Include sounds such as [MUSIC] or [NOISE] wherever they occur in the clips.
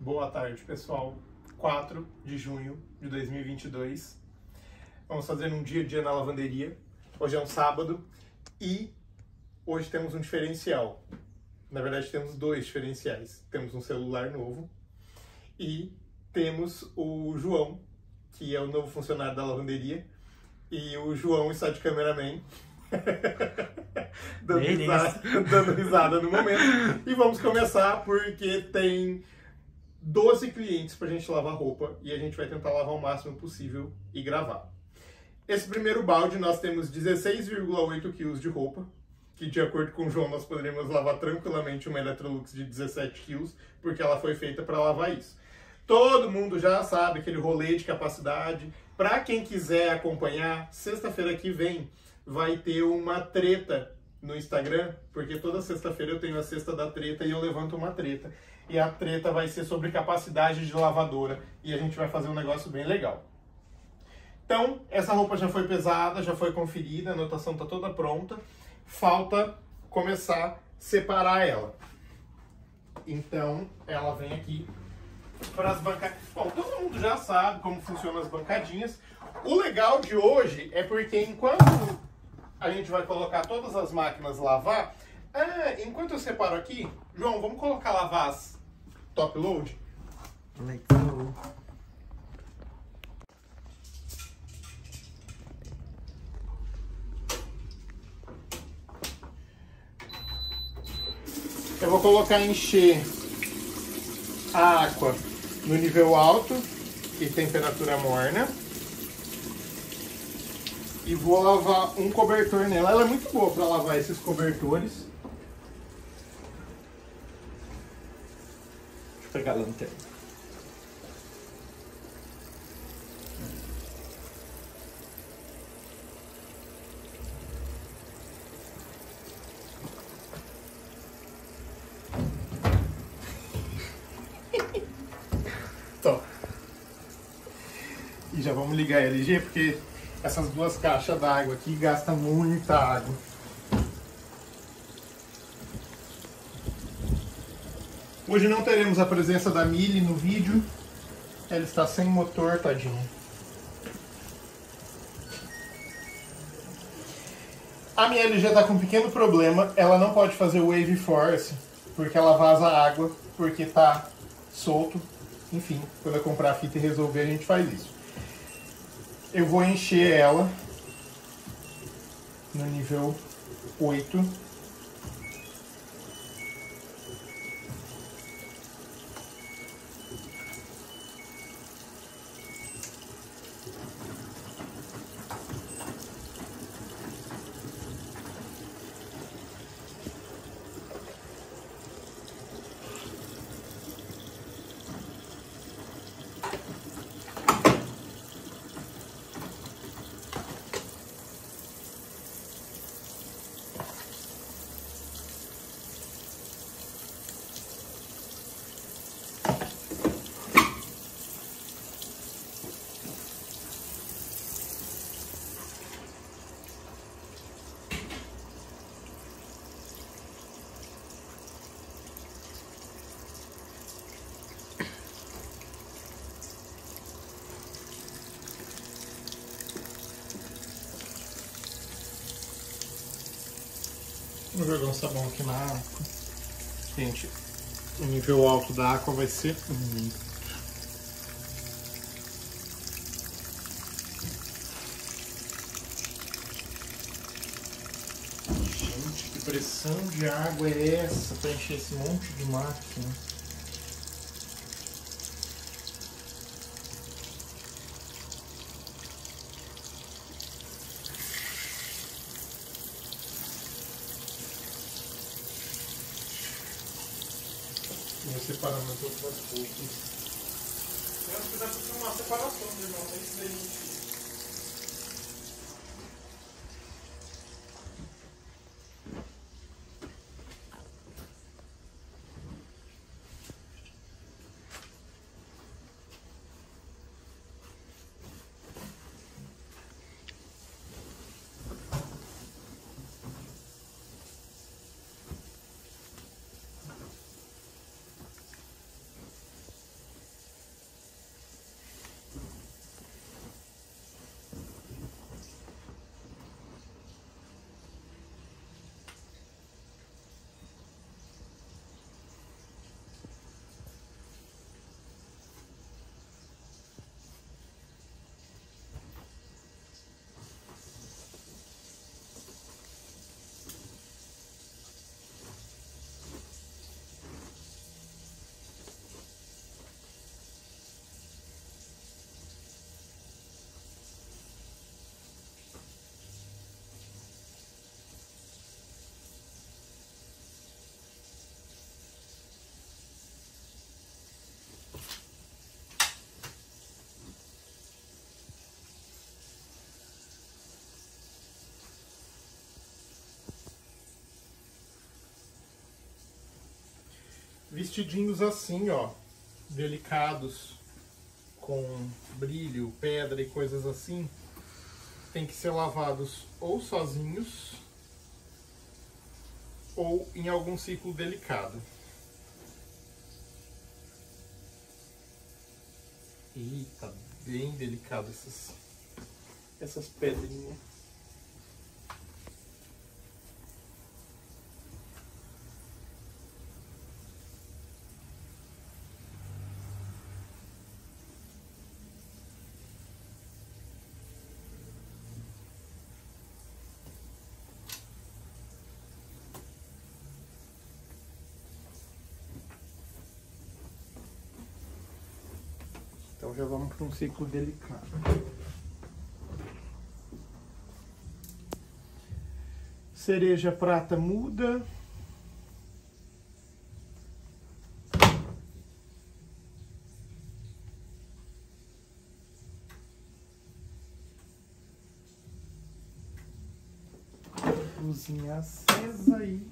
Boa tarde, pessoal. 4 de junho de 2022. Vamos fazer um dia a dia na lavanderia. Hoje é um sábado e hoje temos um diferencial. Na verdade, temos dois diferenciais. Temos um celular novo e temos o João, que é o novo funcionário da lavanderia. E o João está de cameraman. [LAUGHS] dando, risada, dando risada no momento. E vamos começar porque tem 12 clientes para a gente lavar roupa e a gente vai tentar lavar o máximo possível e gravar. Esse primeiro balde nós temos 16,8 quilos de roupa, que de acordo com o João nós poderíamos lavar tranquilamente uma Electrolux de 17 quilos, porque ela foi feita para lavar isso. Todo mundo já sabe aquele rolê de capacidade. Para quem quiser acompanhar, sexta-feira que vem vai ter uma treta no Instagram, porque toda sexta-feira eu tenho a sexta da treta e eu levanto uma treta. E a treta vai ser sobre capacidade de lavadora e a gente vai fazer um negócio bem legal. Então, essa roupa já foi pesada, já foi conferida, a anotação está toda pronta. Falta começar a separar ela. Então, ela vem aqui para as bancadinhas. Bom, todo mundo já sabe como funcionam as bancadinhas. O legal de hoje é porque enquanto a gente vai colocar todas as máquinas lavar. Ah, enquanto eu separo aqui, João, vamos colocar lavar as top load? Legal. Eu vou colocar encher a água no nível alto e temperatura morna e vou lavar um cobertor nela. Ela é muito boa para lavar esses cobertores. Deixa eu pegar a lanterna. Tô. E já vamos ligar a LG porque essas duas caixas d'água aqui gastam muita água. Hoje não teremos a presença da Mili no vídeo. Ela está sem motor, tadinho. A minha LG está com um pequeno problema. Ela não pode fazer Wave Force porque ela vaza água, porque está solto. Enfim, quando eu comprar a fita e resolver, a gente faz isso eu vou encher ela no nível 8. Um sabão aqui na água. Gente, o nível alto da água vai ser muito. Gente, que pressão de água é essa para encher esse monte de máquina? Vou Eu acho que dá pra ter uma separação, meu irmão. Esse daí. Vestidinhos assim, ó, delicados, com brilho, pedra e coisas assim, tem que ser lavados ou sozinhos ou em algum ciclo delicado. Eita, bem delicado essas, essas pedrinhas. Então já vamos para um ciclo delicado. Cereja prata muda. Luzinha acesa aí.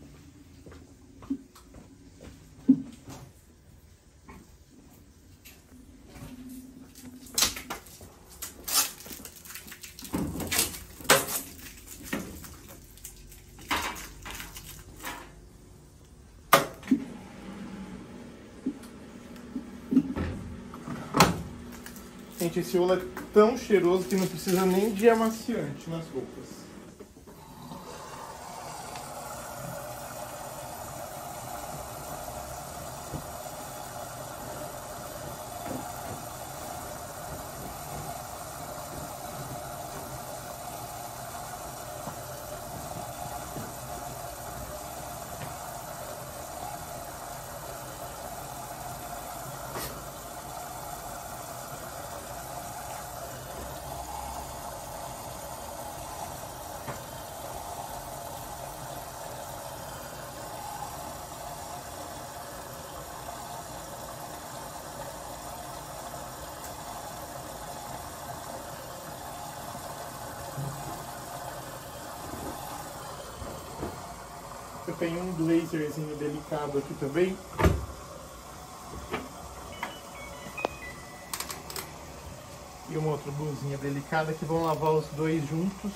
Gente, esse olo é tão cheiroso que não precisa nem de amaciante nas roupas. Tenho um blazerzinho delicado aqui também. E uma outra blusinha delicada que vão lavar os dois juntos.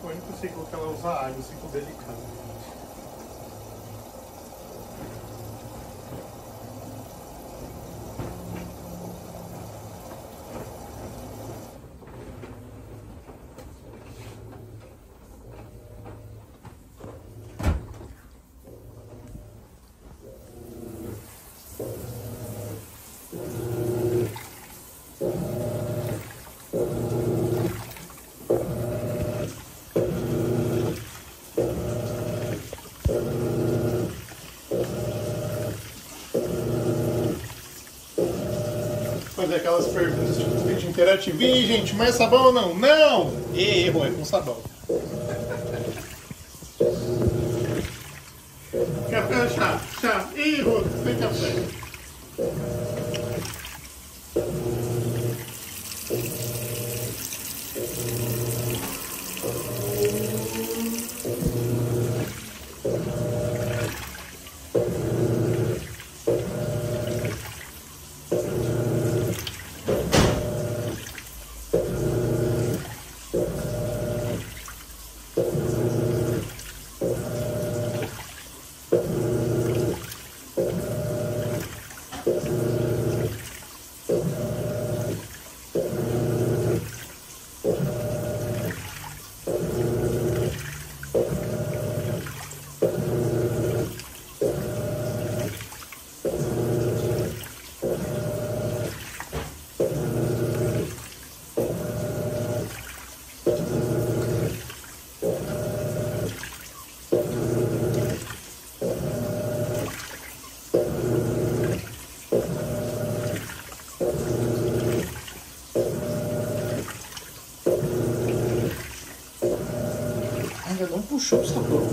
O único ciclo que ela usa água, o ciclo delicado. Fazer aquelas perguntas tipo vídeo interativo. Ih, gente, mais sabão ou não? Não! Erro, é com sabão. Café, chá, chá. Ih, Roto, tem café. Ainda não puxou o sabão.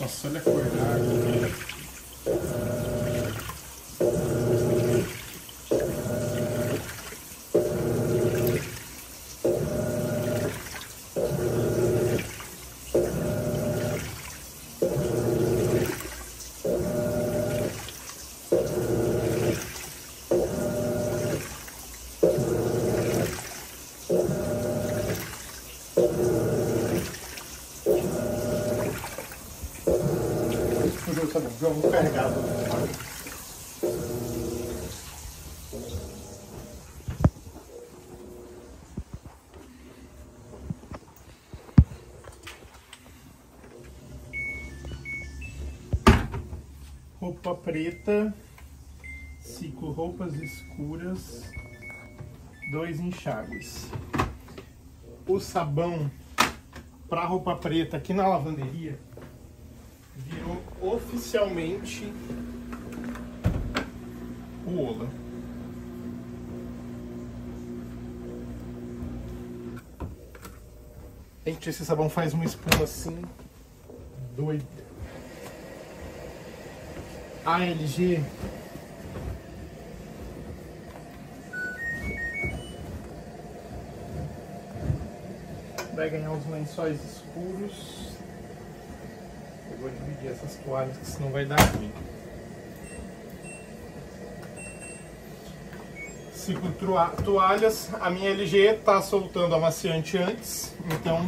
Nossa, olha a cor da água. Jogo tá vamos carregar. Roupa preta, ciclo roupas escuras, dois enxágues. O sabão para roupa preta aqui na lavanderia oficialmente o Ola. Gente, esse sabão faz uma espuma assim doida. A LG vai ganhar uns lençóis escuros. Essas toalhas, que senão vai dar ruim. Trua- toalhas. A minha LG tá soltando amaciante antes, então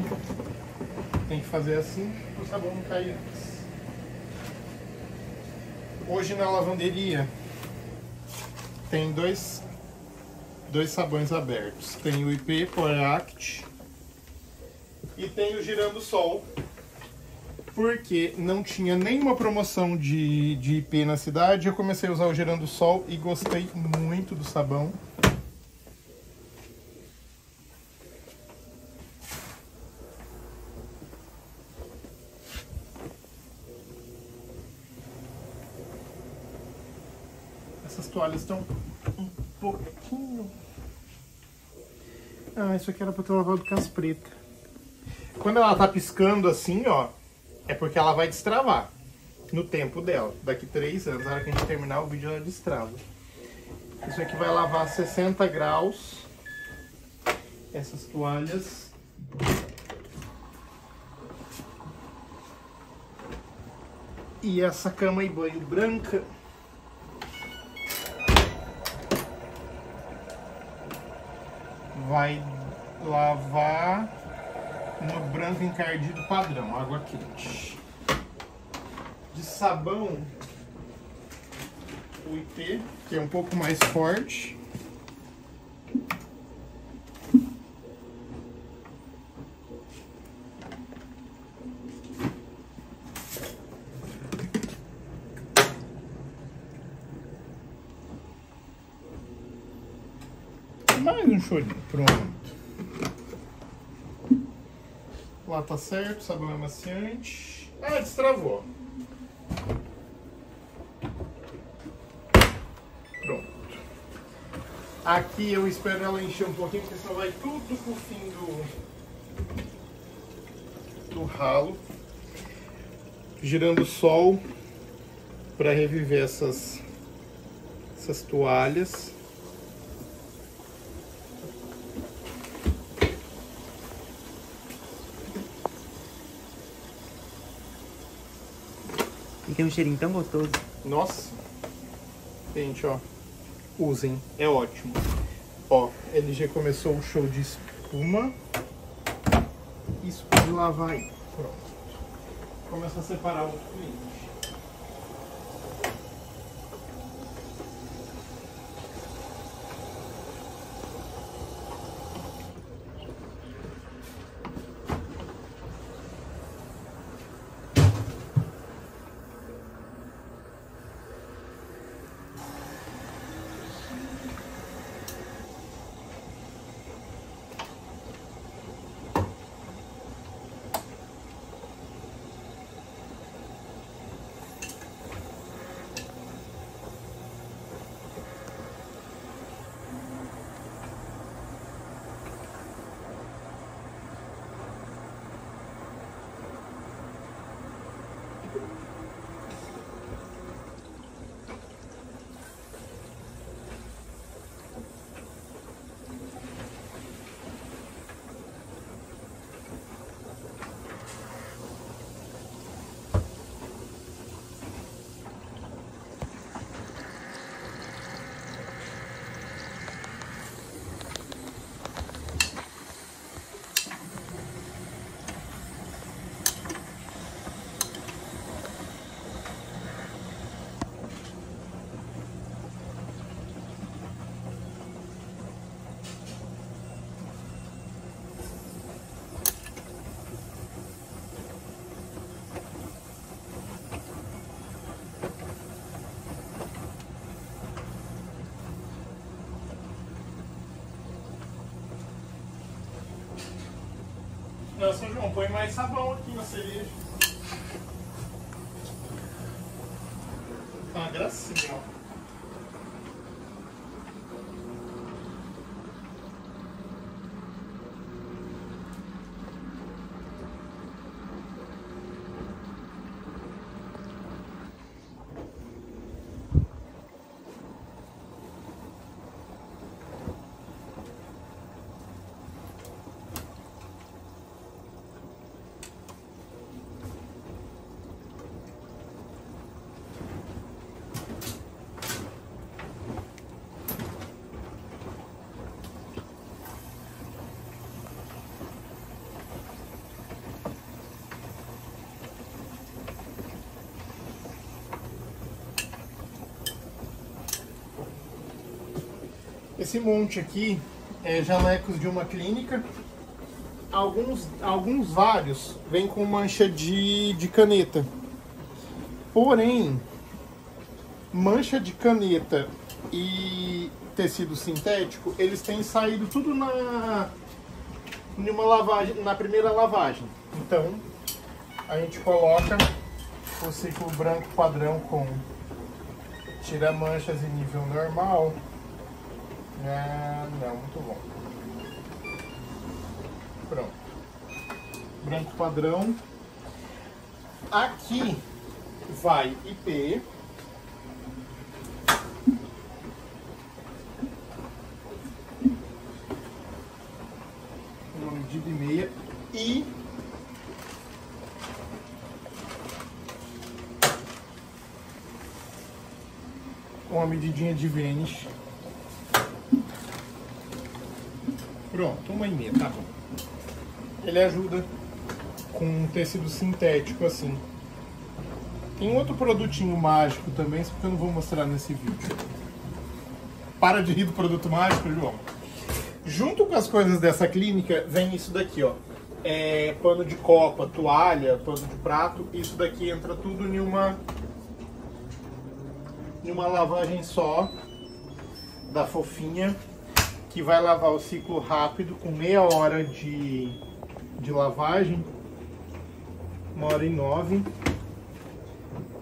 tem que fazer assim para o sabão não cair antes. Hoje na lavanderia tem dois, dois sabões abertos. Tem o IP Poract e tem o Girando Sol porque não tinha nenhuma promoção de, de IP na cidade. Eu comecei a usar o Gerando Sol e gostei muito do sabão. Essas toalhas estão um pouquinho. Ah, isso aqui era pra ter lavado com as pretas. Quando ela tá piscando assim, ó, é porque ela vai destravar no tempo dela. Daqui três anos, na hora que a gente terminar o vídeo, ela destrava. Isso aqui vai lavar a 60 graus. Essas toalhas. E essa cama e banho branca. Vai lavar no branco encardido padrão, água quente. De sabão, o IP, que é um pouco mais forte. Mais um chorinho, pronto. Lá tá certo, sabão é maciante. Ah, destravou. Pronto. Aqui eu espero ela encher um pouquinho, porque senão vai tudo pro fim do, do ralo. girando o sol para reviver essas, essas toalhas. Tem um cheirinho tão gostoso. Nossa. Gente, ó. Usem, é ótimo. Ó, LG começou o show de espuma. Isso pode lavar aí. Pronto. Começa a separar o cliente. Não, São João, põe mais sabão aqui na cereja. Tá uma gracinha, ó. Esse monte aqui é jalecos de uma clínica. Alguns, alguns vários vêm com mancha de, de caneta. Porém, mancha de caneta e tecido sintético, eles têm saído tudo na numa lavagem, na primeira lavagem. Então, a gente coloca o ciclo branco padrão com tira manchas em nível normal. Ah, não, muito bom. Pronto. Branco padrão. Aqui vai IP. Uma medida e meia. E uma medidinha de Vênus. Pronto, uma e meia, tá bom. Ele ajuda com um tecido sintético assim. Tem outro produtinho mágico também, só que eu não vou mostrar nesse vídeo. Para de rir do produto mágico, João. Junto com as coisas dessa clínica, vem isso daqui, ó. É, pano de copa, toalha, pano de prato. Isso daqui entra tudo em uma, em uma lavagem só da fofinha que vai lavar o ciclo rápido com meia hora de, de lavagem, uma hora e nove.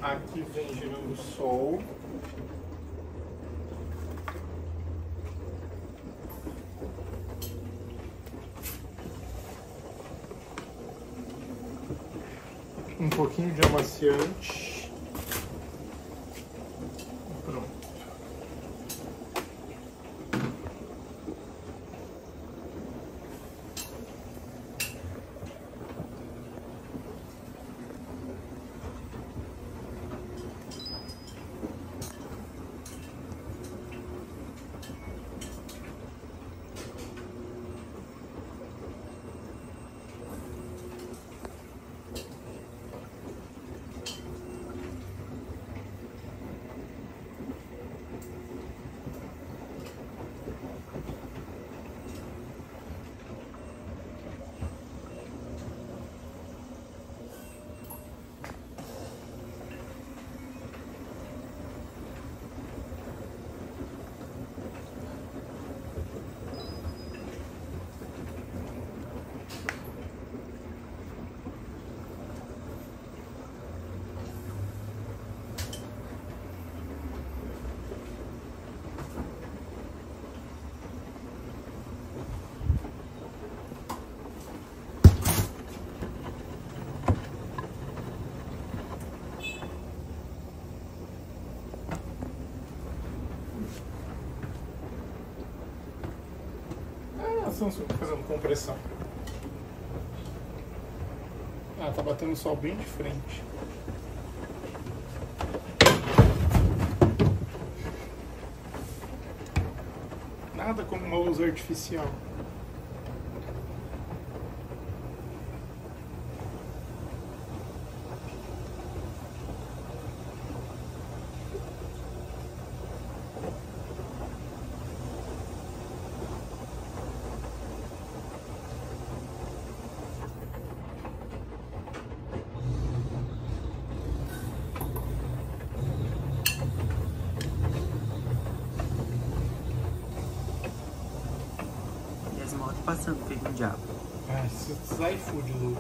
Aqui vem girando sol. um pouquinho de amaciante. Pronto. Estamos fazendo compressão. Ah, tá batendo o sol bem de frente. Nada como uma luz artificial. E as motos passando, feito um diabo. Ah, esses iFood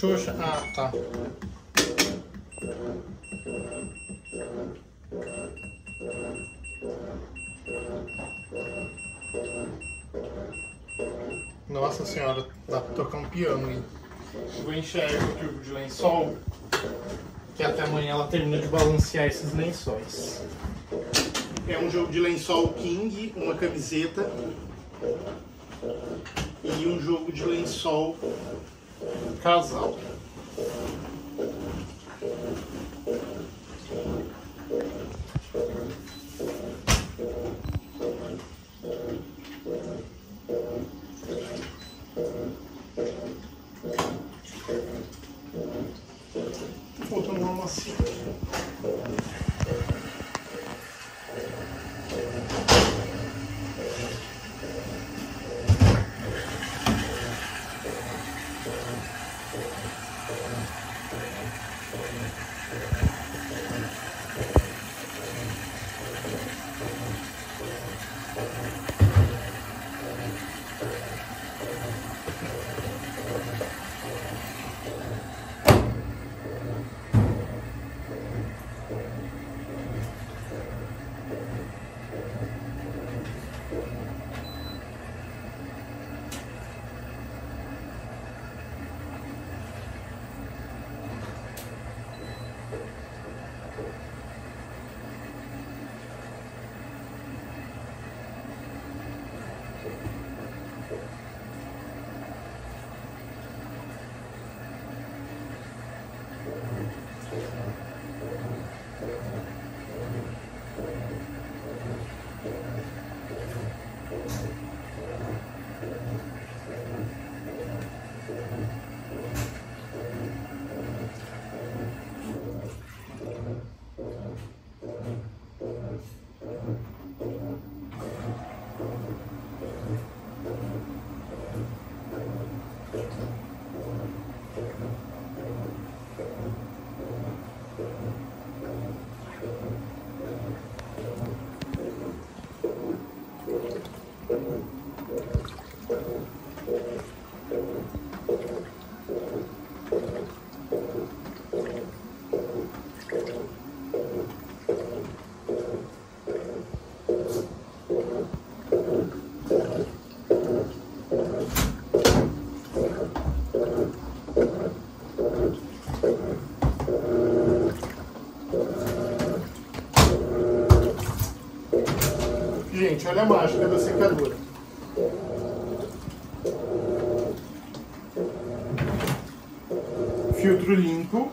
xoxa? Ah, tá. Nossa senhora, dá pra tocar um piano aí. Eu enxergo o tubo de lençol, que até amanhã ela termina de balancear esses lençóis. É um jogo de lençol king, uma camiseta e um jogo de lençol casal. Olha a mágica da secadora. Filtro limpo.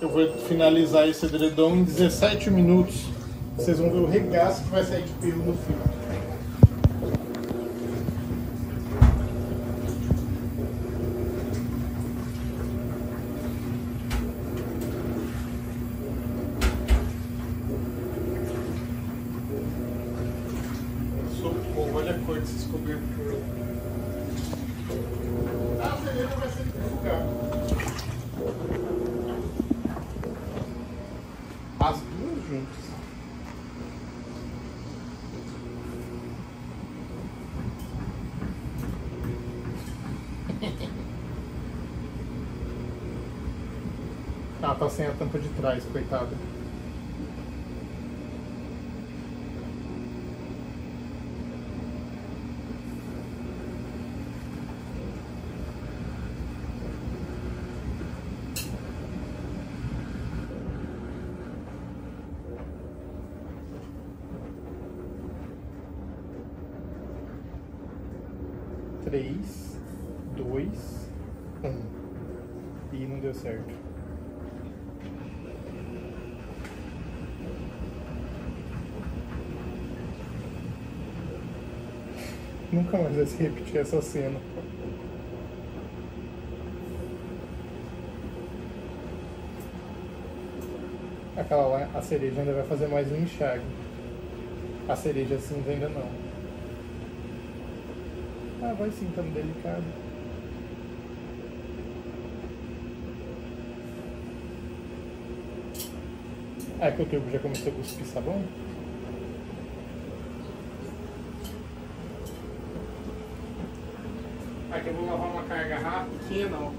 Eu vou finalizar esse edredom em 17 minutos. Vocês vão ver o regaço que vai sair de pelo no filtro. Socorro, olha a cor desses cobertores. Ah, o veneno vai ser trocado. As duas juntas. Ah, tá sem a tampa de trás, coitada. Três, dois, um. E não deu certo. Nunca mais vai se repetir essa cena. Aquela lá, a cereja ainda vai fazer mais um enxágue. A cereja cinza ainda não. Ah, vai sim, tá delicado. É que o teu já começou a cuspir sabão? Aqui eu vou lavar uma ó.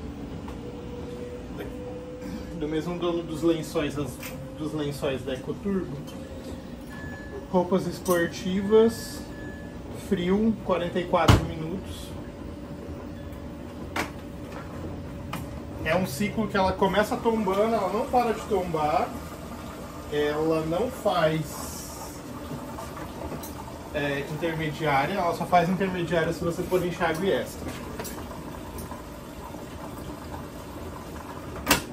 Do mesmo dono dos lençóis, dos lençóis da Ecoturbo. Roupas esportivas, frio, 44 minutos. É um ciclo que ela começa tombando, ela não para de tombar. Ela não faz é, intermediária, ela só faz intermediária se você pôr enxágue extra.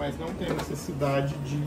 Mas não tem necessidade de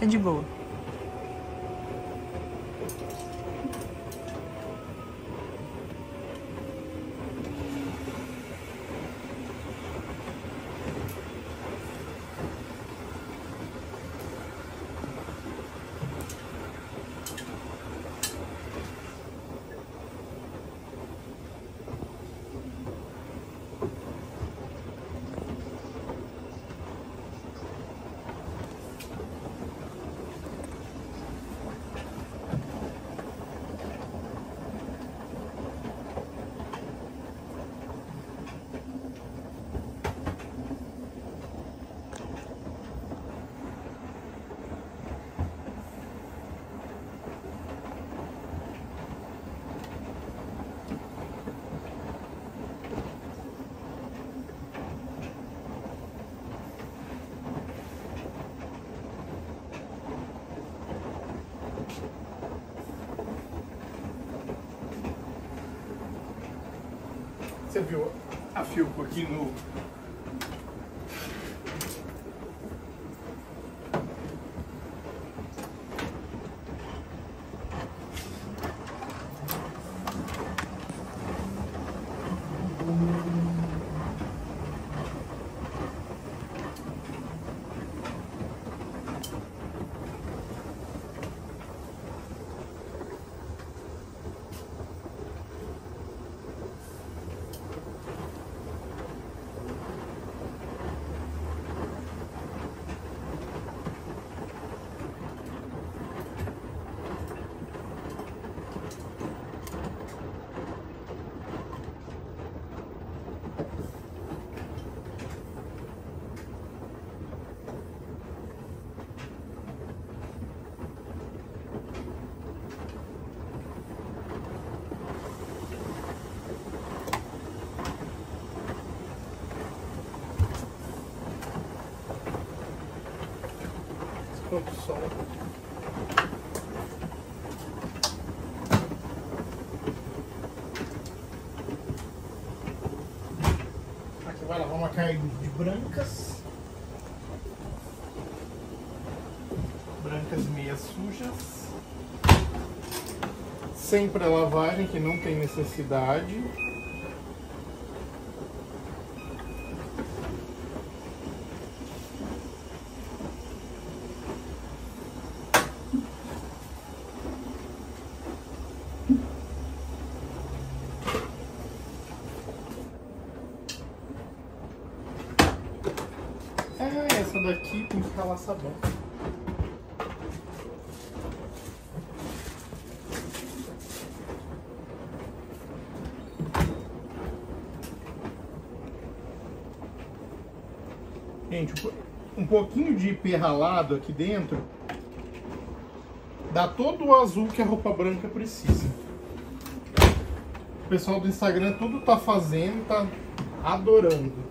É de boa. Você viu a Filco aqui no. Pronto, sol. Aqui carne de brancas. Brancas meias sujas. Sem pré-lavagem, que não tem necessidade. Ah, essa daqui que ralar sabão. Gente, um um pouquinho de IP ralado aqui dentro dá todo o azul que a roupa branca precisa. O pessoal do Instagram tudo tá fazendo, tá adorando.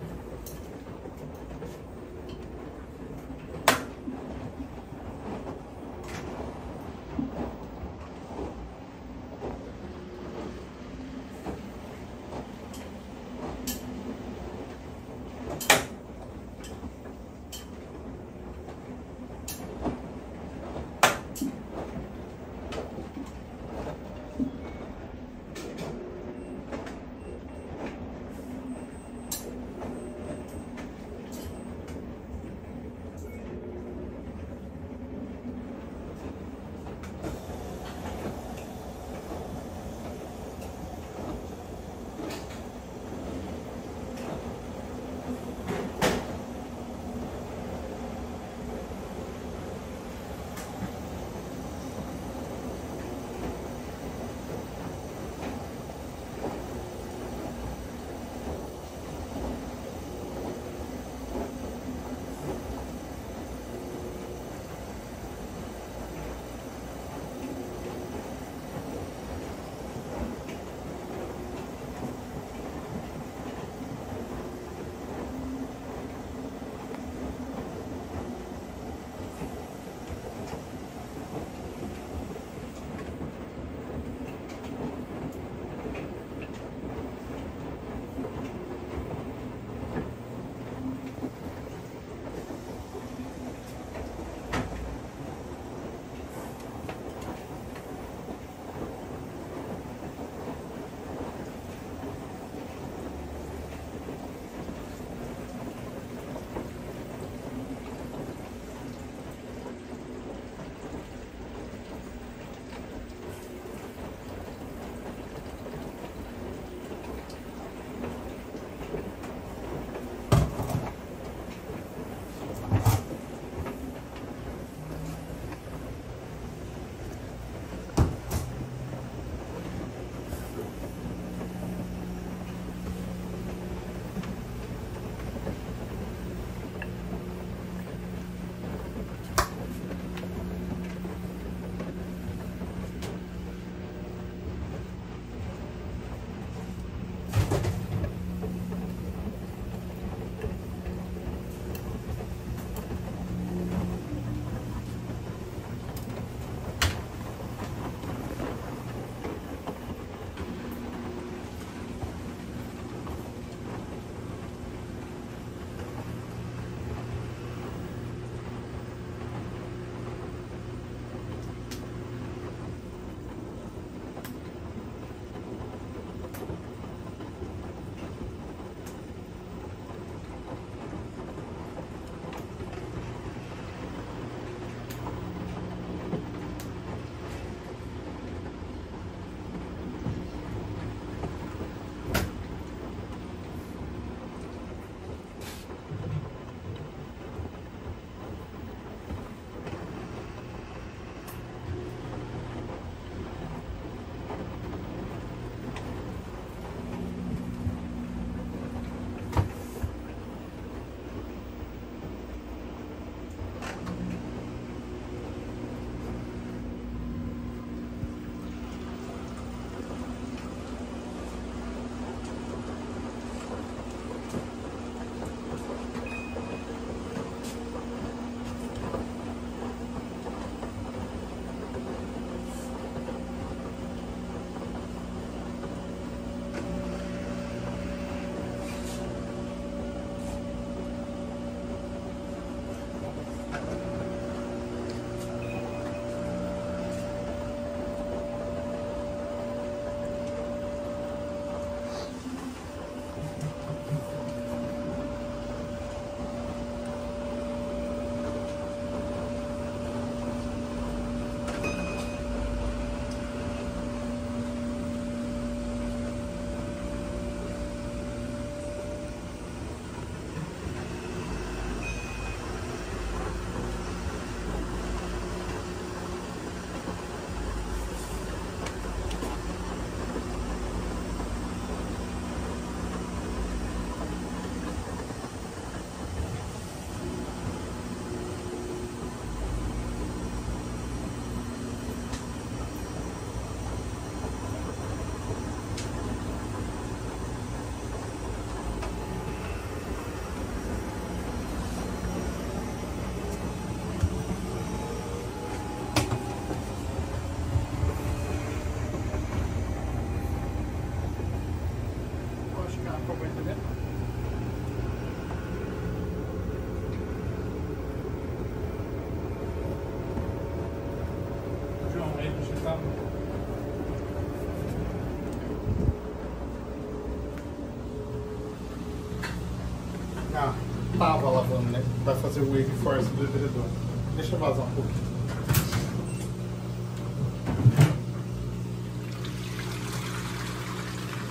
Fazer o wave force do edredom. Deixa vazar um pouquinho.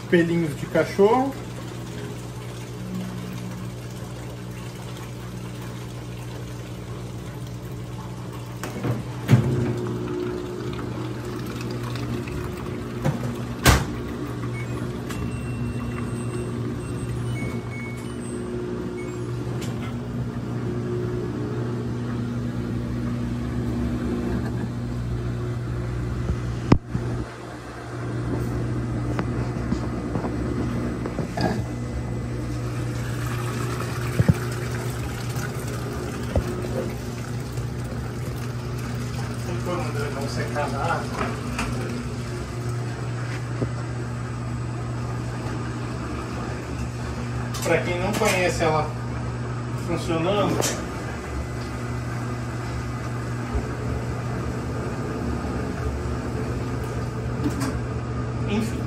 Pelinhos de cachorro. Quando o edredom secar na água. Para quem não conhece ela funcionando, enfim,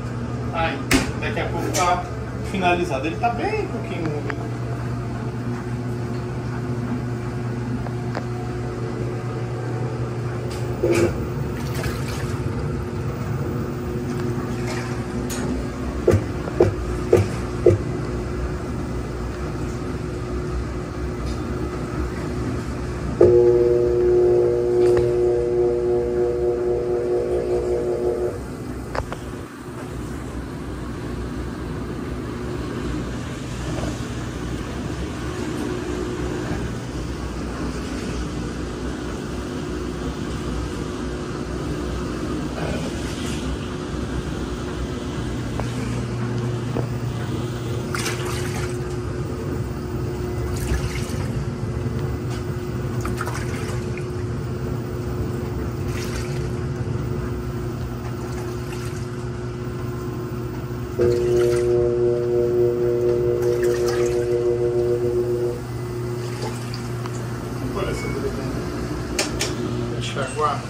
aí daqui a pouco tá finalizado. Ele tá bem pouquinho úmido. Olha essa edredom. Enxaguar.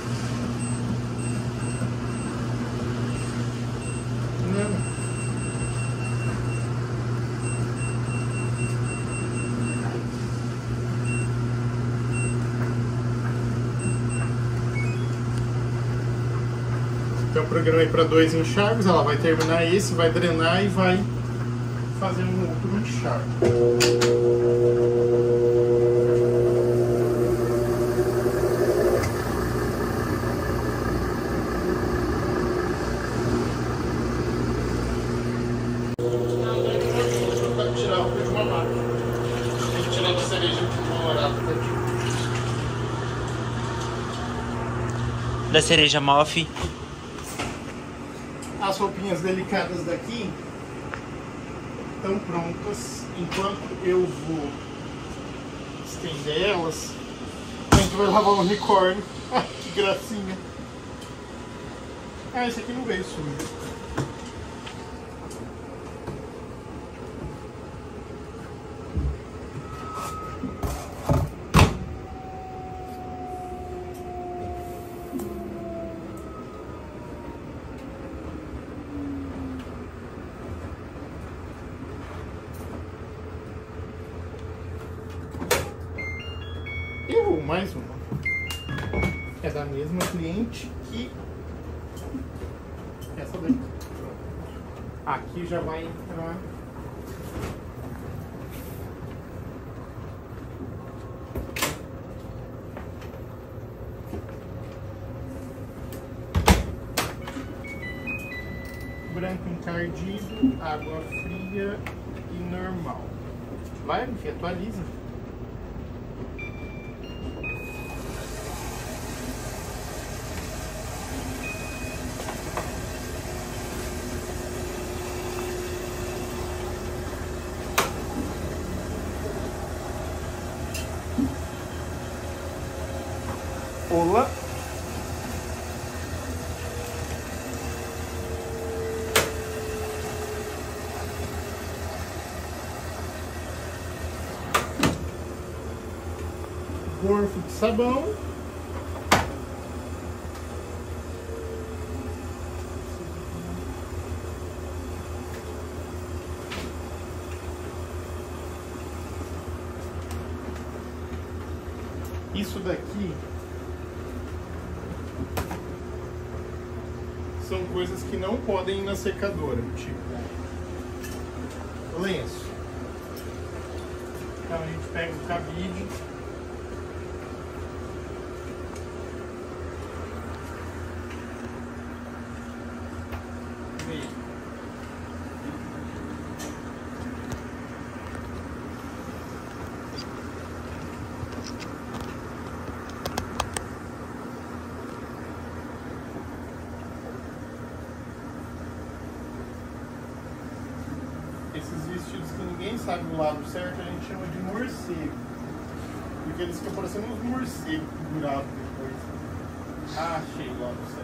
Não. Então eu programei para dois enxagos, ela vai terminar esse, vai drenar e vai fazer um outro enxague. Vai tirar o de uma máquina. Tem que tirar da cereja colorada daqui. Da cereja moff. As roupinhas delicadas daqui estão prontas. Enquanto eu vou estender elas, a gente vai lavar o unicórnio. [LAUGHS] Que gracinha. Ah, esse aqui não veio sujo. cebola. Gorfo de sabão. Não podem ir na secadora, tipo lenço. Então a gente pega o cabide. Vem. Esses vestidos que ninguém sabe o lado certo, a gente chama de morcego. Porque eles ficam parecendo uns morcegos pendurados depois. Ah, achei o lado certo.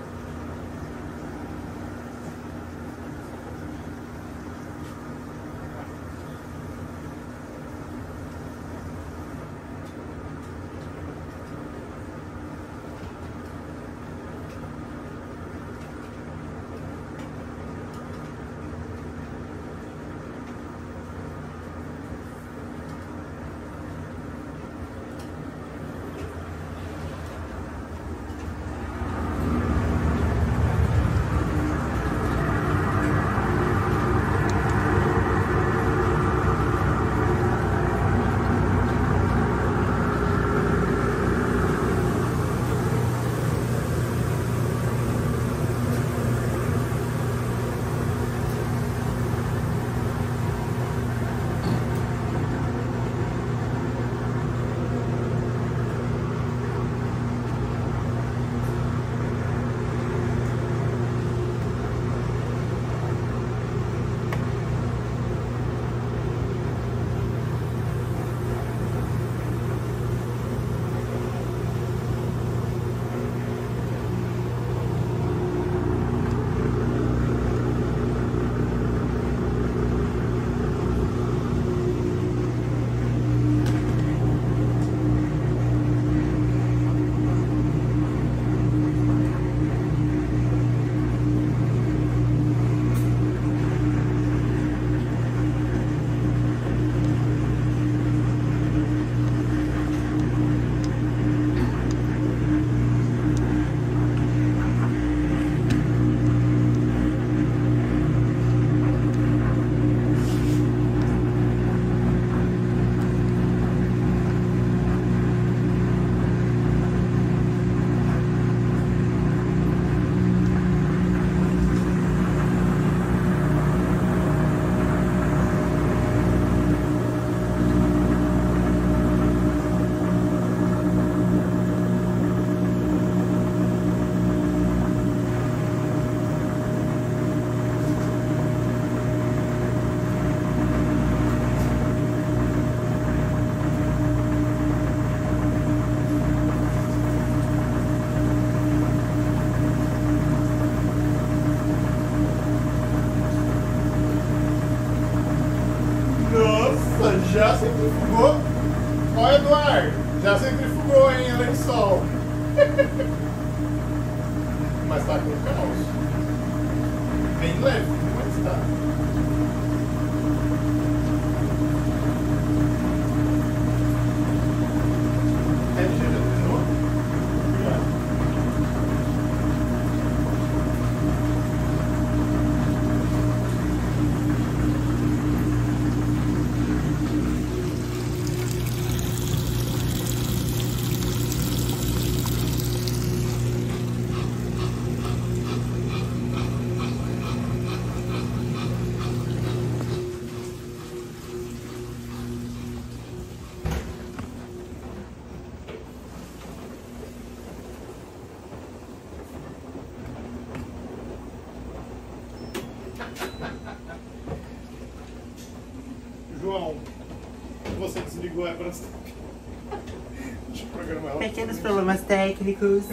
Problemas técnicos.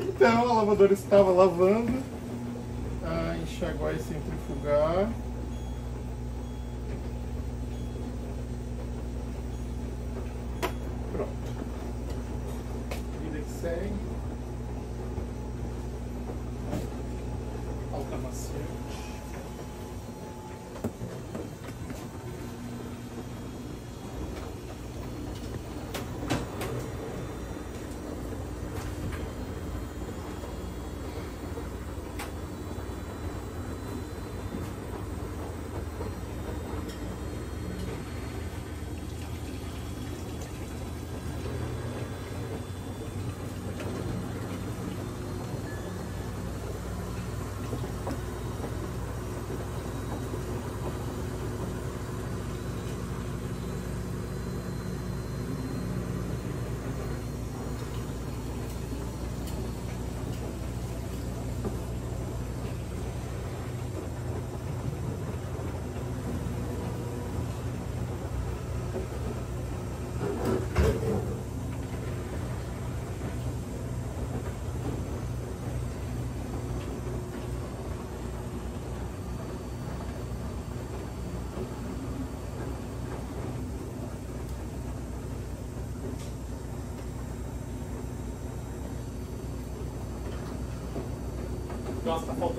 Então, a lavadora estava lavando. A enxaguar e centrifugar. Pronto. Nossa, tá faltando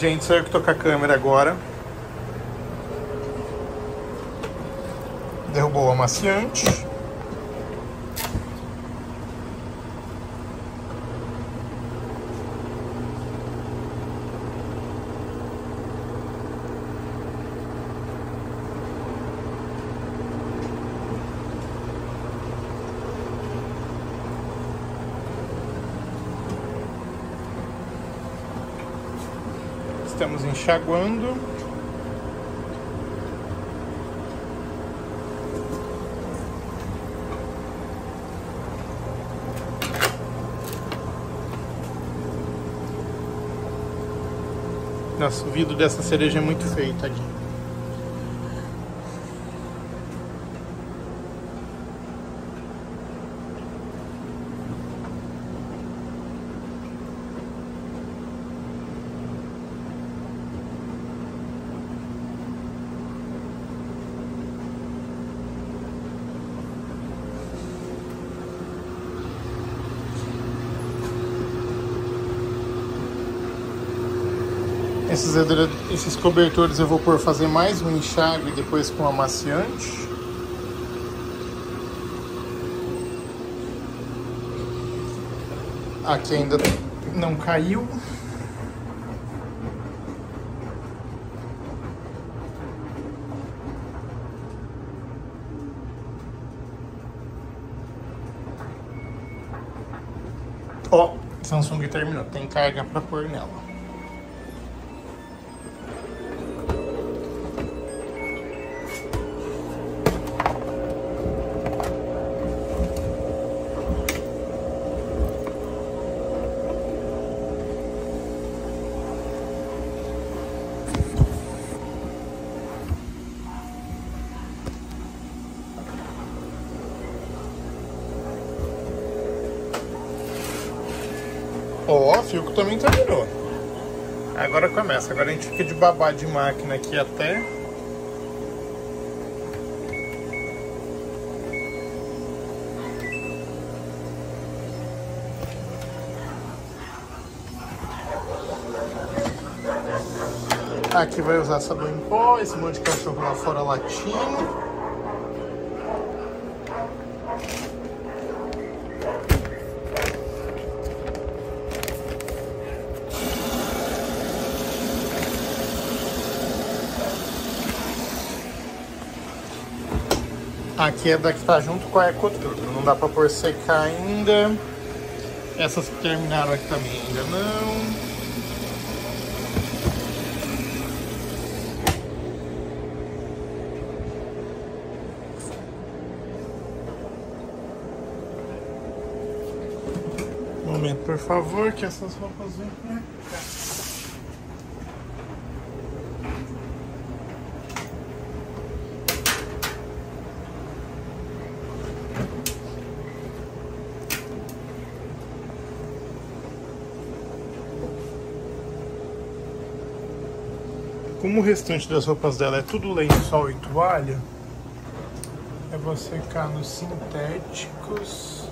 Gente, sou eu que tô com a câmera agora. Derrubou o amaciante. Enxaguando. Nossa, o vidro dessa cereja é muito feio, tadinho. Esses, esses cobertores eu vou por fazer mais um enxágue depois com amaciante. Aqui ainda não caiu. Ó, Samsung terminou. Tem carga pra pôr nela. Também terminou. Agora começa. Agora a gente fica de babá de máquina aqui até. Aqui vai usar sabão em pó, esse monte de cachorro lá fora latindo. Aqui é da que tá junto com a Ecoturbo. Não dá pra pôr secar ainda. Essas que terminaram aqui também ainda não. Um momento, por favor, que essas roupas vêm pra cá. Como o restante das roupas dela é tudo lençol e toalha, eu vou secar nos sintéticos.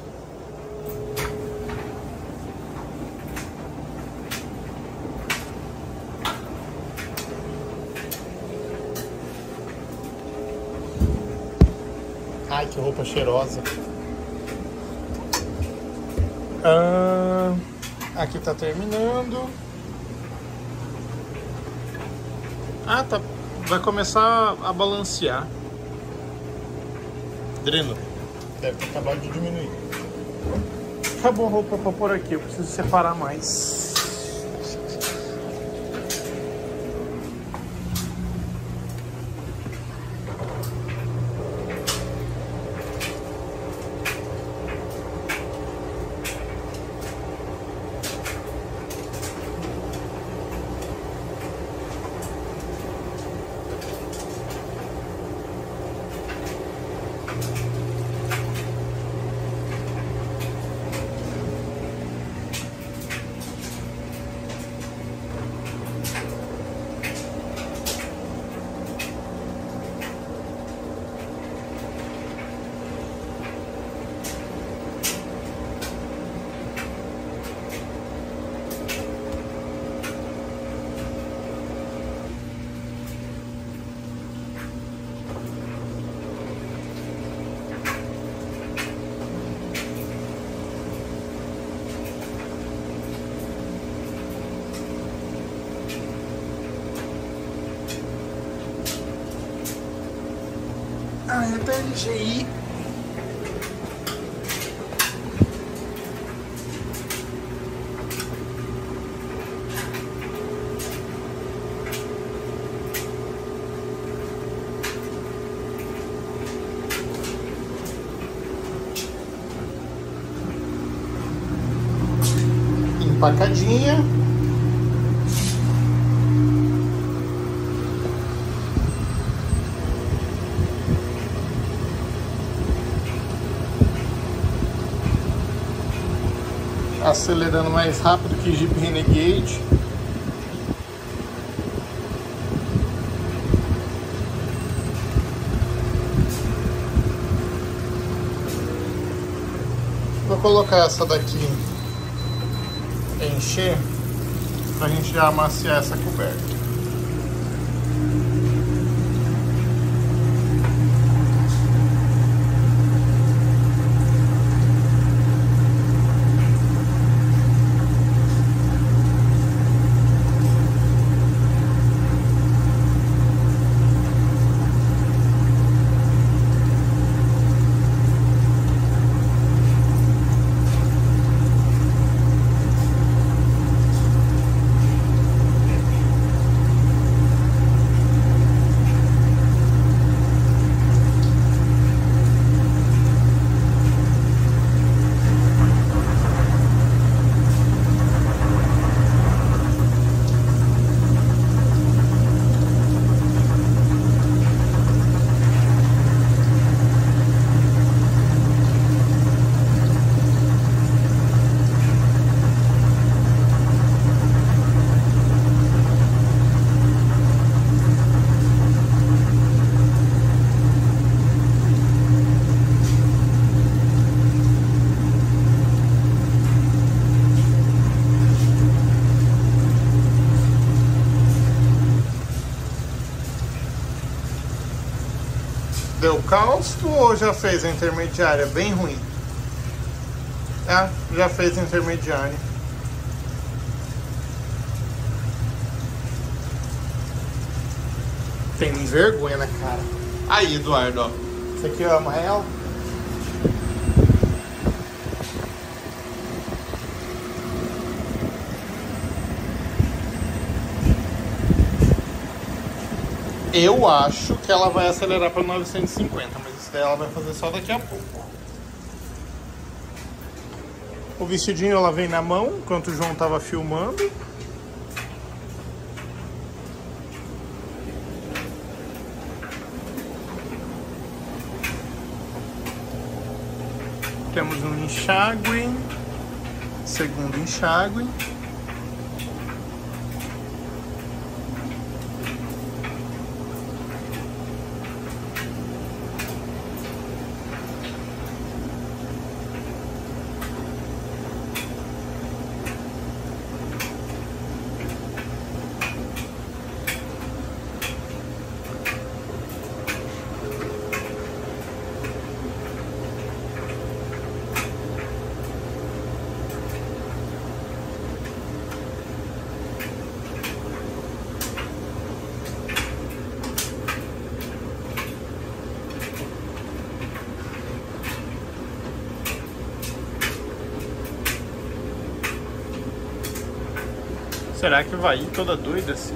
Ai, que roupa cheirosa. Ah, aqui tá terminando. Ah, tá. Vai começar a balancear. Dreno. Deve ter acabado de diminuir. Acabou a roupa pra pôr aqui. Eu preciso separar mais. Empacadinha. acelerando mais rápido que Jeep Renegade. Vou colocar essa daqui encher pra gente já amaciar essa coberta. Deu calço ou já fez a intermediária? Bem ruim. É, já fez a intermediária. Tem vergonha na cara. Aí, Eduardo, ó. Esse aqui é amarelo. Eu acho que ela vai acelerar para 950, mas isso daí ela vai fazer só daqui a pouco. O vestidinho ela vem na mão, enquanto o João tava filmando. Temos um enxágue, segundo enxágue. Será que vai ir toda doida assim?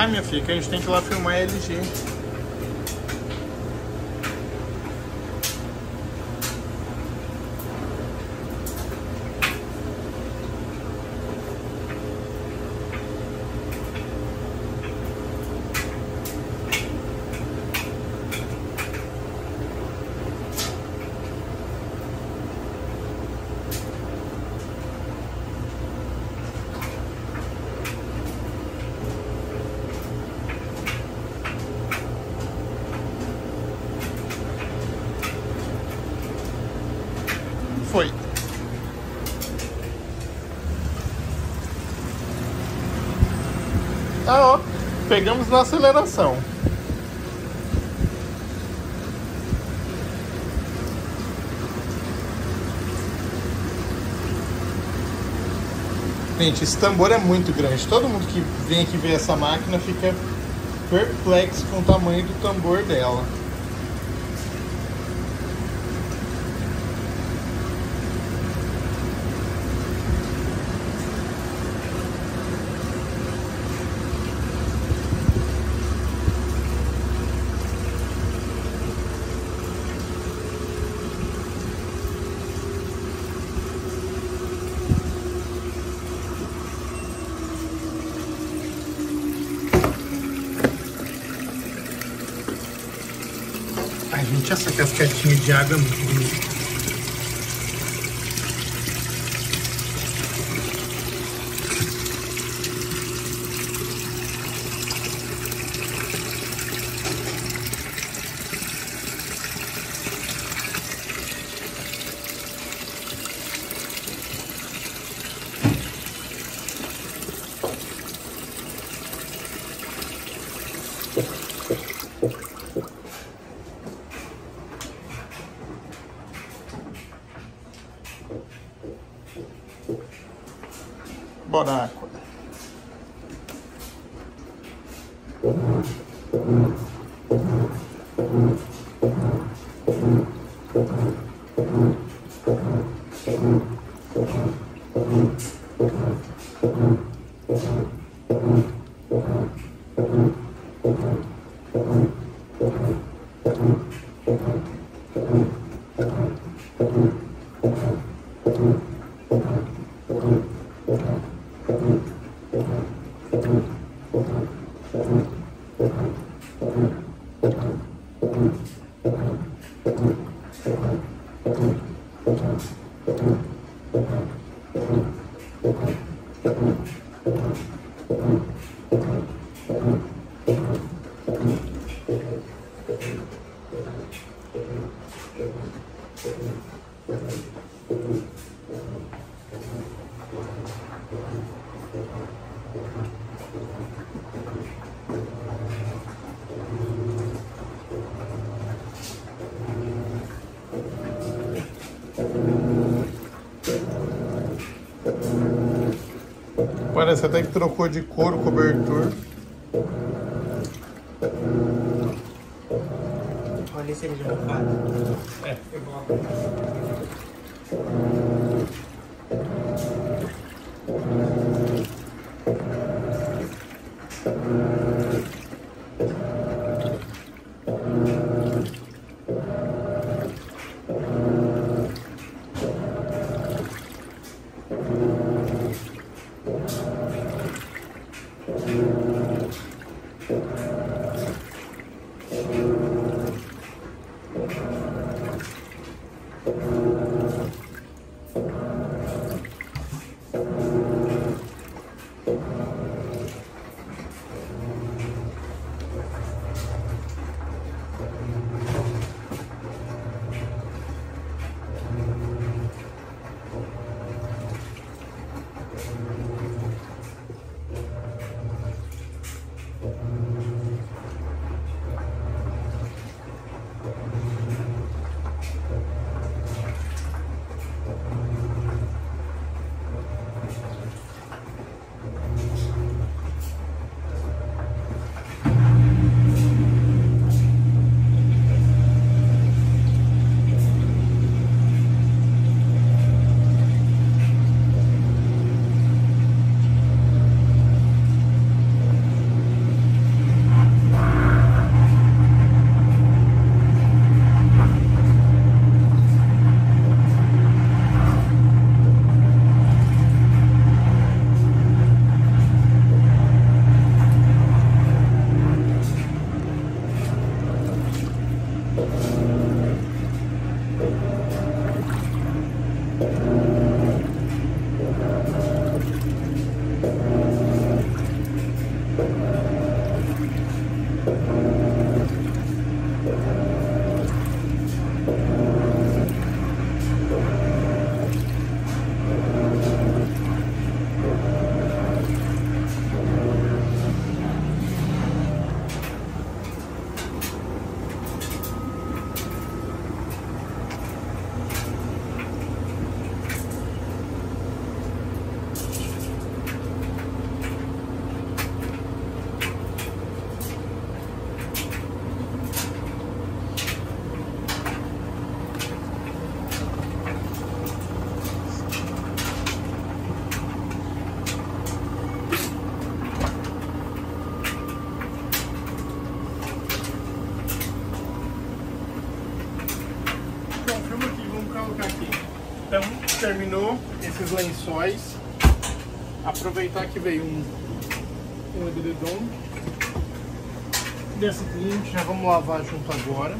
Vai, minha filha, que a gente tem que ir lá filmar a LG. Ah, ó. Pegamos na aceleração. Gente, esse tambor é muito grande. Todo mundo que vem aqui ver essa máquina fica perplexo com o tamanho do tambor dela. Ai, gente, essa casquetinha de água é muito bonita. Bora água. Parece até que trocou de cor o cobertor. Lençóis, aproveitar que veio um, um edredom dessa cliente, já vamos lavar junto agora.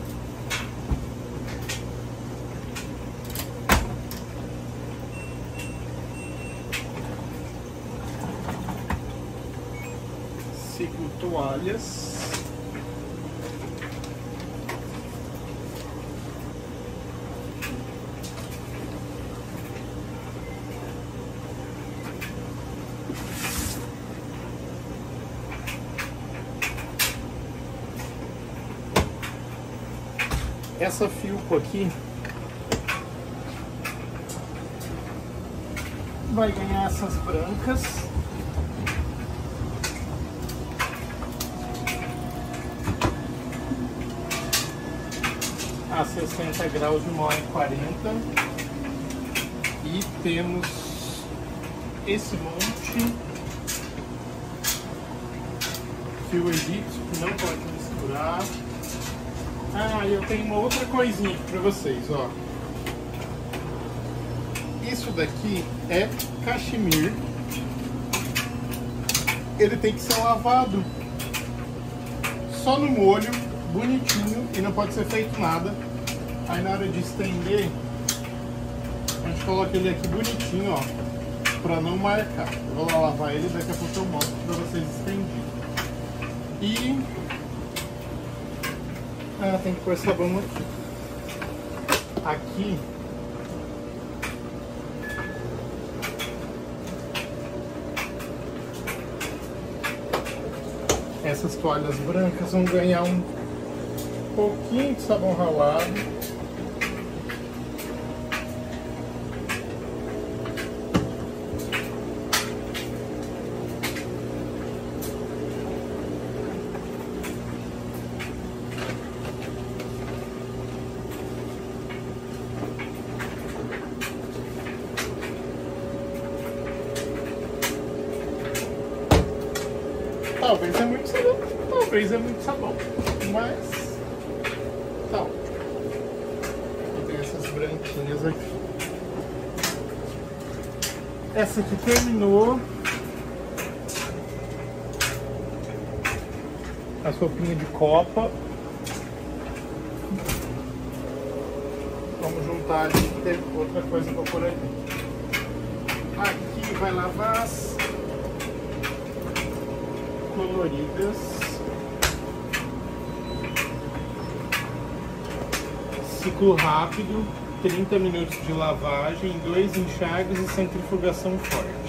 Ciclo toalhas. Essa filco aqui vai ganhar essas brancas. A 60 graus de 1 hora e 40. E temos esse monte que o egípcio que não. Ah, eu tenho uma outra coisinha aqui pra vocês, ó. Isso daqui é cachemir. Ele tem que ser lavado só no molho, bonitinho, e não pode ser feito nada. Aí na hora de estender, a gente coloca ele aqui bonitinho, ó, pra não marcar. Eu vou lá lavar ele, daqui a pouco eu mostro pra vocês estenderem. E ah, tem que pôr sabão aqui. Aqui. Essas toalhas brancas vão ganhar um pouquinho de sabão ralado. Talvez é muito sabão, talvez é muito sabão, mas tal. Tem essas branquinhas aqui. Essa aqui terminou. A sopinha de copa. Vamos juntar ali, tem outra coisa pra pôr aqui. Aqui vai lavar as coloridas. Ciclo rápido, 30 minutos de lavagem, dois enxagues e centrifugação forte.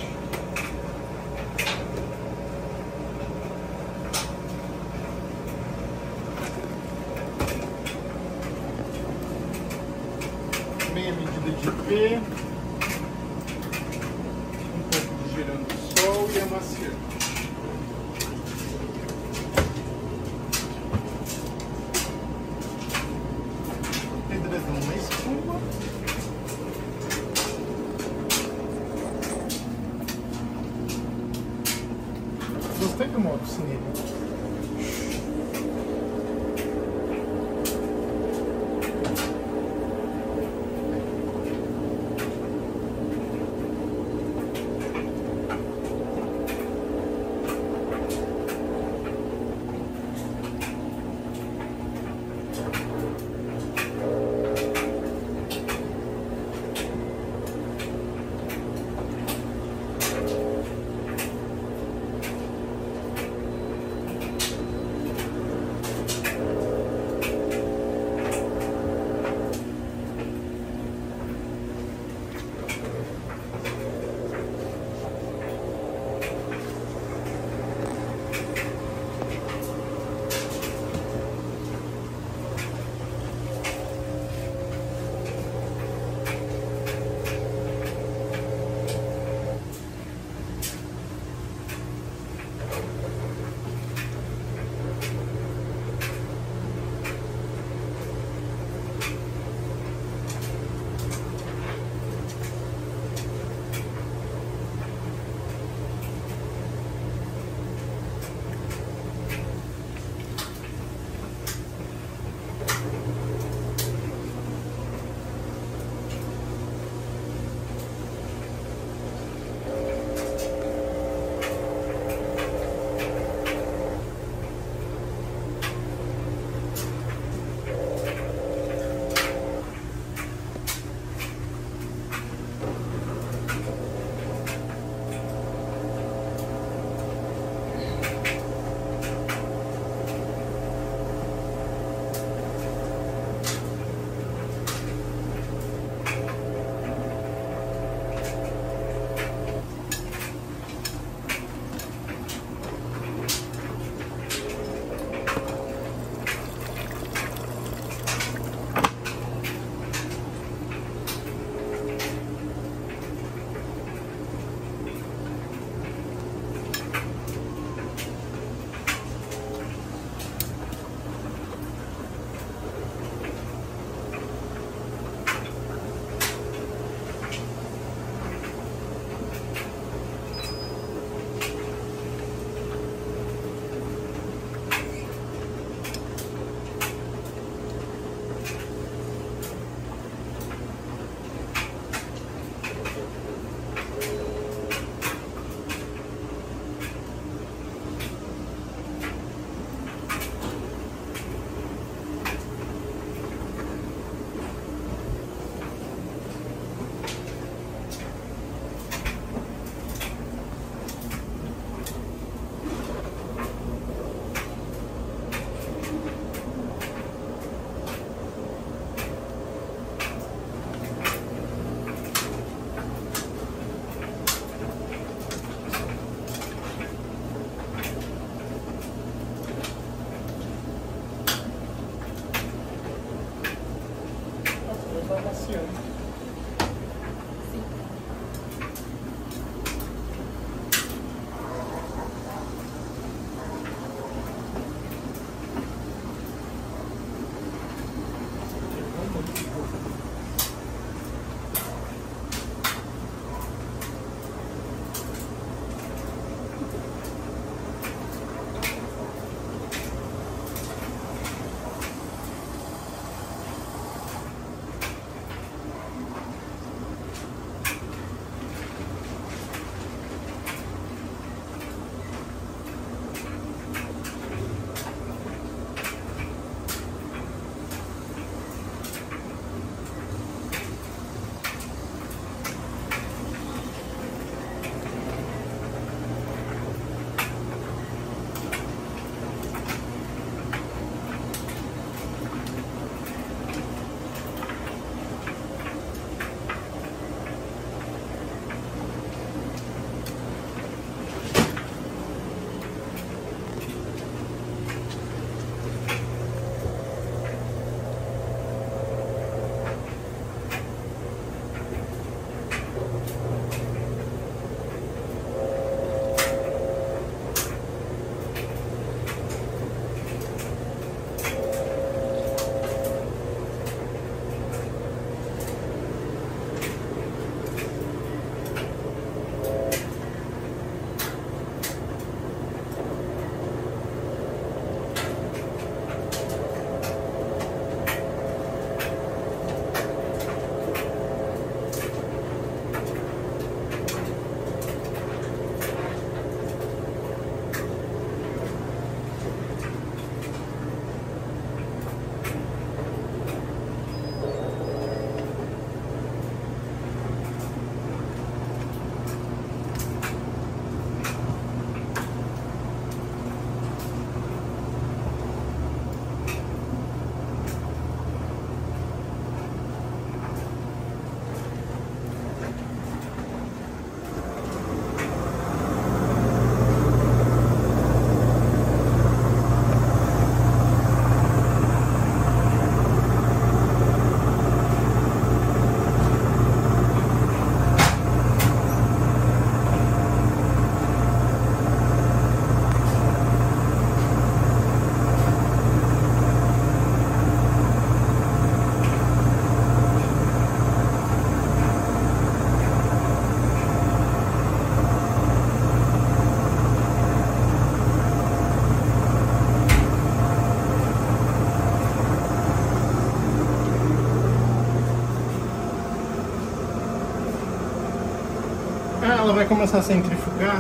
Ela vai começar a centrifugar.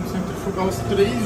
Vou centrifugar os três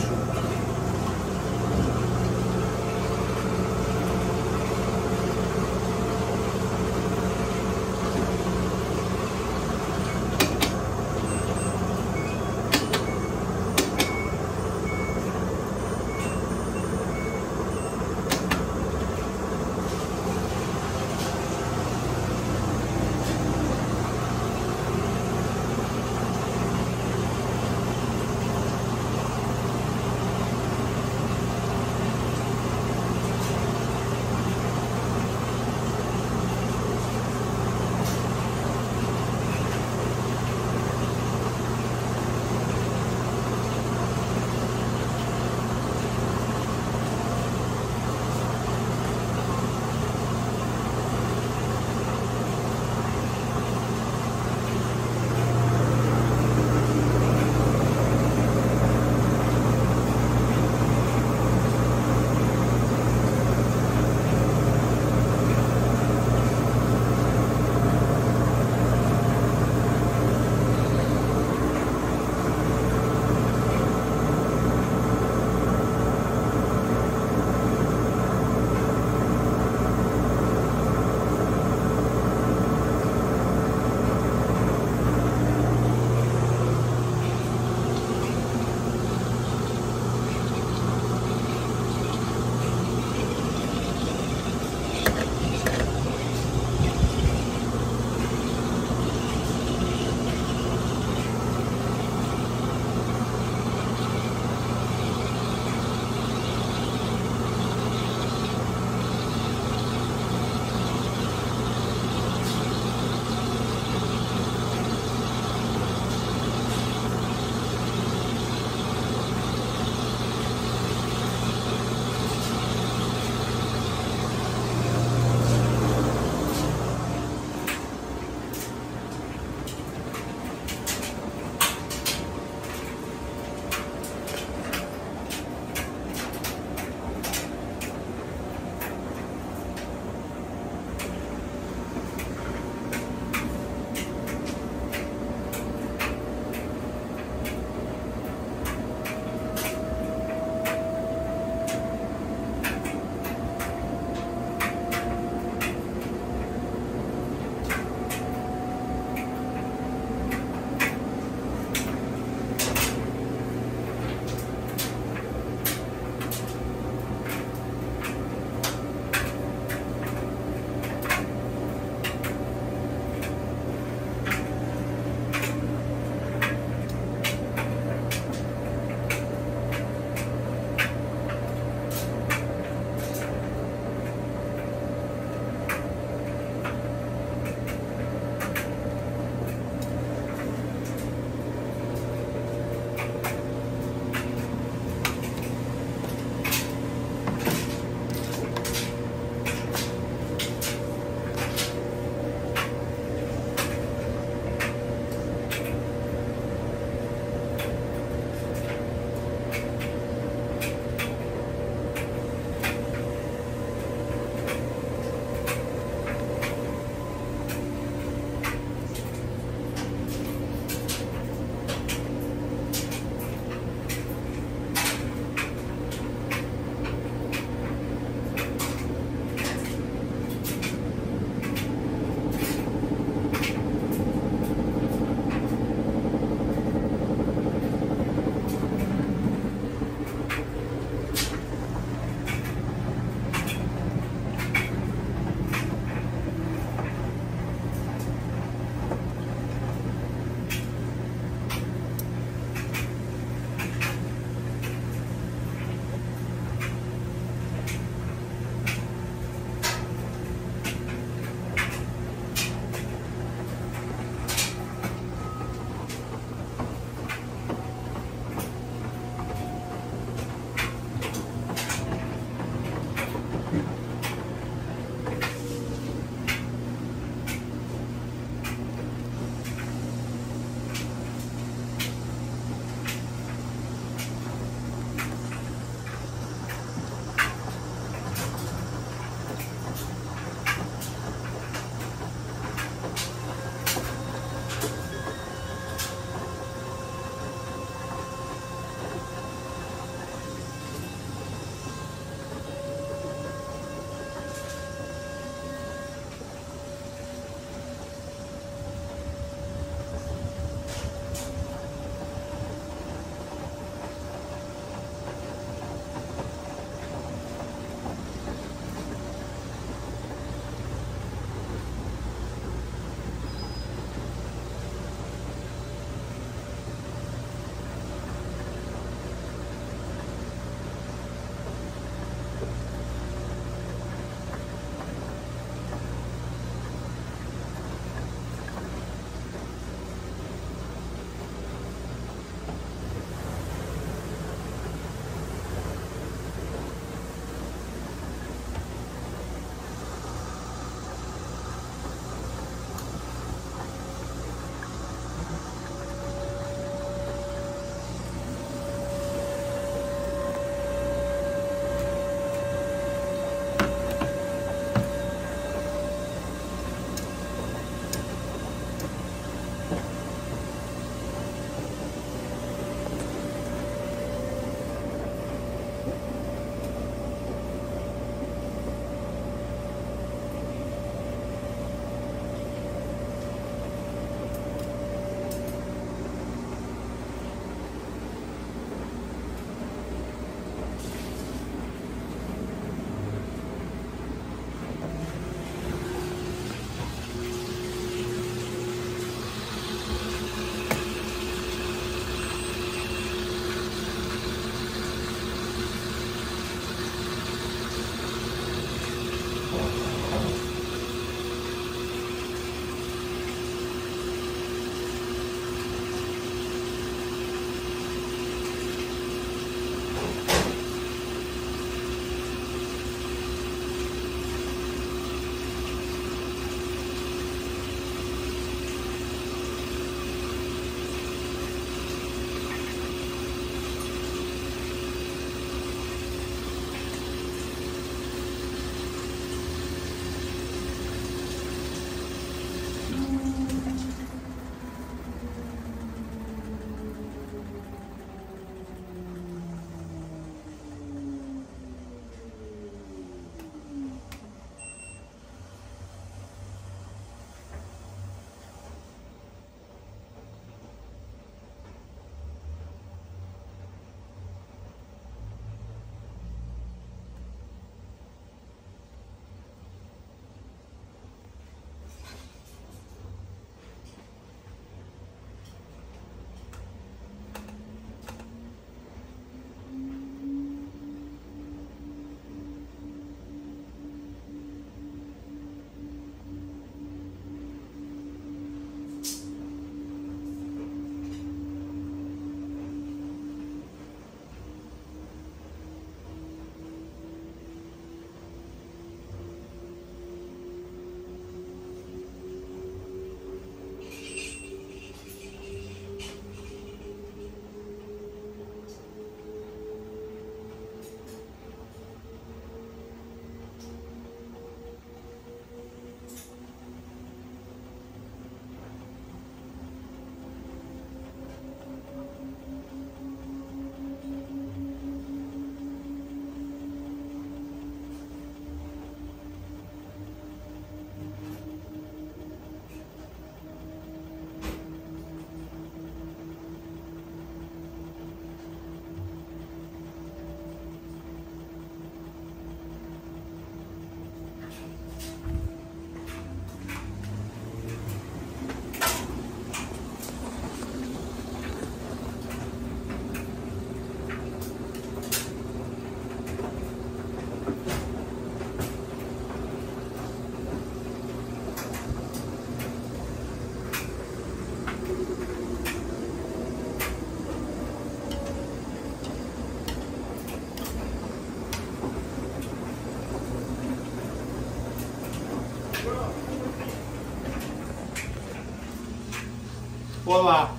Olá!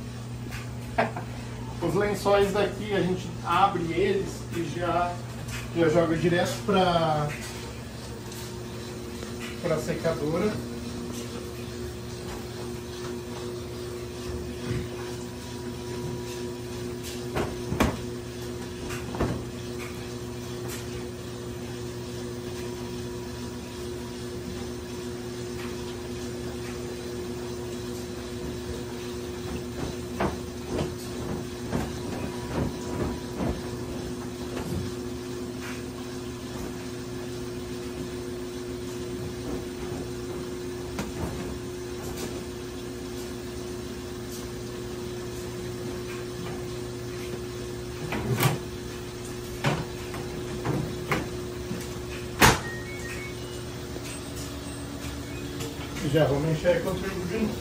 [LAUGHS] Os lençóis daqui a gente abre eles e já, já joga direto para para secadora. Turbo de novo.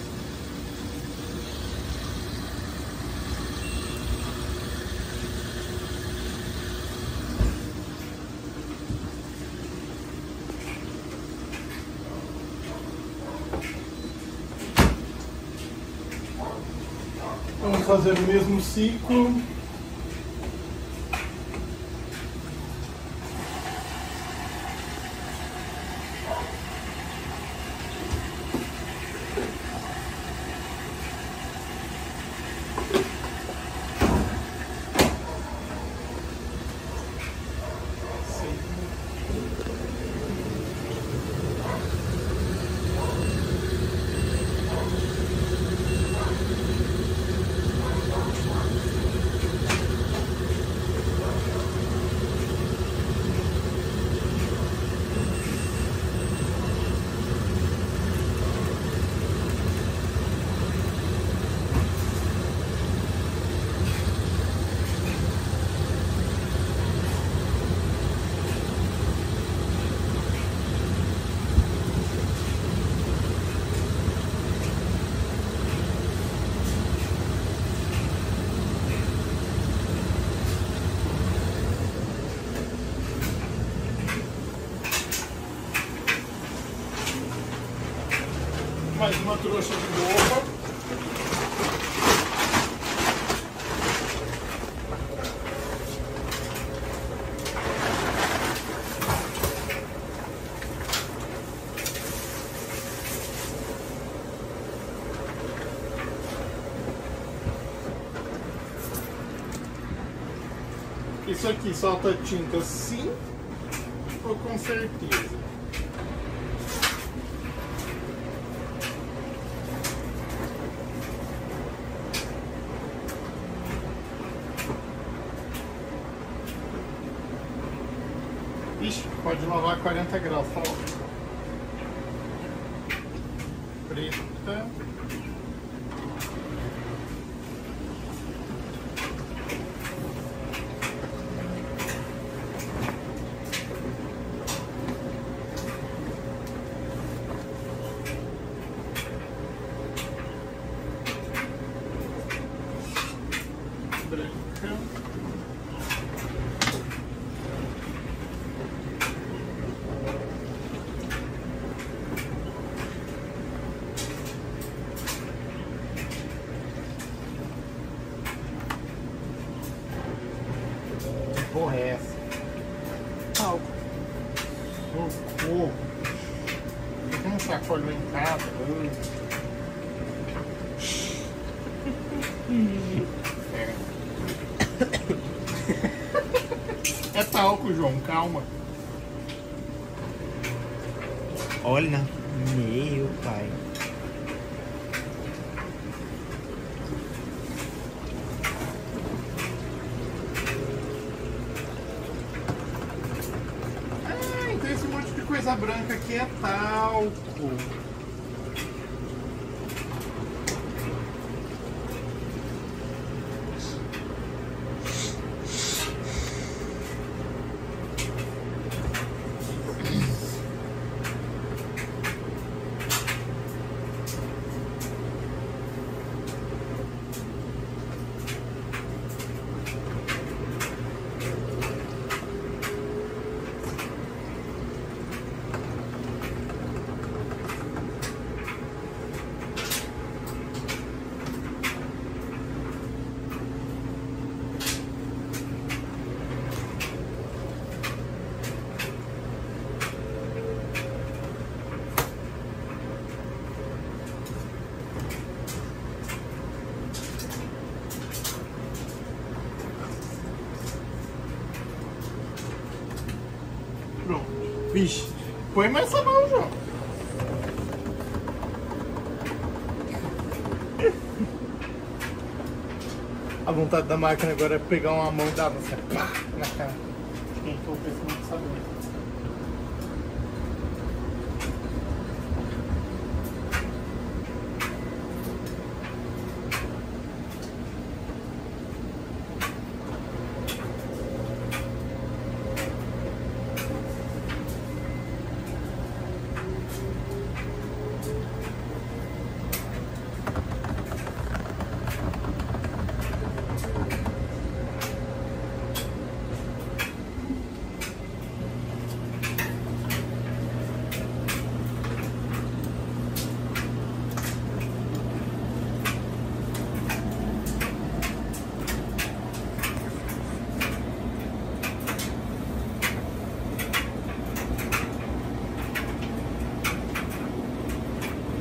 Vamos fazer o mesmo ciclo. Trouxa de boa. Isso aqui solta tinta sim ou com certeza? Pode lavar 40 graus, tá ótimo. Preta. Branca. Que porra é essa? Álcool. Socorro. Por que não sacolhou em casa? Talco, João, calma. Olha, Põe mais sabão, João. A vontade da máquina agora é pegar uma mão e dar você pá, na cara. Quem for pensando de sabão.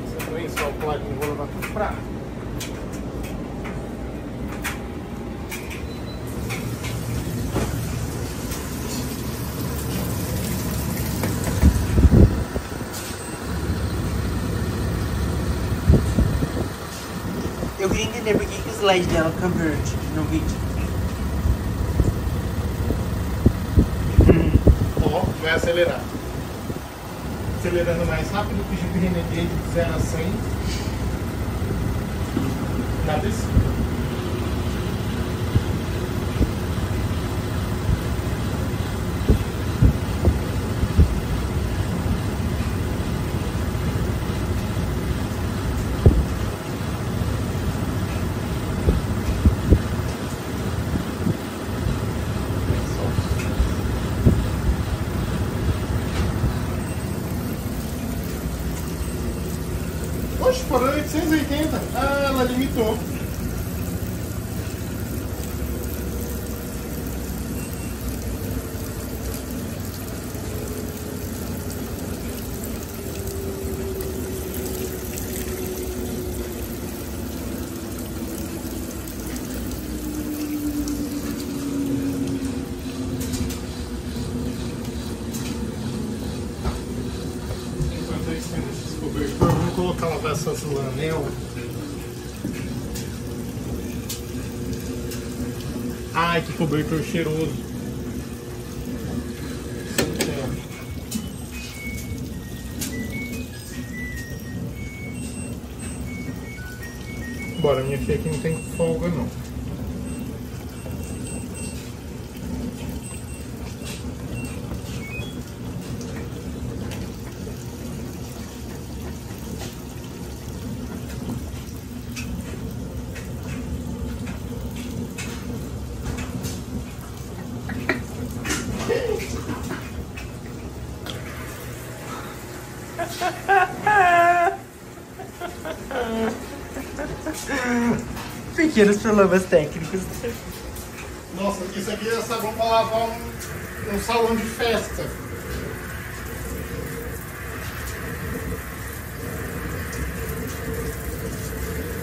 Você também só pode vou levar tudo pra. Eu queria entender por que, que o slide dela converte no vídeo. Ó, vai acelerar. Acelerando mais rápido que o Jeep Renegade de 0 a 100 na descida. Oxe, parou em 880. Ah, ela limitou. Enquanto eu estendo esses cobertores, vamos colocar uma dessas lanel. Cobertor cheiroso. Bora, minha filha aqui não tem folga não. Pequenos problemas técnicos. Nossa, isso aqui é sabão pra lavar um, um salão de festa.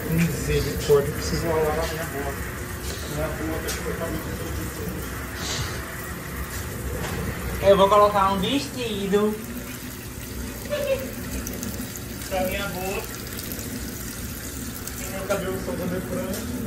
Misericórdia, preciso lavar a minha boca. Minha boca tá Eu vou colocar um vestido. pra minha boca. E meu cabelo só tá decorando.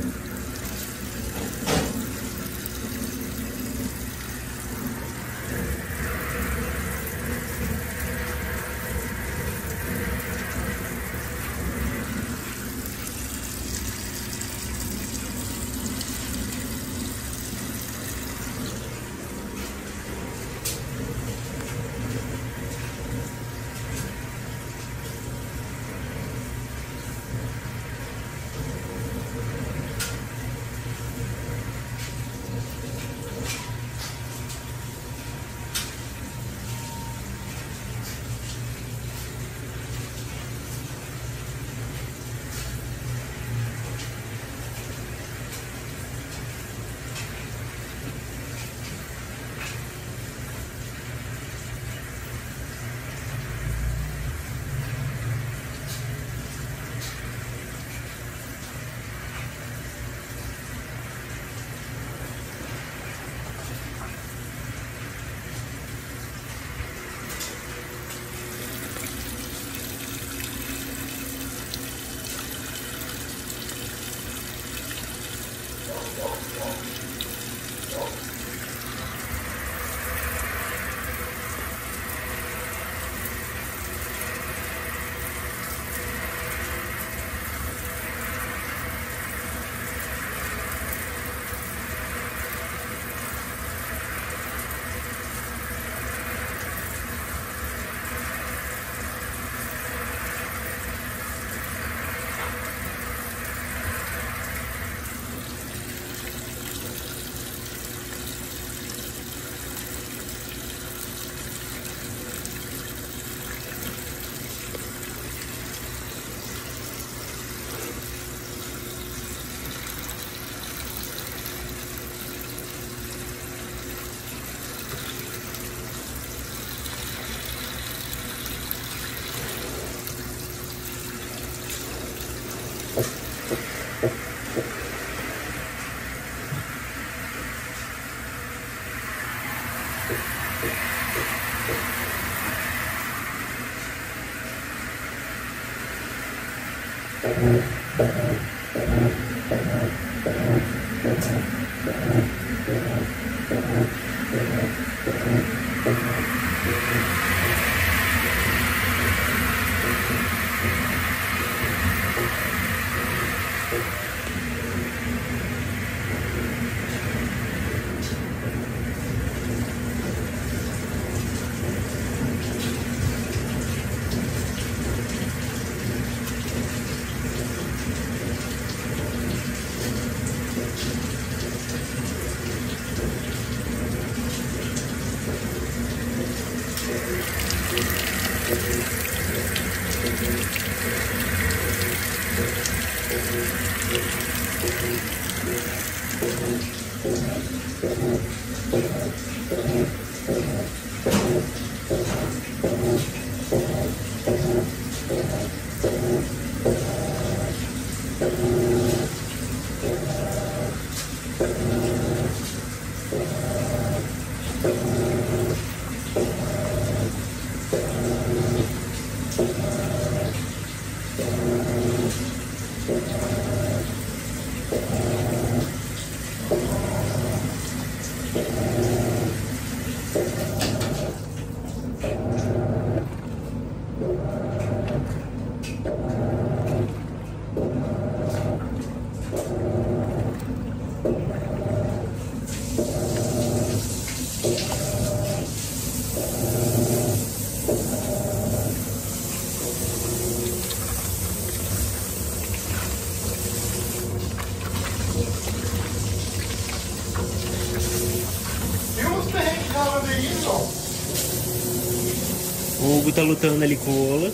Tá lutando ali com o Ola.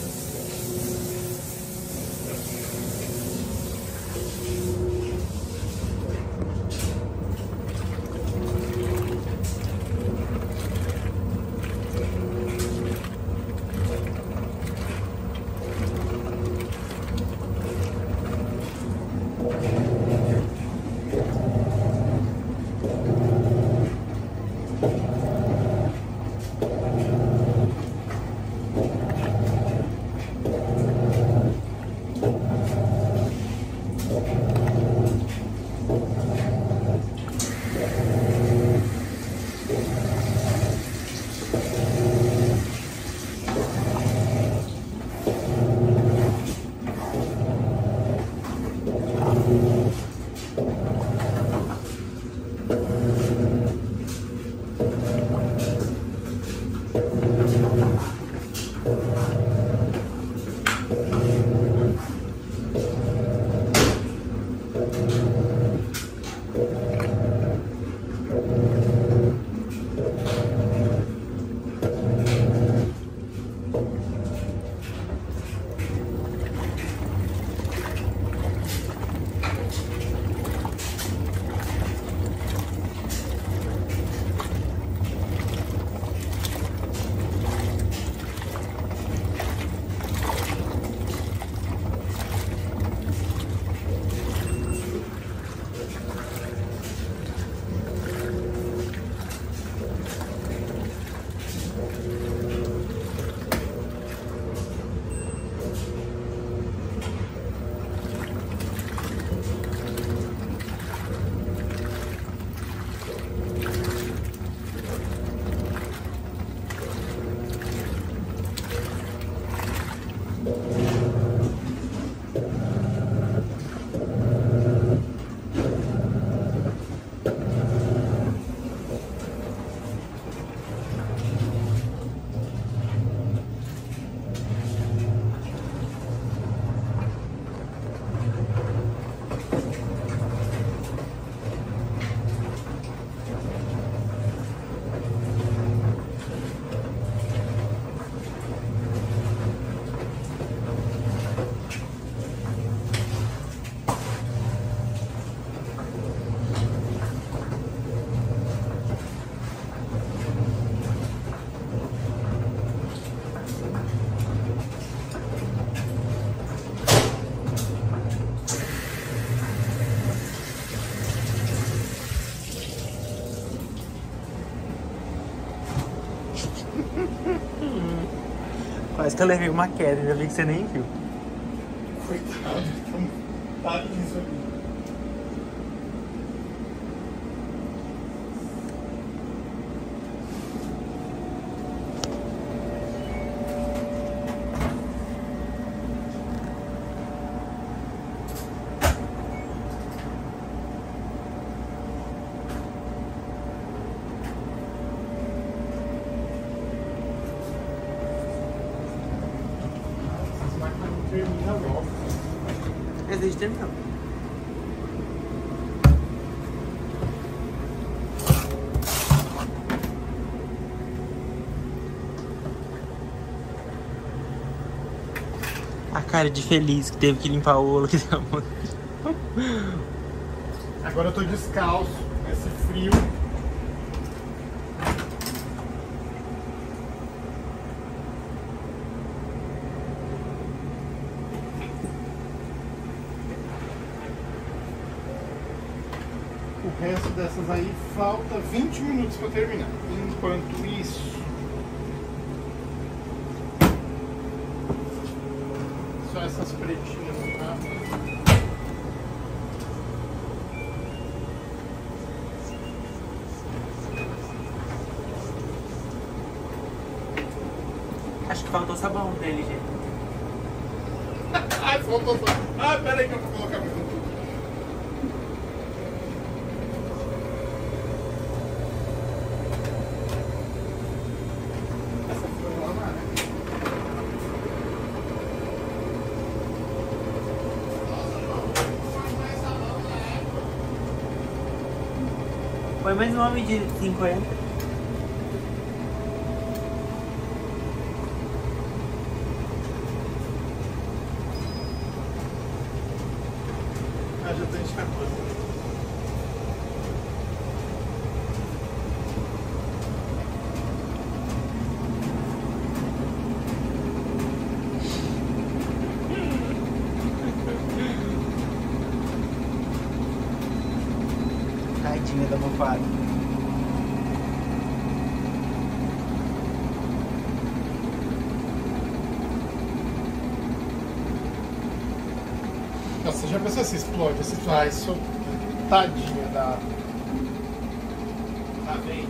Eu levei uma queda, ainda bem que você nem viu. Coitado, tá isso aqui. Essas máquinas não terminam logo. Mas desde terminou. A cara de feliz que teve que limpar o olho que Agora eu tô descalço, nesse frio. O resto dessas aí falta 20 minutos para terminar. Enquanto isso. Essas pretinhas tá? Acho que faltou sabão pra ele, gente. [LAUGHS] Ai, faltou só. Ah, pera aí que eu vou colocar mais um pouco. Essa foi lá, né? Põe mais uma medida de 50. Ah, já tô encharcando. Tadinha da mofada. Nossa, já pensou se ah, isso tadinha da. Tá bem.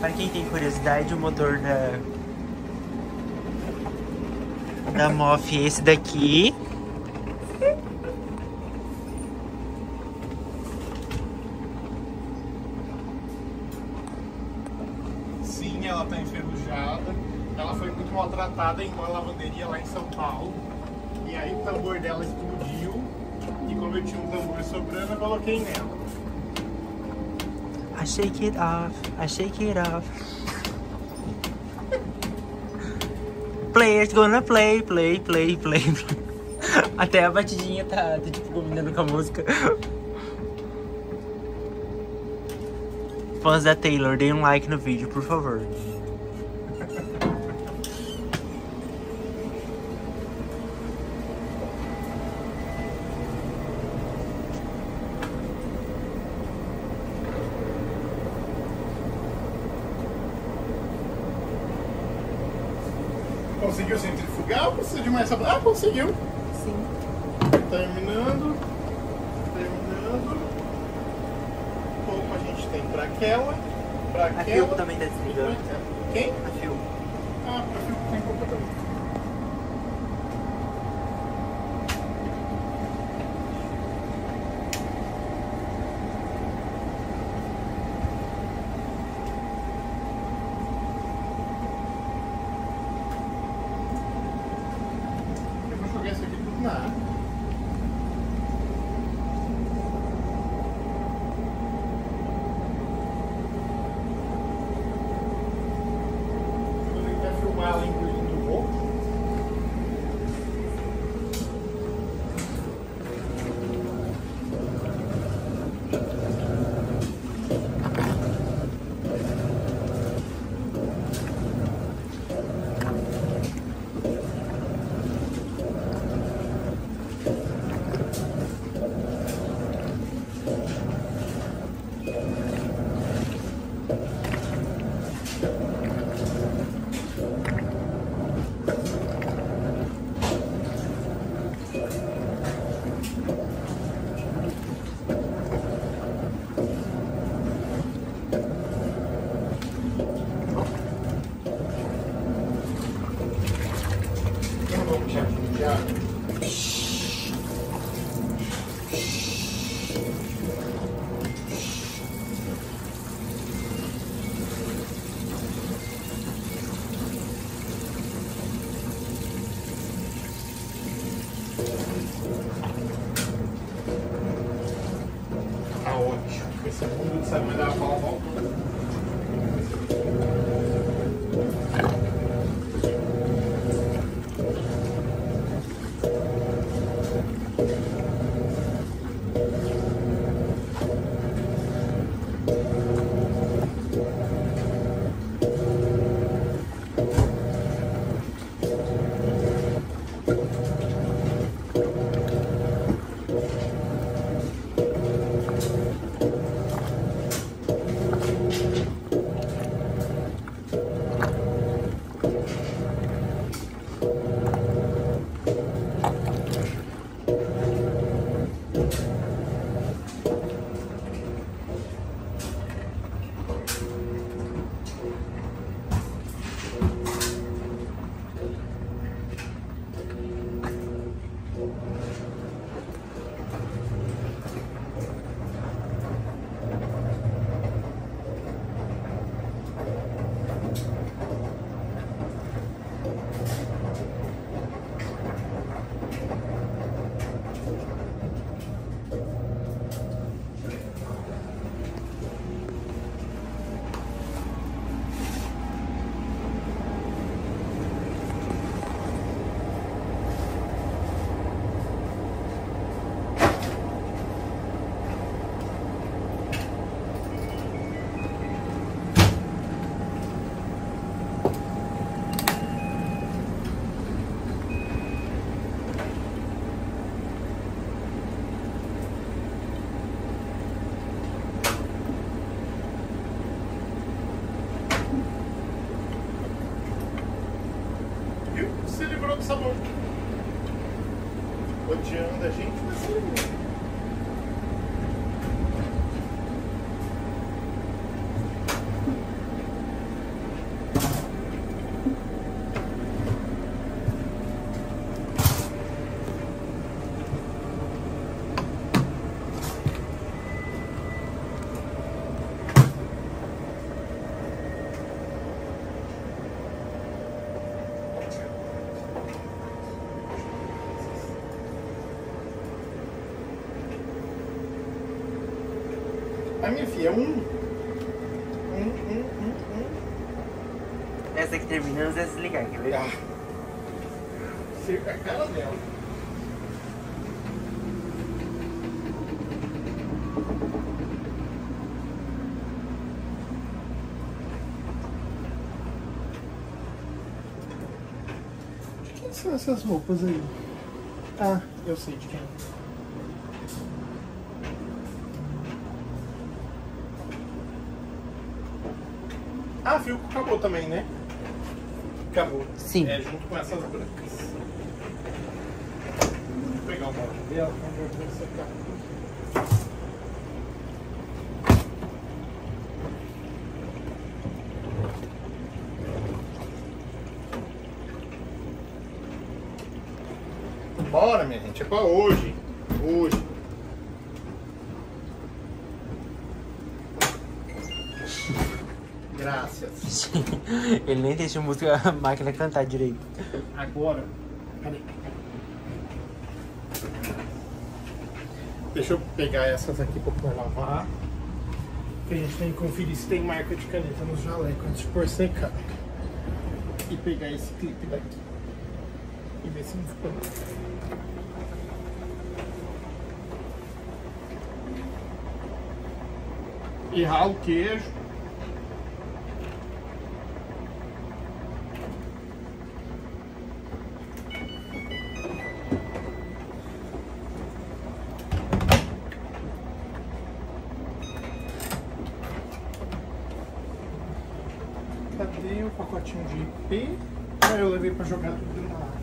Pra quem tem curiosidade, o motor da. Da MOF é esse daqui. Sim, ela tá enferrujada. Ela foi muito maltratada em uma lavanderia lá em São Paulo. E aí o tambor dela explodiu. E como eu tinha um tambor sobrando, eu coloquei nela. I shake it off, I shake it off. Players gonna play, play, play, play. [LAUGHS] Até a batidinha tá, tá tipo combinando com a música. Fãs da Taylor, deem um like no vídeo, por favor. Ah, conseguiu. Aqui terminando, você desligar, quer ver? Ah. Cerca a cara dela. De quem são essas roupas aí? Ah, eu sei de quem. Ah, viu? Acabou também, né? Sim. É, junto com essas brancas. Vou pegar o balde dela, vamos ver você tá. Bora, minha gente, é pra. Hoje. [LAUGHS] Ele nem deixa a música, a máquina cantar direito. Agora. Peraí. Deixa eu pegar essas aqui pra pôr lavar. Que a gente tem que conferir se tem marca de caneta nos jalecos antes de pôr secar. E pegar esse clipe daqui. E ver se não ficou nada. E rala o queijo. Cadê o pacotinho de IP? Ah, eu levei pra jogar tudo dentro da água.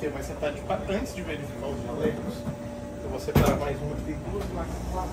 Fê, vai sentar de pa- antes de verificar os jalecos. Eu vou separar mais uma, tem duas placas lá.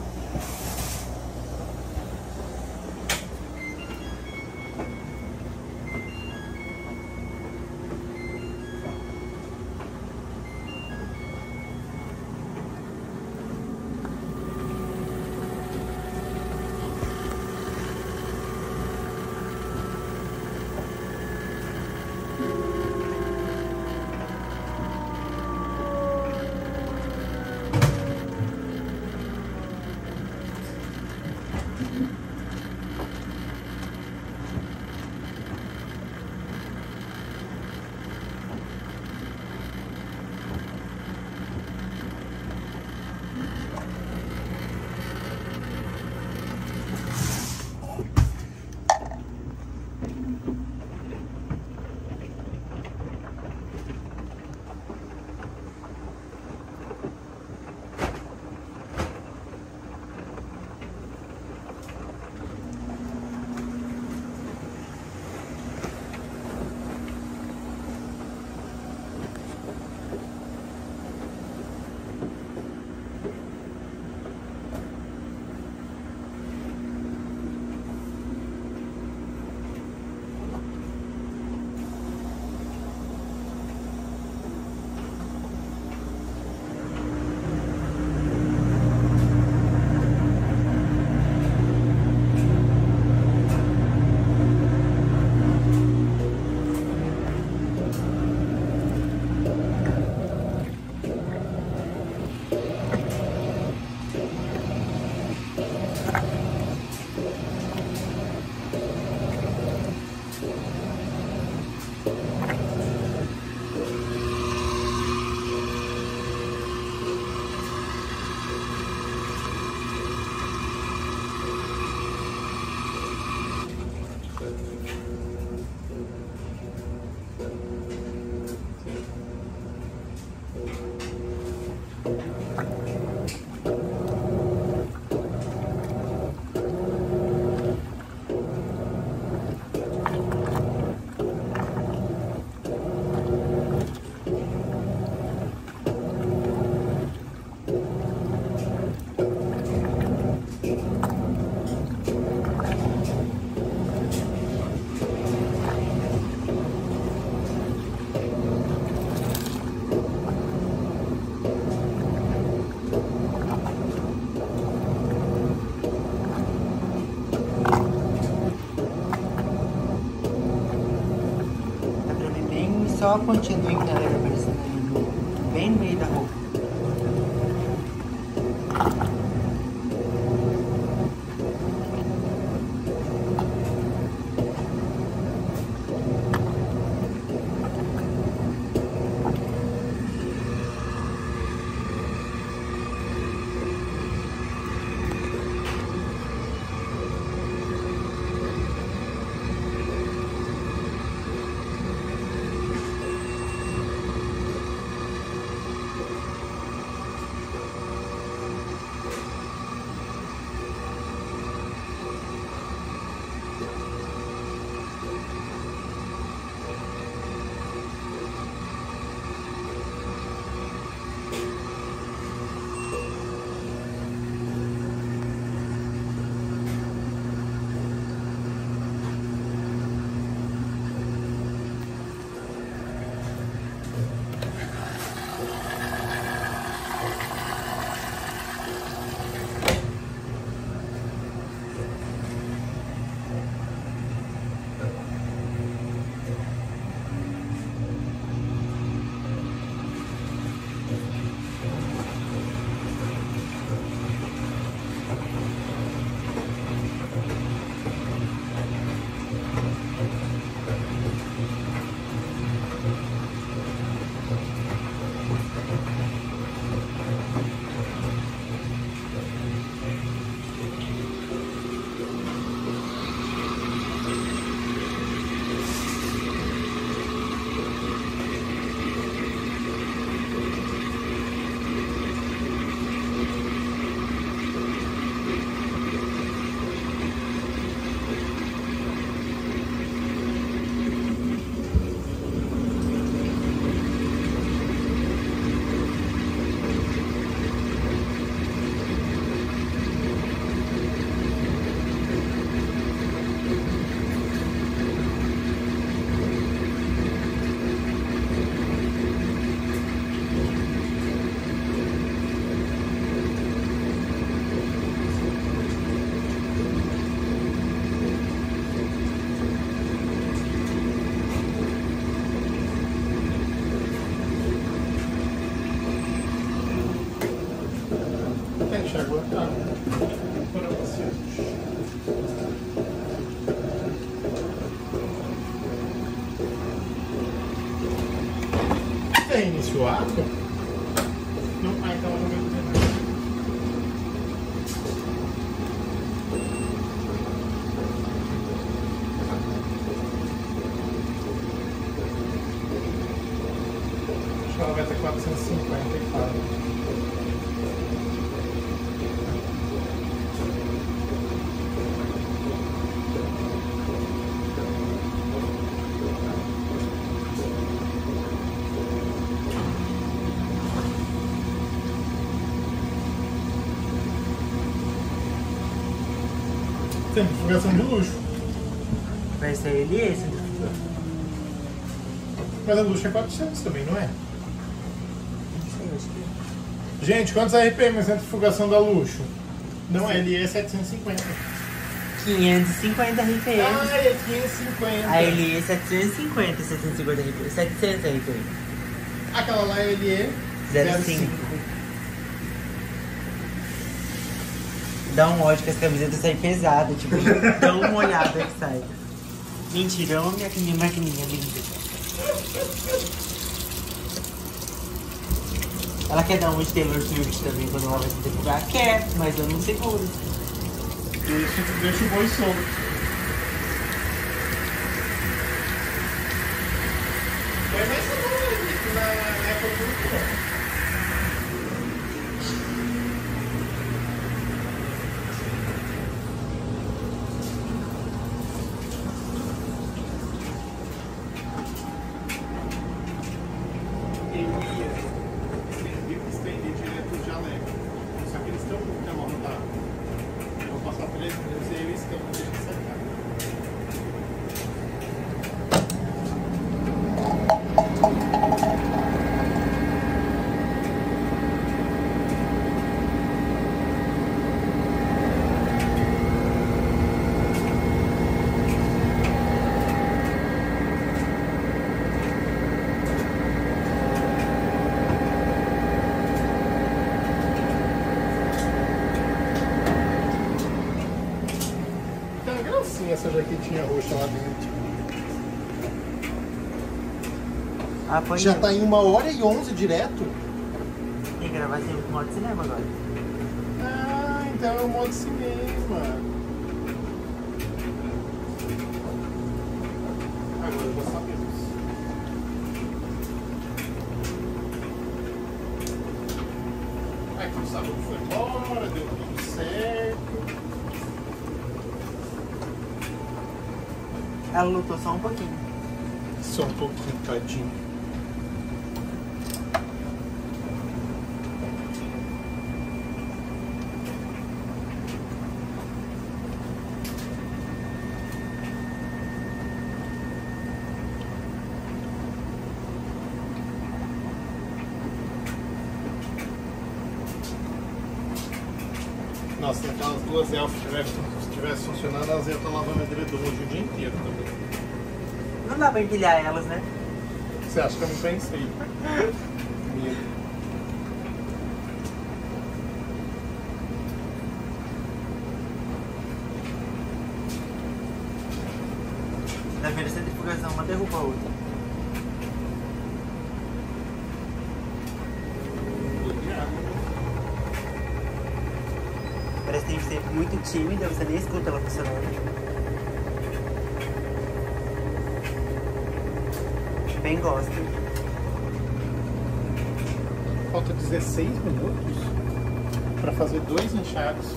Bem só Divulgação de luxo. Vai ser ele esse. Mas a luxo é 400 também, não é? Que. Gente, quantos RPM é centrifugação da luxo? Não, ele é 750. 550 RPM. Ah, é 550. A LE 750, 750 RPM. 700 RPM. Aquela lá é LE 05. Dá um ódio que as camisetas saem pesadas, tipo, [LAUGHS] tão molhada que sai. Mentira, amo minha, minha maquininha linda. Ela quer dar uma de Taylor Swift também quando ela vai se divulgar? Quer, mas eu não seguro. Deixa, deixa o boi solto nessa mão aí, que na, na época do Eu ia, eu vi que estender direto o jaleco. Só que eles estão com o tema rodado. Eu vou passar por eles, eles e eu esquema, deixa eu secar. Tá uma gracinha essa jaquetinha roxa lá dentro. Ah, pode Já tá em uma hora e onze direto? Tem que gravar sempre com modo cinema agora. Ah, então é o modo cinema. Agora eu já sabemos. Aqui o sabor foi embora, deu tudo certo. Ela lutou só um pouquinho. Só um pouquinho, tadinho. Nossa, aquelas duas elfas dá pra empilhar elas, né? Você acha que eu não pensei? Da primeira centrifugação, uma derruba a outra. Parece que tem que ser muito tímida, você nem escuta ela funcionando. Bem gosta. Falta 16 minutos para fazer dois enxagues.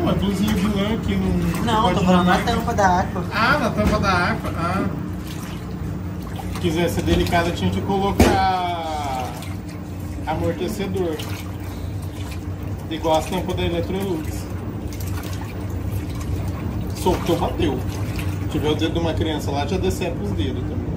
Uma blusinha de lã que não. Não, tô falando na tampa da água. Ah, na tampa da água. Ah. Se quiser ser delicada, tinha que colocar amortecedor. Igual as tampas da Electrolux. Soltou, bateu. Se tiver o dedo de uma criança lá, já decepa os dedos também.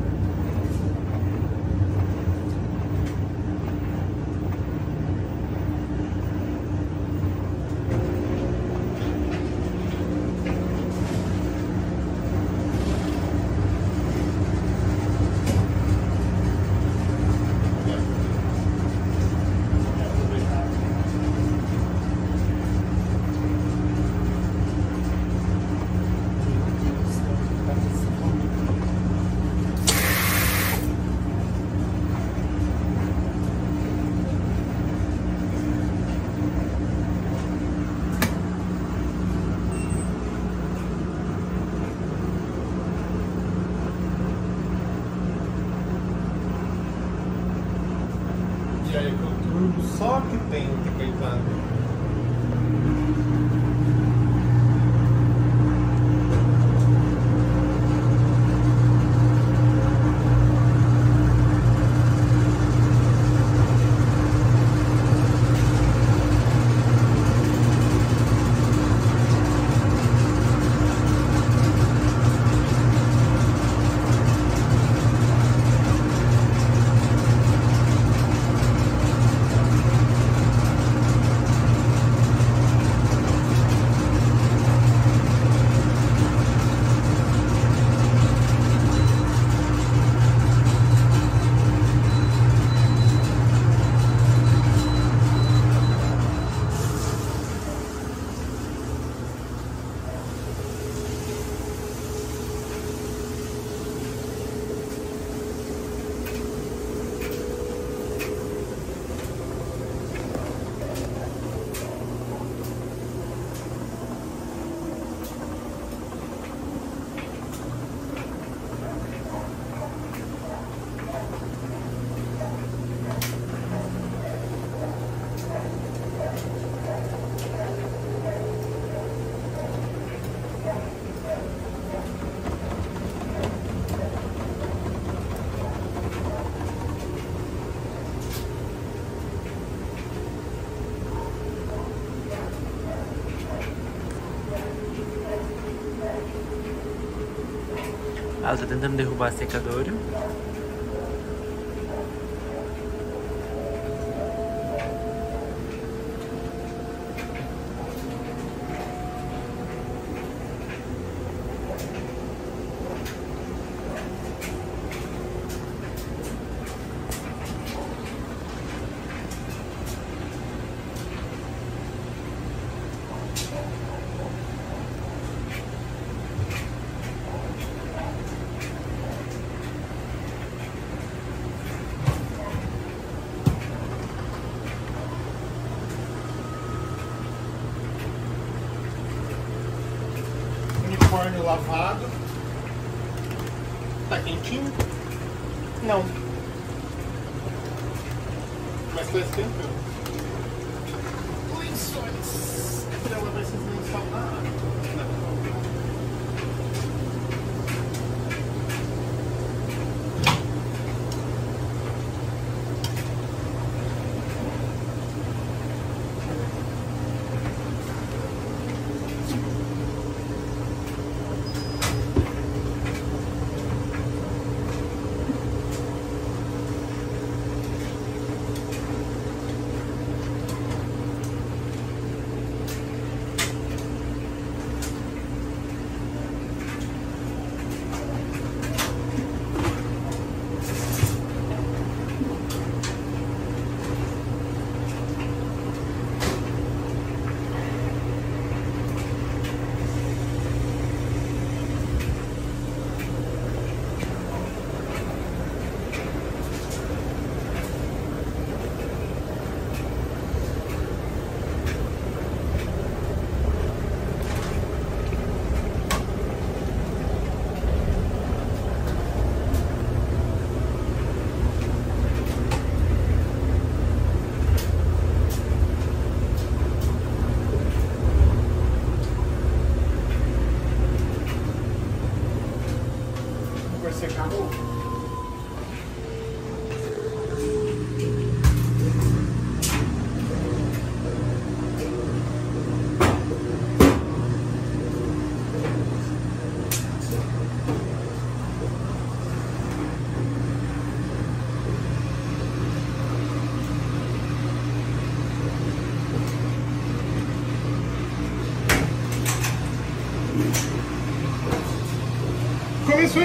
Ela tá tentando derrubar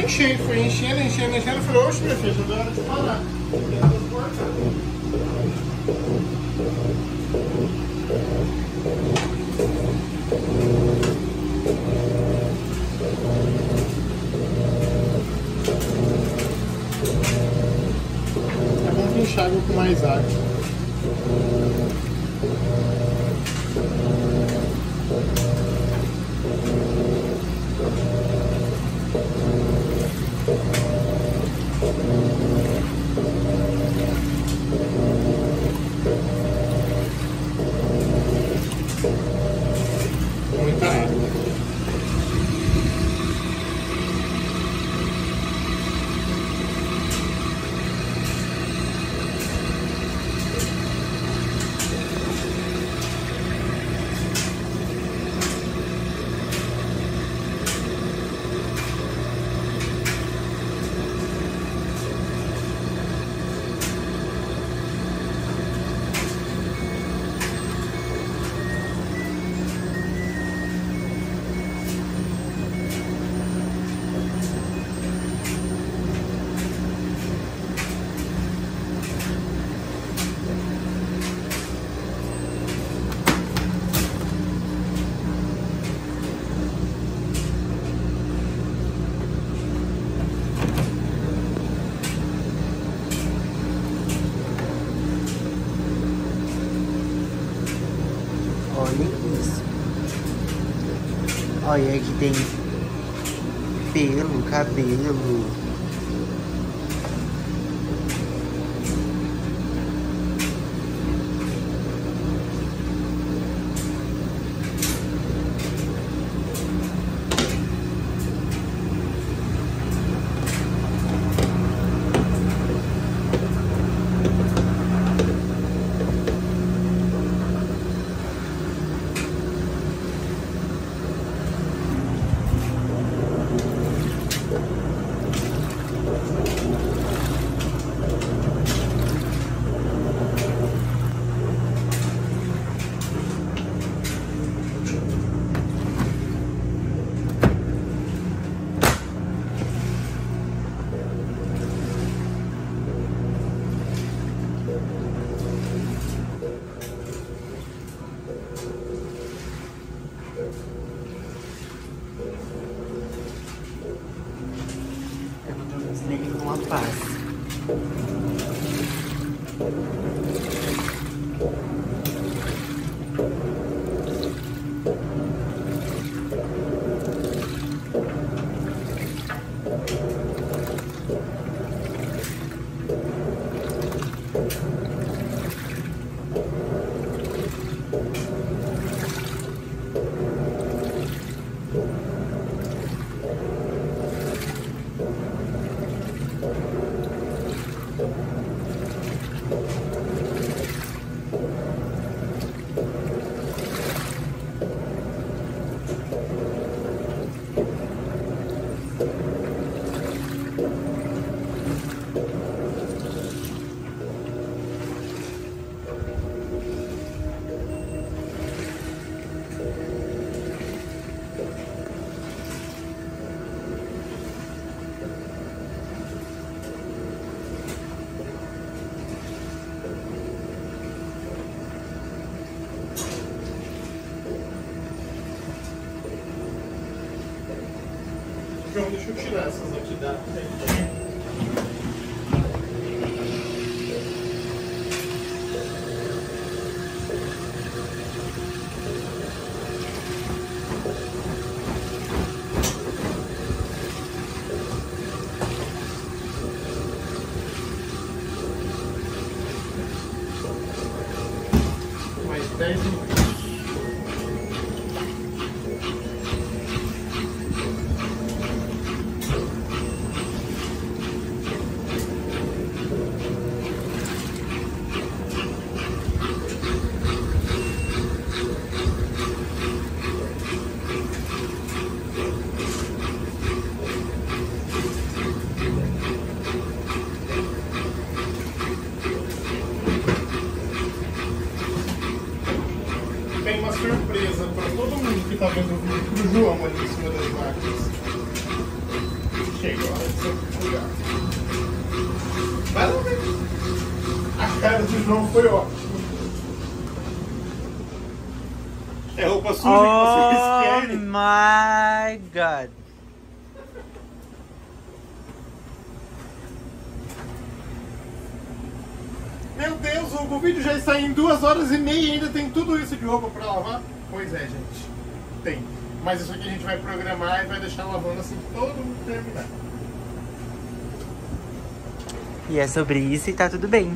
enchei, foi enchendo, enchendo, enchendo. foi oxe, minha filha, já deu hora de Khác. Chivas. uma ali em cima das máquinas. Chegou a hora de sempre julgar. Mais ou menos. A cara do João foi ótima. É roupa suja oh que vocês querem. Oh My God. Meu Deus, o vídeo já está em duas horas e meia e ainda tem tudo isso de roupa para lavar. Mas isso aqui a gente vai programar e vai deixar lavando assim todo mundo terminar. E é sobre isso e tá tudo bem.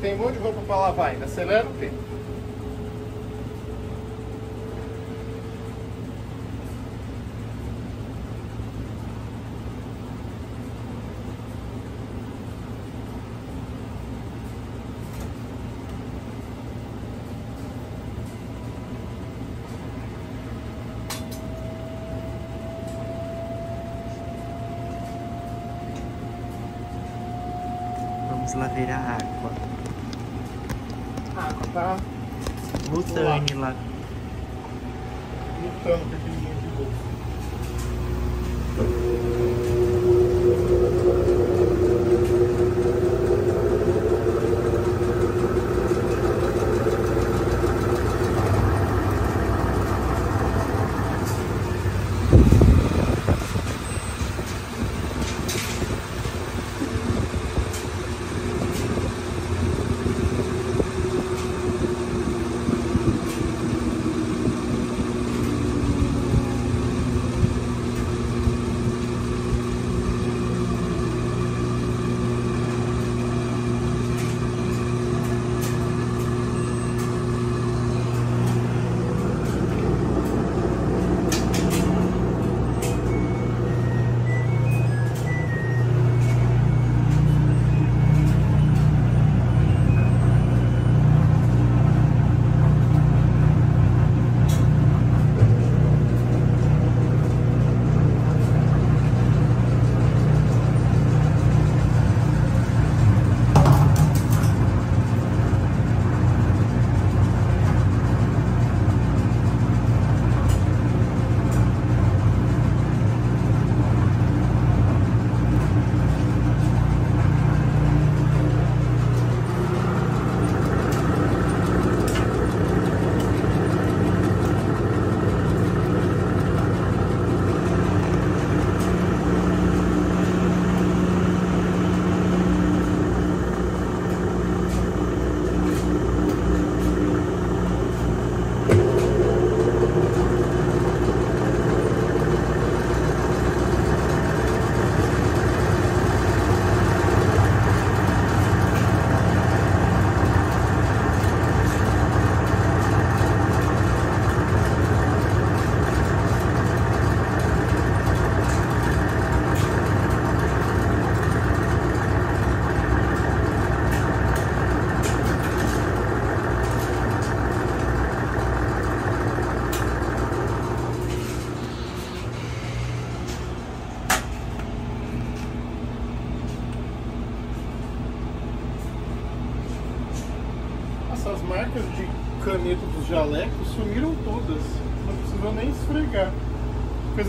Tem um monte de roupa pra lavar ainda. Acelera o tempo.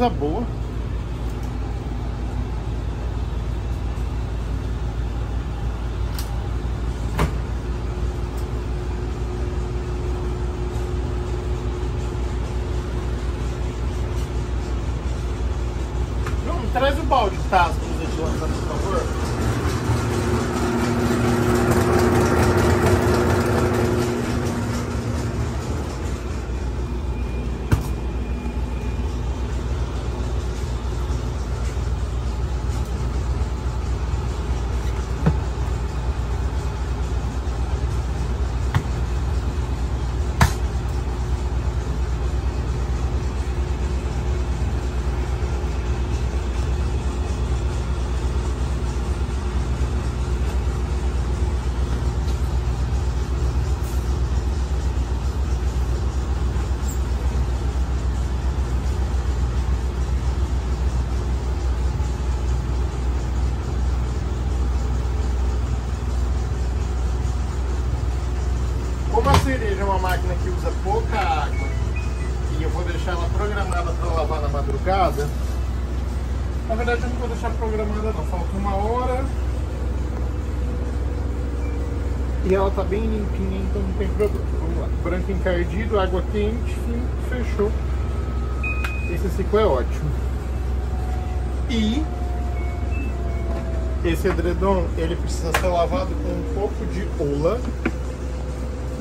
Coisa boa. Deixar programada não, falta uma hora e ela tá bem limpinha, então não tem problema. Vamos lá, branco encardido, água quente, fim, fechou. Esse ciclo é ótimo. E esse edredom, ele precisa ser lavado com um pouco de ola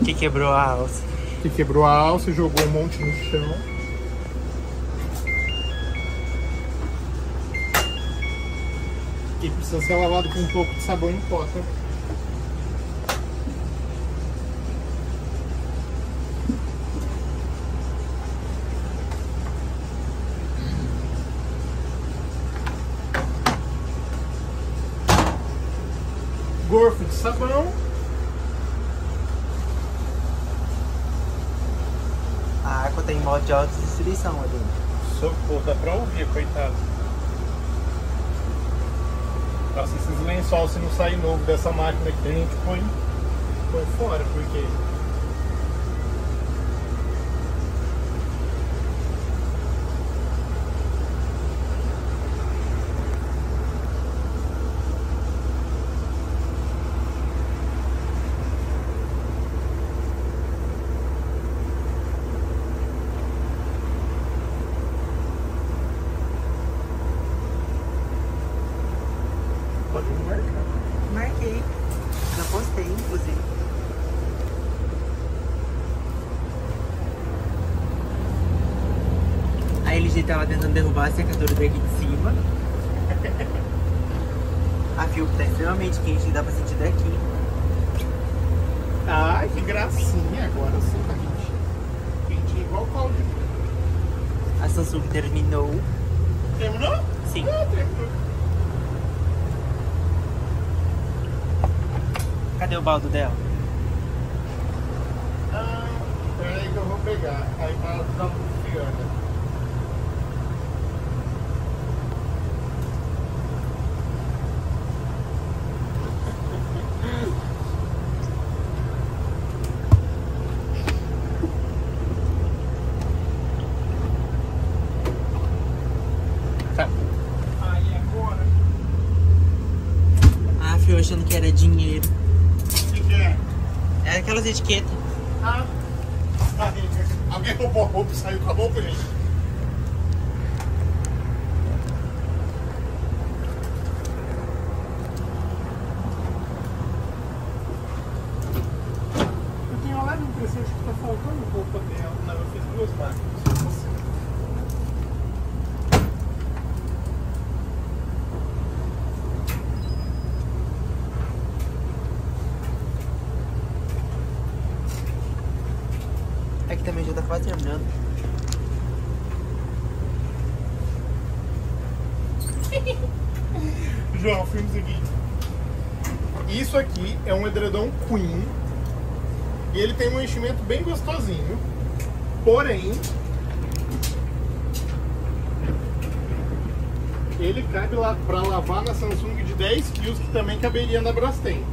Que quebrou a alça. que quebrou a alça e jogou um monte no chão. Precisa ser lavado com um pouco de sabão em pó, tá? Gorfo de sabão. A água tem modo de autodestruição ali. Socorro, dá pra ouvir, coitado. Nossa, lençóis, se não sair novo dessa máquina aqui, a gente põe, põe fora, porque. Pode me marcar. Marquei. Já postei, inclusive. A LG tava tentando derrubar a secadora daqui de cima. A fio tá extremamente quente, dá pra sentir daqui. Ai, que gracinha, agora sim tá quentinho. Quentinho igual caldo. A Samsung terminou. Terminou? Sim. Ah, terminou. Cadê o baldo dela? Ah, peraí que eu vou pegar. Aí tá tá funcionando. Tá. Aí agora, A fio achando que era dinheiro. o que que é? É aquelas etiquetas. Ah, alguém roubou a roupa e saiu com a roupa, gente? Eu tenho uma leve impressão de que tá faltando roupa dela. Não, eu fiz duas máquinas. É que também já tá quase terminando. João, filme o seguinte. Isso aqui é um edredom Queen. E ele tem um enchimento bem gostosinho. Porém, ele cabe lá para lavar na Samsung de 10 quilos, que também caberia na Brastemp.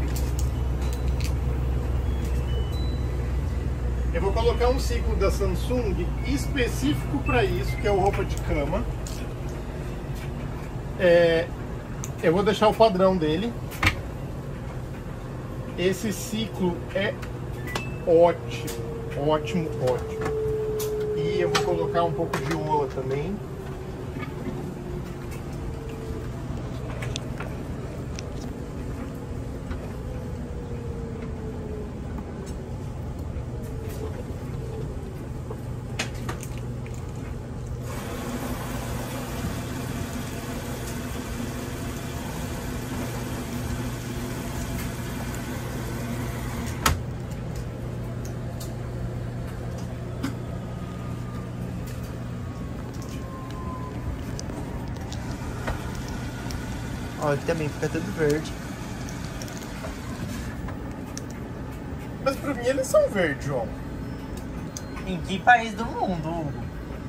Eu vou colocar um ciclo da Samsung específico para isso, que é o roupa de cama. É, eu vou deixar o padrão dele. Esse ciclo é ótimo, ótimo, ótimo. E eu vou colocar um pouco de ola também. Ó, aqui também fica tudo verde. Mas pra mim eles são verdes, João. Em que país do mundo, Hugo?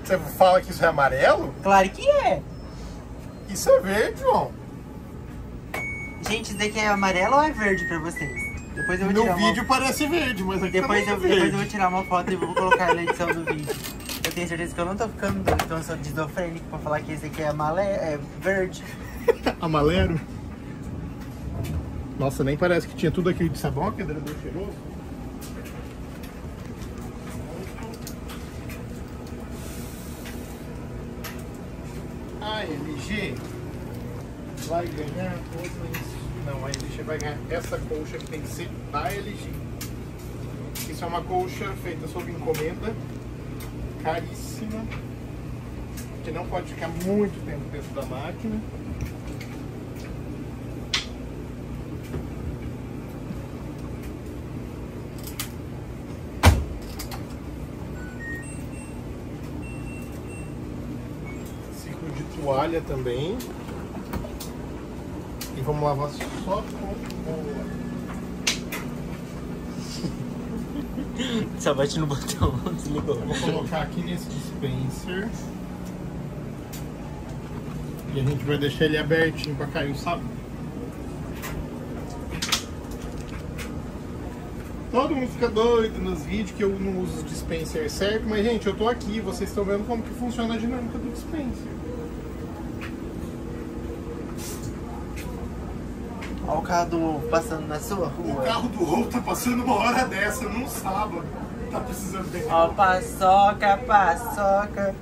Você fala que isso é amarelo? Claro que é. Isso é verde, João. Gente, isso daqui é amarelo ou é verde pra vocês? Depois eu vou No tirar vídeo uma... parece verde, mas aqui Depois eu, é depois verde. eu vou tirar uma foto e vou colocar na [LAUGHS] edição do vídeo. Eu tenho certeza que eu não tô ficando doido, então eu sou desofrênico pra falar que esse aqui é, é verde. [LAUGHS] Amalero? Nossa, nem parece que tinha tudo aquilo de sabão, que era bem cheiroso. A LG vai ganhar outras. Não, a LG vai ganhar essa colcha que tem que ser da LG. Isso é uma colcha feita sob encomenda, caríssima, que não pode ficar muito tempo dentro da máquina. ciclo também. E vamos lavar só com [LAUGHS] boa. Só bate no botão, desligou. Vou colocar aqui nesse dispenser. E a gente vai deixar ele abertinho para cair o sabão. Todo mundo fica doido nos vídeos que eu não uso o dispenser certo, mas gente, eu tô aqui, vocês estão vendo como que funciona a dinâmica do dispenser. Olha o carro do Hugo passando na sua O rua. carro do Rô tá passando uma hora dessa num sábado. Tá precisando de Ó, paçoca, paçoca.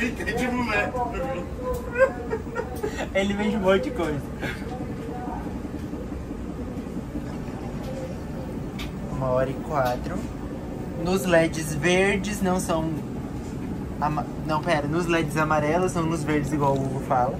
Entende, moleque? [LAUGHS] Ele vende um monte de coisa. Uma hora e quatro. Nos LEDs verdes não são. ama- Não, pera, nos LEDs amarelos são nos verdes igual o Hugo fala.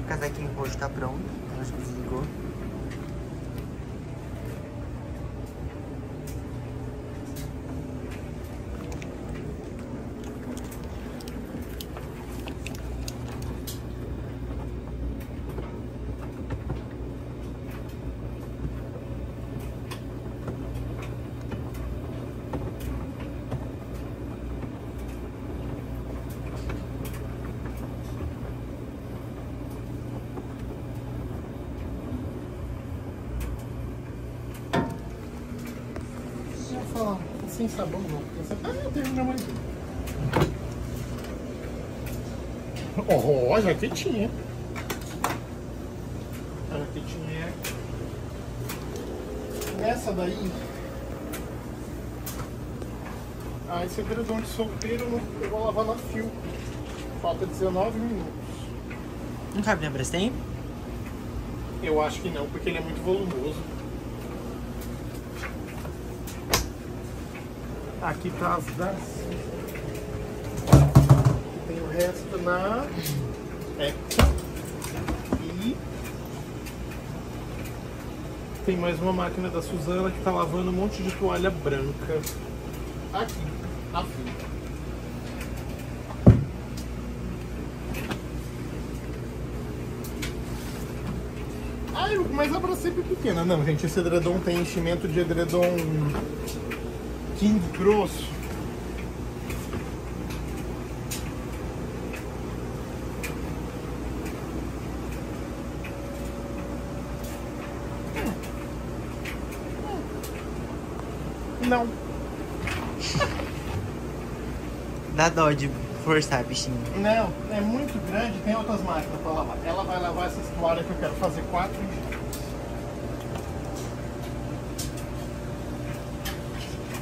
O casaquinho roxo tá pronto. Acho que desligou. Deixa eu falar, sem sabão não. Essa- Ah, termina mais um. Ó, a jaquetinha. A jaquetinha é. Essa daí. Ah, esse edredom de solteiro eu não- eu vou lavar na fio. Falta 19 minutos. Não cabe na Brastemp? Eu acho que não, porque ele é muito volumoso. Aqui tá as das. Aqui tem o resto na tem mais uma máquina da Suzana que está lavando um monte de toalha branca. Aqui, afim. Ai, ah, mas a é sempre pequena. Não, gente, esse edredom tem enchimento de edredom king grosso. Dá dó de forçar, bichinho. Não, é muito grande, tem outras máquinas pra lavar. Ela vai lavar essas toalhas que eu quero fazer quatro enxagues.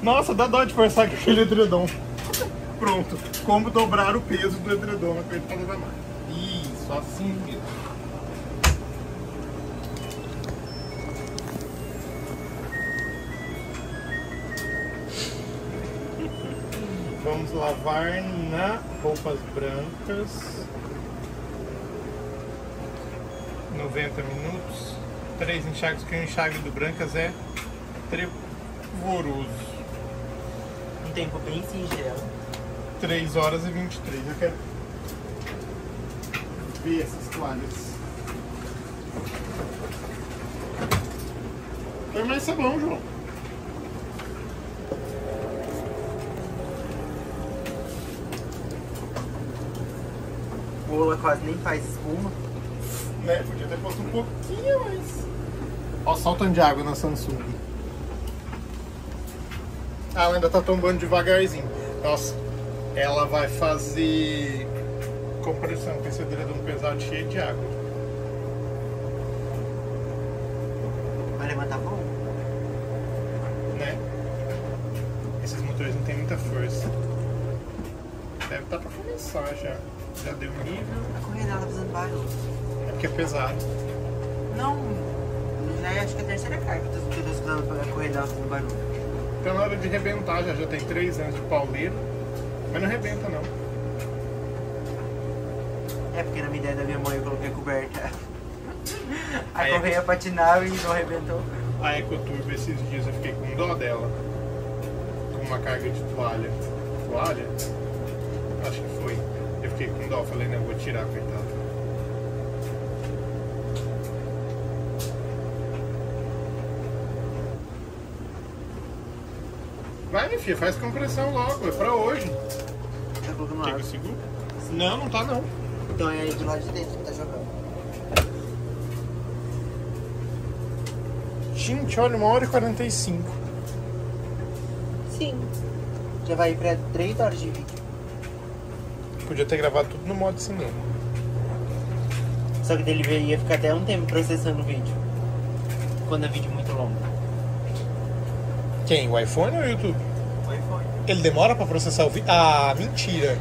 Nossa, dá dó de forçar [LAUGHS] com aquele edredom. Pronto, como dobrar o peso do edredom na pra levar mais. Isso, assim mesmo. Vamos lavar na roupas brancas. 90 minutos. Três enxagues, que o enxague do brancas é trevoroso. Um tempo bem singelo. 3 horas e 23. Eu quero ver essas toalhas. Põe mais sabão, João. Quase nem faz espuma. Né? Podia ter posto um pouquinho mais. Ó, soltando de água na Samsung. Ah, ela ainda tá tombando devagarzinho. Nossa, ela vai fazer compressão com esse edredom pesado cheio de água. Vai levantar bom? né? Esses motores não tem muita força. Deve estar pra começar já. Já deu nível. A correia dela tá fazendo barulho. É porque é pesado. Não, já é, acho que é a terceira carga que eu tô- que escutando pra dela fazendo barulho. Tá na hora de rebentar já. Já tem 3 anos de pauleiro. Mas não rebenta não. É porque na minha ideia da minha mãe eu coloquei a coberta. [LAUGHS] A Aí é correia patinava e não arrebentou. A Ecoturbo esses dias eu fiquei com dó dela. Com uma carga de toalha. Toalha? Acho que foi. Eu fiquei com dó, falei, não, vou tirar, coitado. Faz compressão logo, é pra hoje. Tá colocando Quer que água. eu seguro? Não, não tá não. Então é aí do lado de dentro que tá jogando. Gente, olha, uma hora e 45. Sim. Já vai ir pra 3 horas de vídeo. Podia ter gravado tudo no modo cinema. Só que dele ia ficar até um tempo processando o vídeo. Quando é vídeo muito longo. Quem? O iPhone ou o YouTube? Ele demora pra processar o vídeo? Ah, mentira.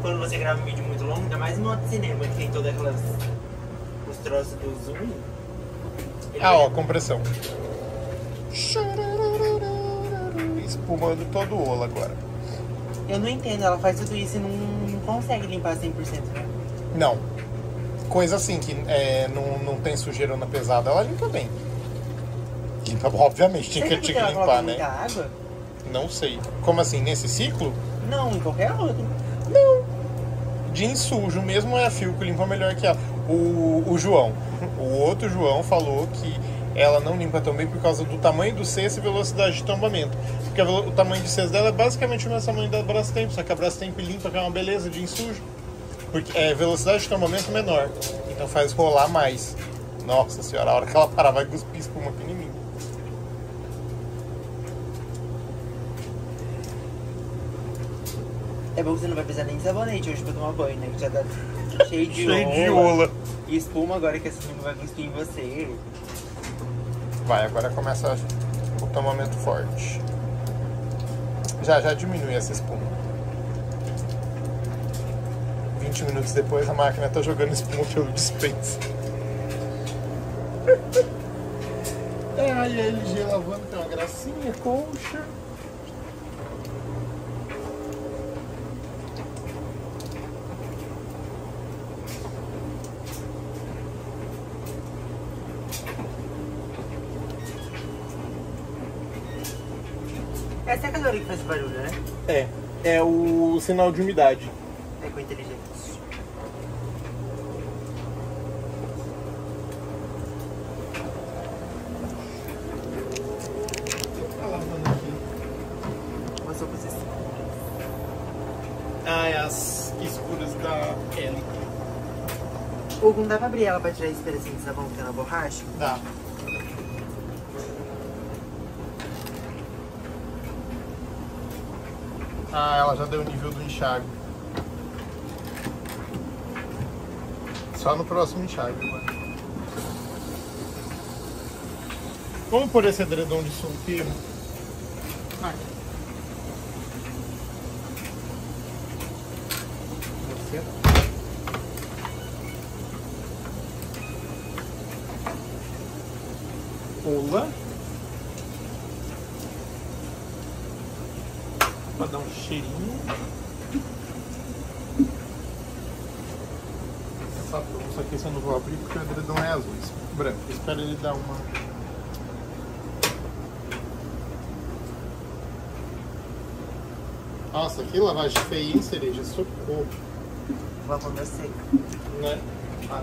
Quando você grava um vídeo muito longo, ainda mais no modo cinema, que tem todas aquelas. os troços do zoom. Ah, ó, compressão. Espumando todo o olo agora. Eu não entendo, ela faz tudo isso e não, não consegue limpar 100%, né? Não. Coisa assim que é, não, não tem sujeira na pesada, ela limpa bem. Limpa, obviamente, tinha que, Será tinha que ela limpar, né? muita água? Não sei. Como assim, nesse ciclo? Não, em qualquer outro. Jeans sujo mesmo é a Fio que limpa melhor que ela. O, o João, o outro João falou que ela não limpa tão bem por causa do tamanho do cesto e velocidade de tombamento. Porque o tamanho de cesto dela é basicamente o mesmo tamanho da Brastemp, só que a Brastemp limpa que é uma beleza, jeans sujo. Porque é velocidade de tombamento menor, então faz rolar mais. Nossa senhora, a hora que ela parar vai cuspir espuma aqui em mim. É bom que você não vai precisar nem de sabonete hoje pra tomar banho, né? Que já tá cheio de [LAUGHS] Cheio de ola. E espuma agora que essa espuma vai cuspir em você. Vai, agora começa o tomamento forte. Já, já diminui essa espuma. 20 minutos depois a máquina tá jogando espuma pelo dispensa. [LAUGHS] Ai, a LG lavando tem uma gracinha, colcha. sinal de umidade. É com inteligência. Ah, é as escuras da Ellie. Hugo, não dá pra abrir ela pra tirar a espelha sem desabão que tá na borracha? Dá. Ah, ela já deu o nível do enxágue. Só no próximo enxágue agora. Vamos por esse edredom de solteiro? Aqui. Nossa, que lavagem feia, hein, cereja? Socorro. Vamos ver se. Né? Ah.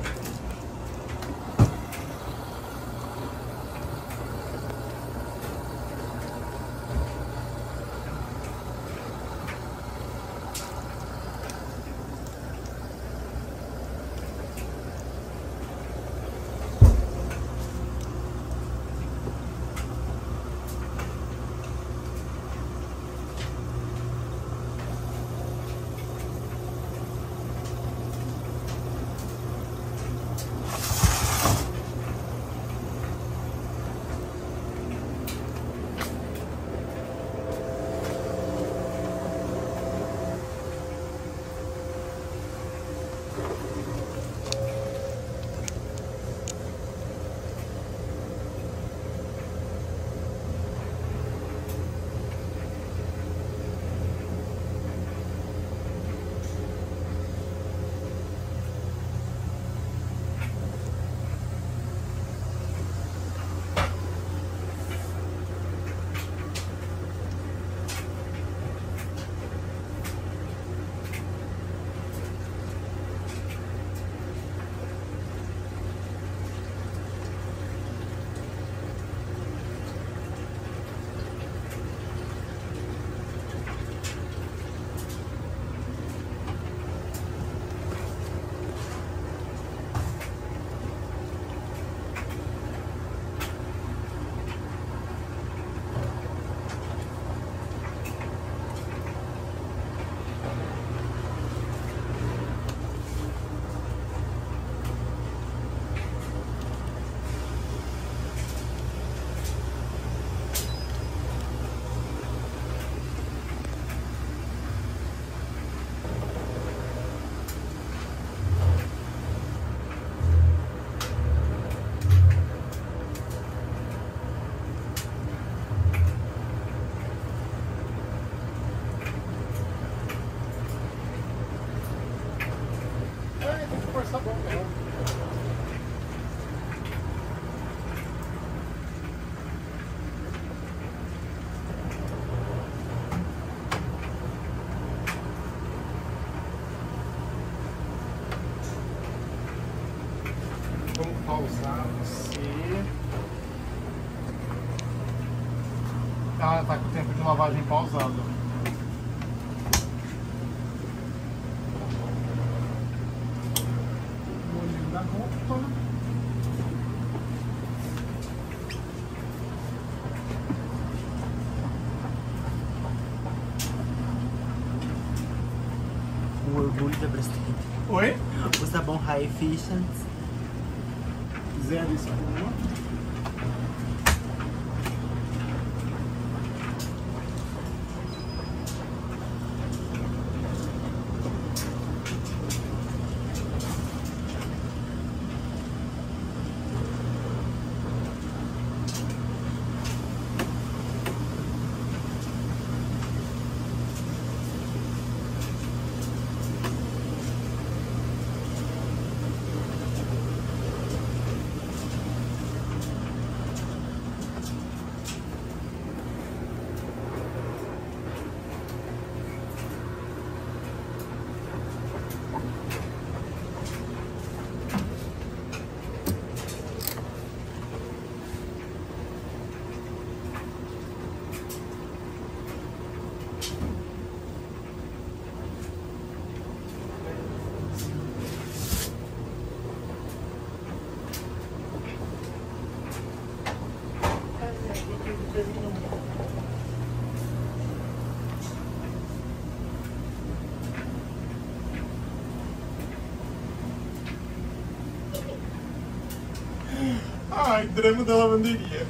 Drama da lavanderia.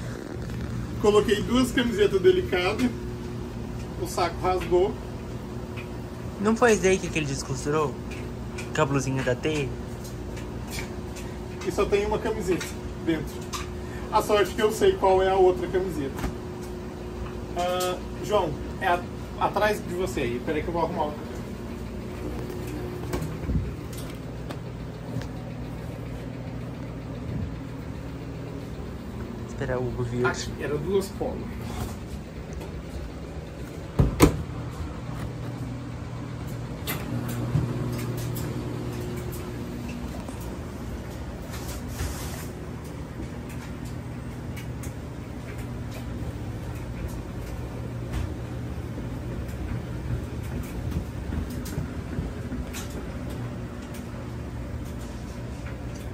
Coloquei duas camisetas delicadas, o saco rasgou. Não foi esse aí que ele descosturou? Com a blusinha da T? e só tem uma camiseta dentro. A sorte que eu sei qual é a outra camiseta. Ah, João, é a- atrás de você aí. Peraí que eu vou arrumar outra. Esperar o Hugo vir. Aqui, eram duas polos.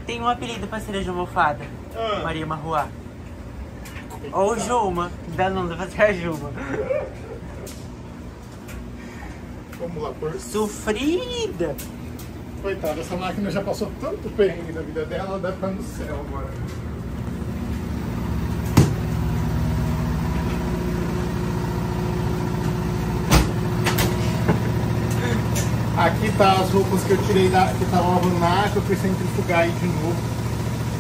Tem um apelido pra cereja almofada. Ah. Maria Marruá. Ou Juma. Dá não, dá pra ser a Juma. Vamos lá, por Sofrida. Coitada, essa máquina já passou tanto perrengue na vida dela, ela deve estar no céu agora. Aqui tá as roupas que eu tirei da. que tava lavando na água, eu fui centrifugar aí de novo.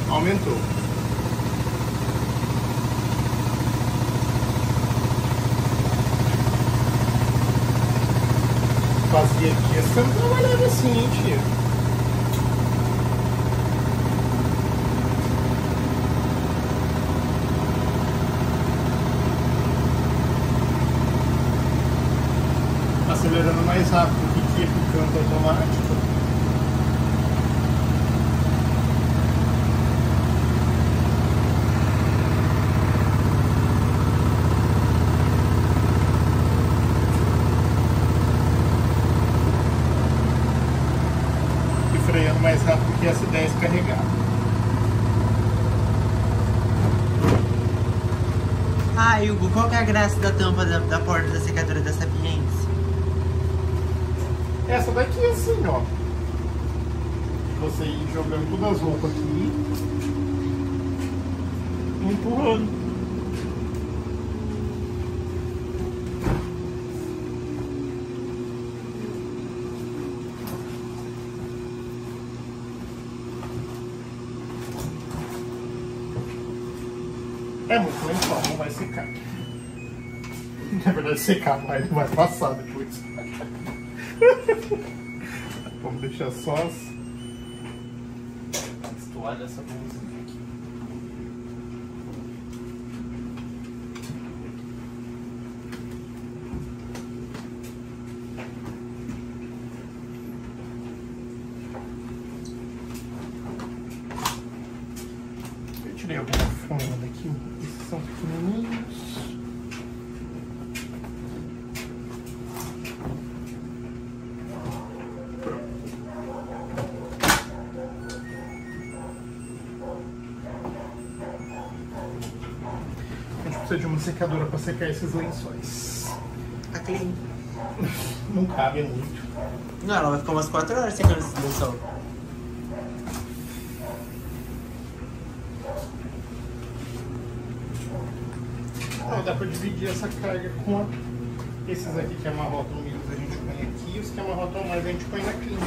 Aumentou. Fazia que eu não trabalhava assim, hein? Acelerando mais rápido que que o canto automático. E freando mais rápido que S10 carregado. Ah, Hugo, qual que é a graça da tampa da, da porta da secadora da Sapiência? Essa daqui é assim, ó. Você ir jogando todas as roupas aqui. Empurrando. É muito vai secar. Verdade, secar vai, vai passar depois. Vamos deixar só as, as toalhas, essa blusinha aqui. Eu tirei alguma forma daqui, esses são pequenininhos. A gente precisa de uma secadora para secar esses lençóis. [LAUGHS] A Clean. Não cabe muito. Não, ela vai ficar umas 4 horas secando esse lençol. Não, dá para dividir essa carga com a... esses aqui que amarrotam menos a gente põe aqui, e os que amarrotam mais a gente põe na clínica.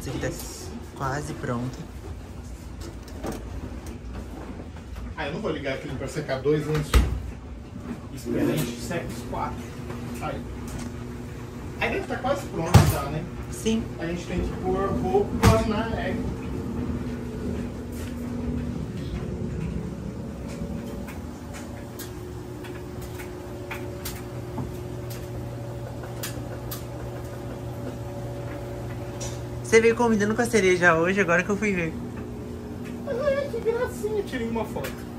Esse aqui tá quase pronto. Ah, eu não vou ligar aquilo para secar dois lençóis. Espera, a gente seca os quatro. Aí. Aí deve estar quase pronto já, né? Sim. A gente tem que pôr roupa na égua. Você veio combinando com a cereja hoje, agora que eu fui ver. Ai, que gracinha, tirei uma foto.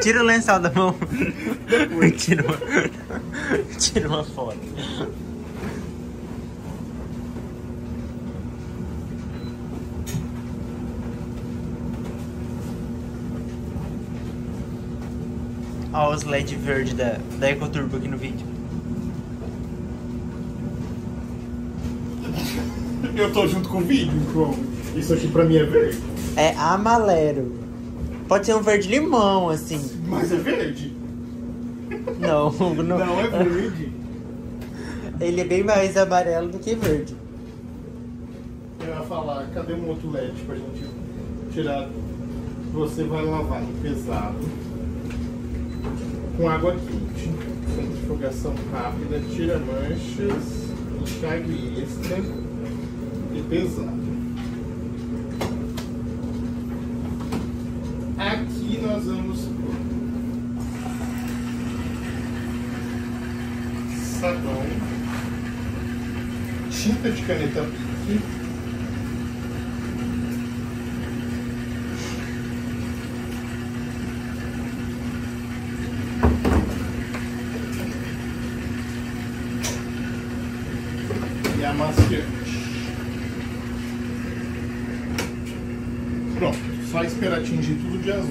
Tira o lençol da mão. Depois [LAUGHS] tira uma, tira uma foto. Olha os LED verde da, da EcoTurbo aqui no vídeo. Eu tô junto com o vídeo, João. Isso aqui pra mim é verde. É amalero. Pode ser um verde limão, assim. Mas é verde. Não, [LAUGHS] não. Não é verde. Ele é bem mais amarelo do que verde. Eu ia falar, cadê um outro LED pra gente tirar? Você vai lavar no pesado com água quente. Centrifugação rápida, tira manchas, enxague extra e pesado. Aqui nós vamos sabão, tinta de caneta Bic, e amaciante. Pronto, só esperar atingir tudo de azul.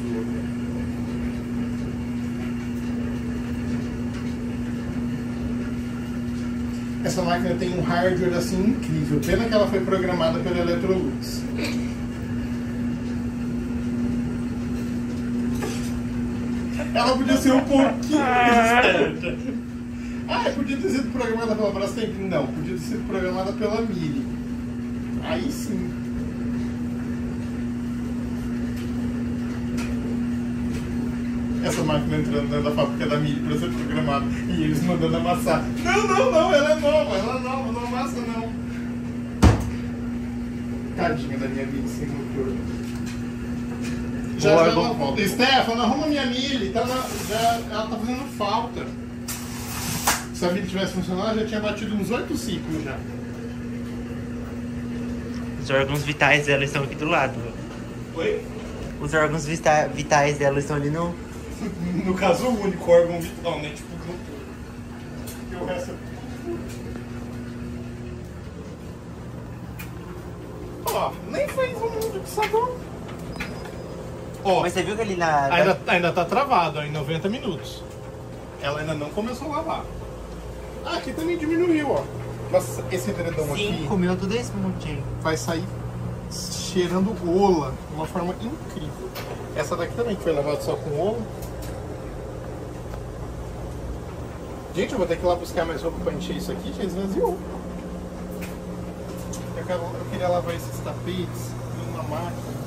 Essa máquina tem um hardware assim incrível. Pena que ela foi programada pela Electrolux. Ela podia ser um pouquinho mais [LAUGHS] esperta. Ah, podia ter sido programada pela Brastemp? Não, podia ter sido programada pela Miri. Aí sim. Essa máquina entrando dentro da fábrica da Miri para ser programada e eles mandando amassar. Não, não, não, ela é nova, ela é nova, não amassa não. Tadinha da minha Miri sem motor. Já, Boa, já ela volta. Stefano, arruma minha Miri, tá na- já, ela tá fazendo falta. Se a Miri tivesse funcionado, já tinha batido uns oito ciclos já. Os órgãos vitais dela estão aqui do lado. Oi? Os órgãos vita- vitais dela estão ali no. [LAUGHS] No caso, o único órgão vital, né? Tipo, no... E o resto é... Ó, nem fez um mundo de sabão. Ó, Mas você viu que ali na. ainda, ainda tá travado, ó, em 90 minutos. Ela ainda não começou a lavar. Ah, aqui também diminuiu, ó. Nossa, esse edredom aqui comeu tudo esse montinho. vai sair cheirando ola de uma forma incrível. Essa daqui também que foi lavada só com ola. Gente, eu vou ter que ir lá buscar mais roupa pra encher isso aqui, já esvaziou. Eu, quero- eu queria lavar esses tapetes numa máquina.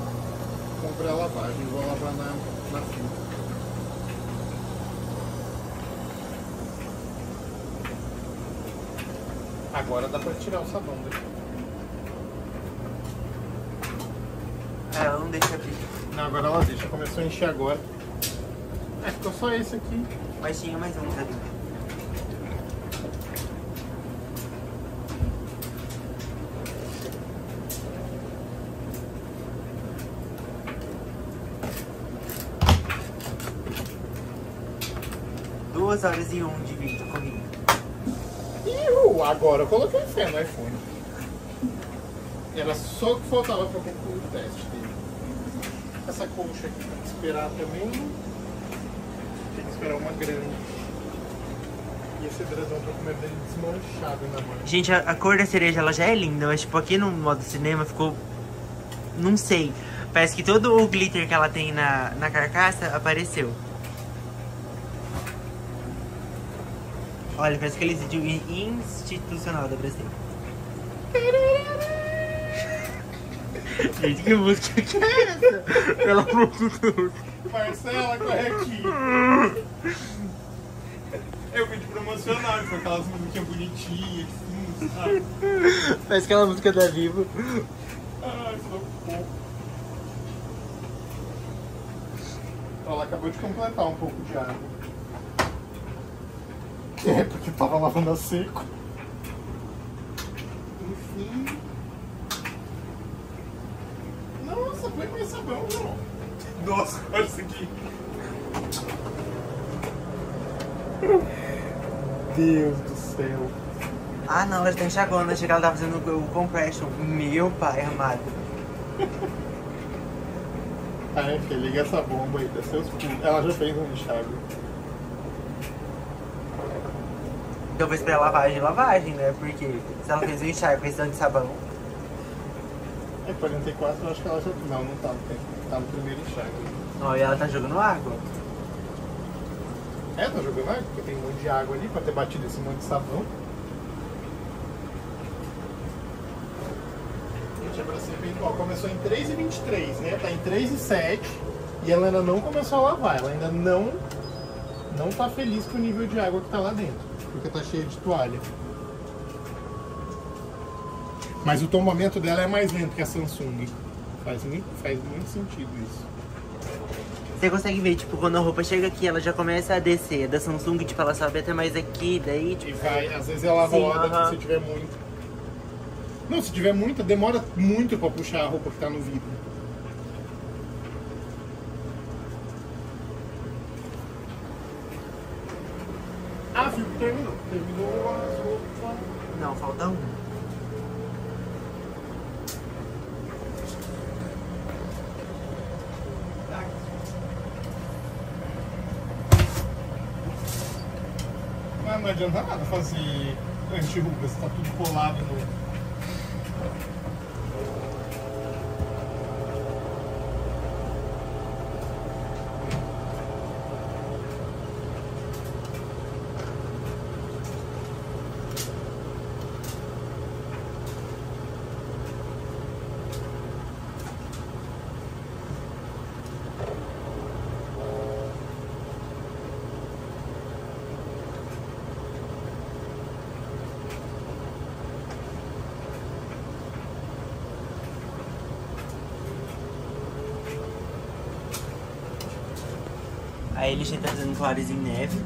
Comprar a lavagem, vou lavar na, na fila. Agora dá pra tirar o sabão daqui. Ah, ela não deixa abrir. Não, agora ela deixa. Começou a encher agora. É, ficou só esse aqui. Mas tinha mais um ali. Duas horas e um de vídeo comigo. Iu, agora eu coloquei fé no iPhone. Era só o que faltava pra concluir o teste dele. Essa colcha aqui tem que esperar também. Tem que esperar uma grande. E esse edredom pra comer dele desmanchado na mão. Gente, a, a cor da cereja ela já é linda, mas tipo aqui no modo cinema ficou. Não sei. Parece que todo o glitter que ela tem na, na carcaça apareceu. Olha, parece aquele vídeo institucional da Brasil. Gente, que música que é essa? Pelo amor de Deus. Marcela, corre aqui. É o vídeo promocional, foi aquelas musiquinhas bonitinhas, assim, sabe? Parece aquela música da Vivo. Ai, socorro. Ela acabou de completar um pouco de água. É, porque tava lavando a seco. Enfim. Nossa, foi mais sabão, João. Nossa, olha isso aqui. Deus do céu. Ah não, ela tá enxaguando, achei que ela tava fazendo o compression. Meu pai amado. Ai, filha, liga essa bomba aí, dá seus pulos. Ela já fez um enxágue. Eu vou esperar lavagem, lavagem, né? Porque se ela fez o enxágue com esse de sabão. É 44, eu acho que ela já. Não, não tá. Tá no primeiro enxágue. Ó, e ela tá jogando água. É, tá jogando água, porque tem um monte de água ali pra ter batido esse monte de sabão. Gente, é pra ser bem. Ó, começou em 3,23, né? Tá em 3,7 e ela ainda não começou a lavar. Ela ainda não, não tá feliz com o nível de água que tá lá dentro, porque tá cheio de toalha. Mas o tombamento dela é mais lento que a Samsung. Faz muito, faz muito sentido isso. Você consegue ver, tipo, quando a roupa chega aqui, ela já começa a descer. Da Samsung, tipo, ela sobe até mais aqui, daí, E tipo. vai, às vezes ela Sim, roda aham. se tiver muito. Não, se tiver muita, demora muito pra puxar a roupa que tá no vidro. Ah, viu que terminou. Terminou as roupas. Não, falta um. Mas não adianta nada fazer anti-rugas, tá tudo colado no. Ele já tá fazendo clares em neve.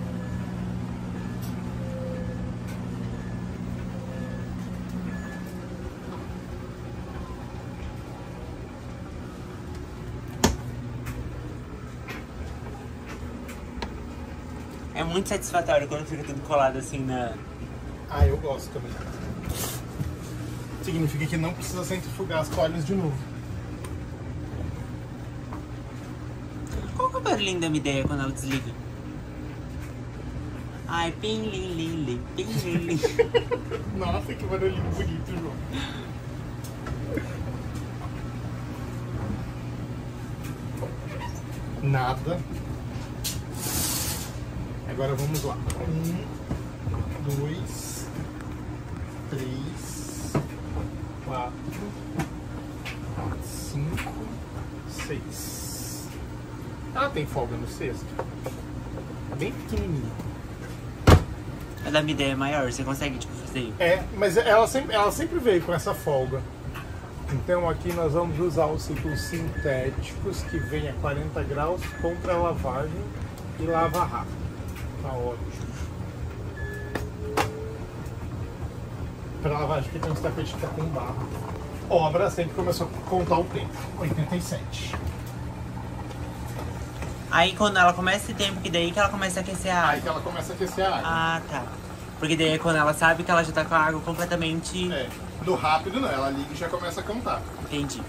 É muito satisfatório quando fica tudo colado assim na. Ah, eu gosto também. Significa que não precisa centrifugar as toalhas de novo. Qual que é o barulhinho da minha ideia quando ela desliga? Ai, pim, lim, lim, lim, pim, lim, lim. [LAUGHS] Nossa, que barulhinho bonito, João. Nada. Agora vamos lá. Um, dois, três, quatro, cinco, seis. Ela tem folga no sexto? É bem pequenininho. A da minha ideia é maior, você consegue tipo fazer. É, mas ela sempre, ela sempre veio com essa folga. Então aqui nós vamos usar os ciclos sintéticos que vem a 40 graus contra a lavagem e lava rápido. Tá ótimo. Para lavagem porque tem uns tapetes que tá com barro. Obra sempre começou a contar o tempo. 87. Aí quando ela começa esse tempo, que daí que ela começa a aquecer a Aí água. que ela começa a aquecer a água. Ah, tá. Porque daí é quando ela sabe que ela já tá com a água completamente. É. No rápido não, ela liga e já começa a cantar. Entendi.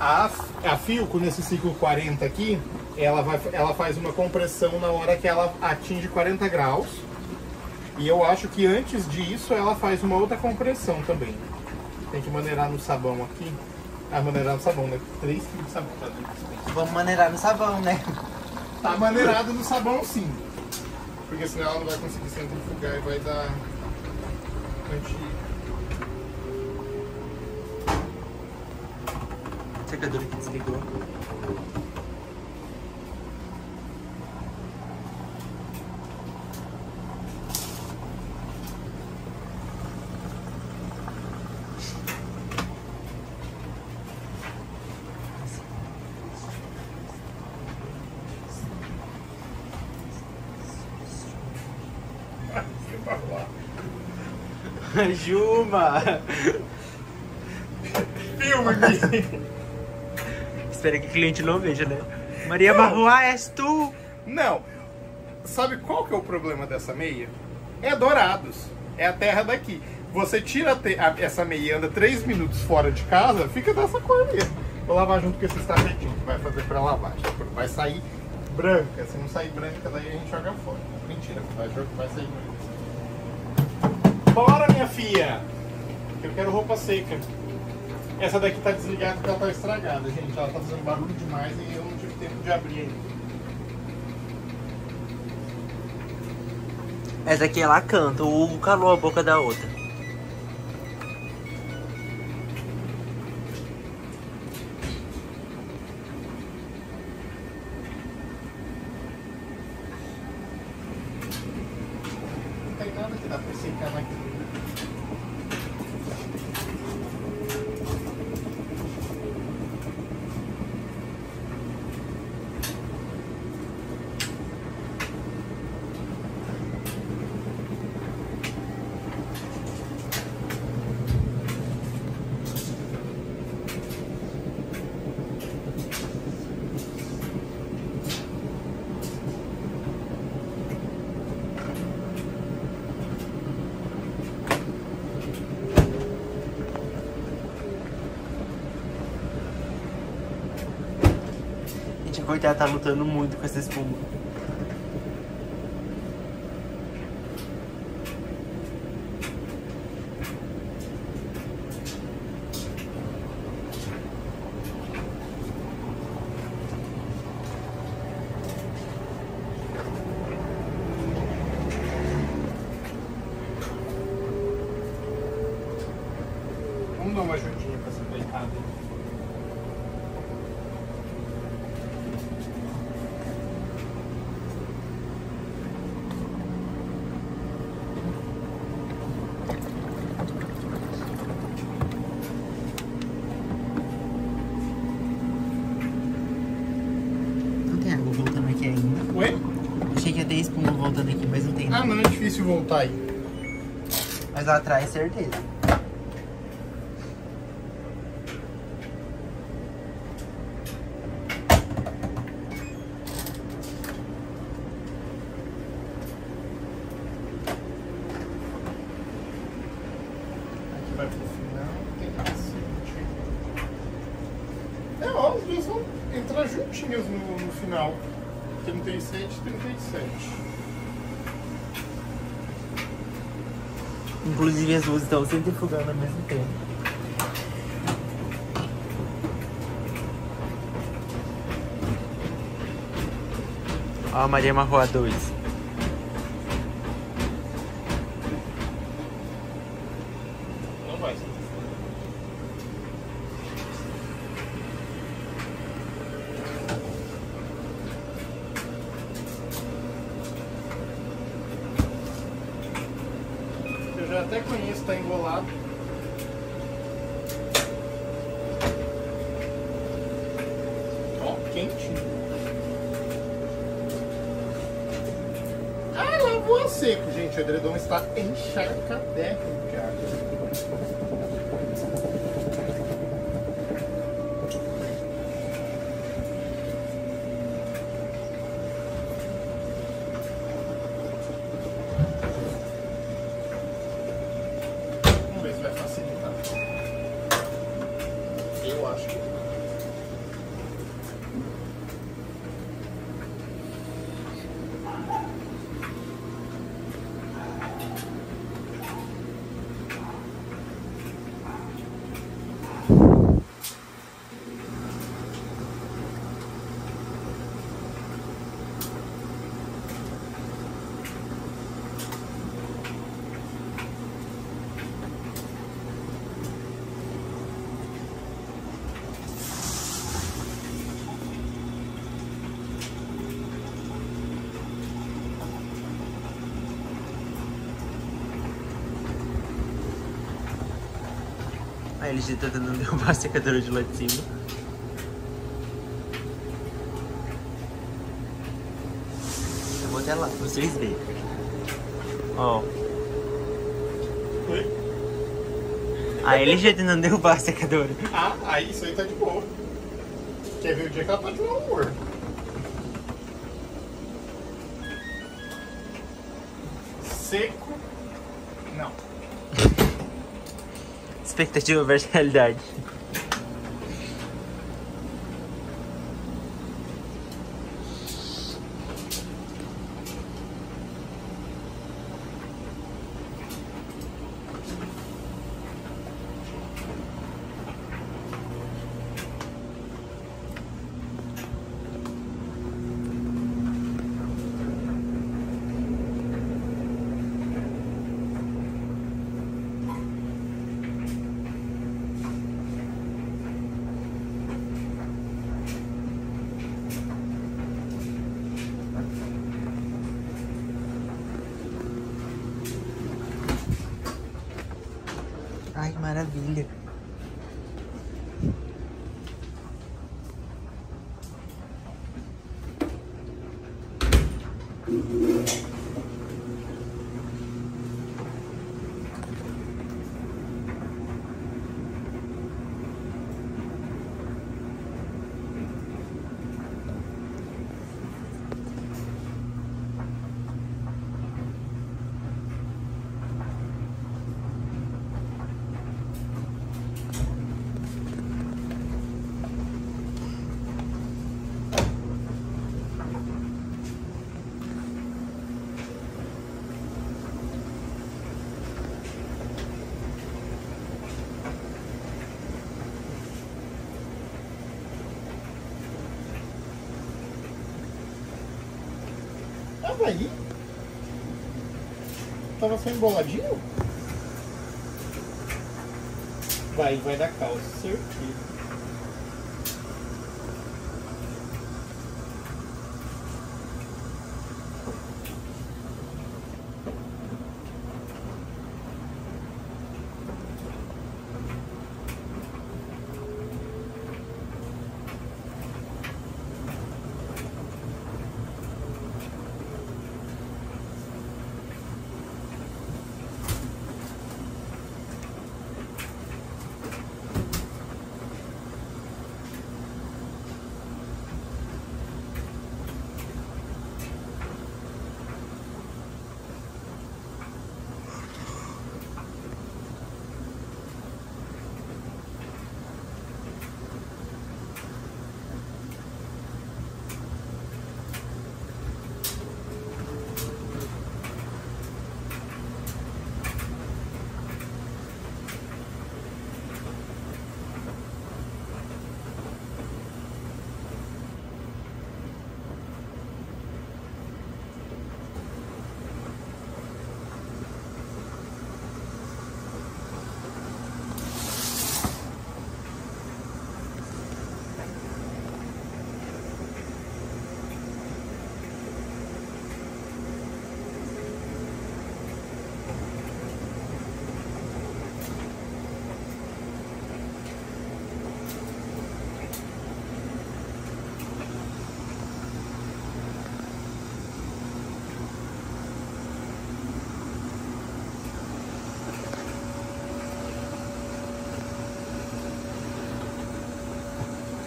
A, a Filco, nesse ciclo 40 aqui, ela, vai, ela faz uma compressão na hora que ela atinge 40 graus. E eu acho que antes disso ela faz uma outra compressão também. Tem que maneirar no sabão aqui. Ah, maneirar no sabão, né? 3 kg de sabão tá. Vamos maneirar no sabão, né? Tá maneirado no sabão sim. Porque senão ela não vai conseguir centrifugar e vai dar. Anti... Secador que desligou. Juma! Filme! Espera que o cliente não veja, né? Maria Marruá, és tu! Não. Sabe qual que é o problema dessa meia? É Dourados. É a terra daqui. Você tira a a- essa meia e anda 3 minutos fora de casa, fica dessa cor mesmo. Vou lavar junto com esses tapetinhos que vai fazer pra lavagem. Vai sair branca. Se não sair branca, daí a gente joga fora. Mentira, vai, vai sair branca. Bora, minha filha! Eu quero roupa seca. Essa daqui tá desligada porque ela tá estragada, gente. Ela tá fazendo barulho demais e eu não tive tempo de abrir ainda. Essa aqui ela canta, o Hugo calou a boca da outra. Não tem nada que dá pra secar naquilo. Gente, a coitada tá lutando muito com essa espuma. Vamos dar uma ajudinha pra essa coitada. Não tem água voltando aqui ainda. Oi? Achei que ia ter espuma voltando aqui, mas não tem Ah, nada. não é difícil voltar aí. Mas lá atrás, Inclusive as luzes estão sempre fugando ao mesmo tempo. Ó, a Maria Marroa 2. A LG tá tentando derrubar a secadora de lá de cima. Eu vou até lá pra vocês verem. Ó, Oi? a LG tentando derrubar a secadora. Ah, aí isso aí tá de boa. Quer ver o dia que ela tá de mau humor? Seco. perspektycü översel dergi. Só emboladinho? Vai, vai dar calça, certeza.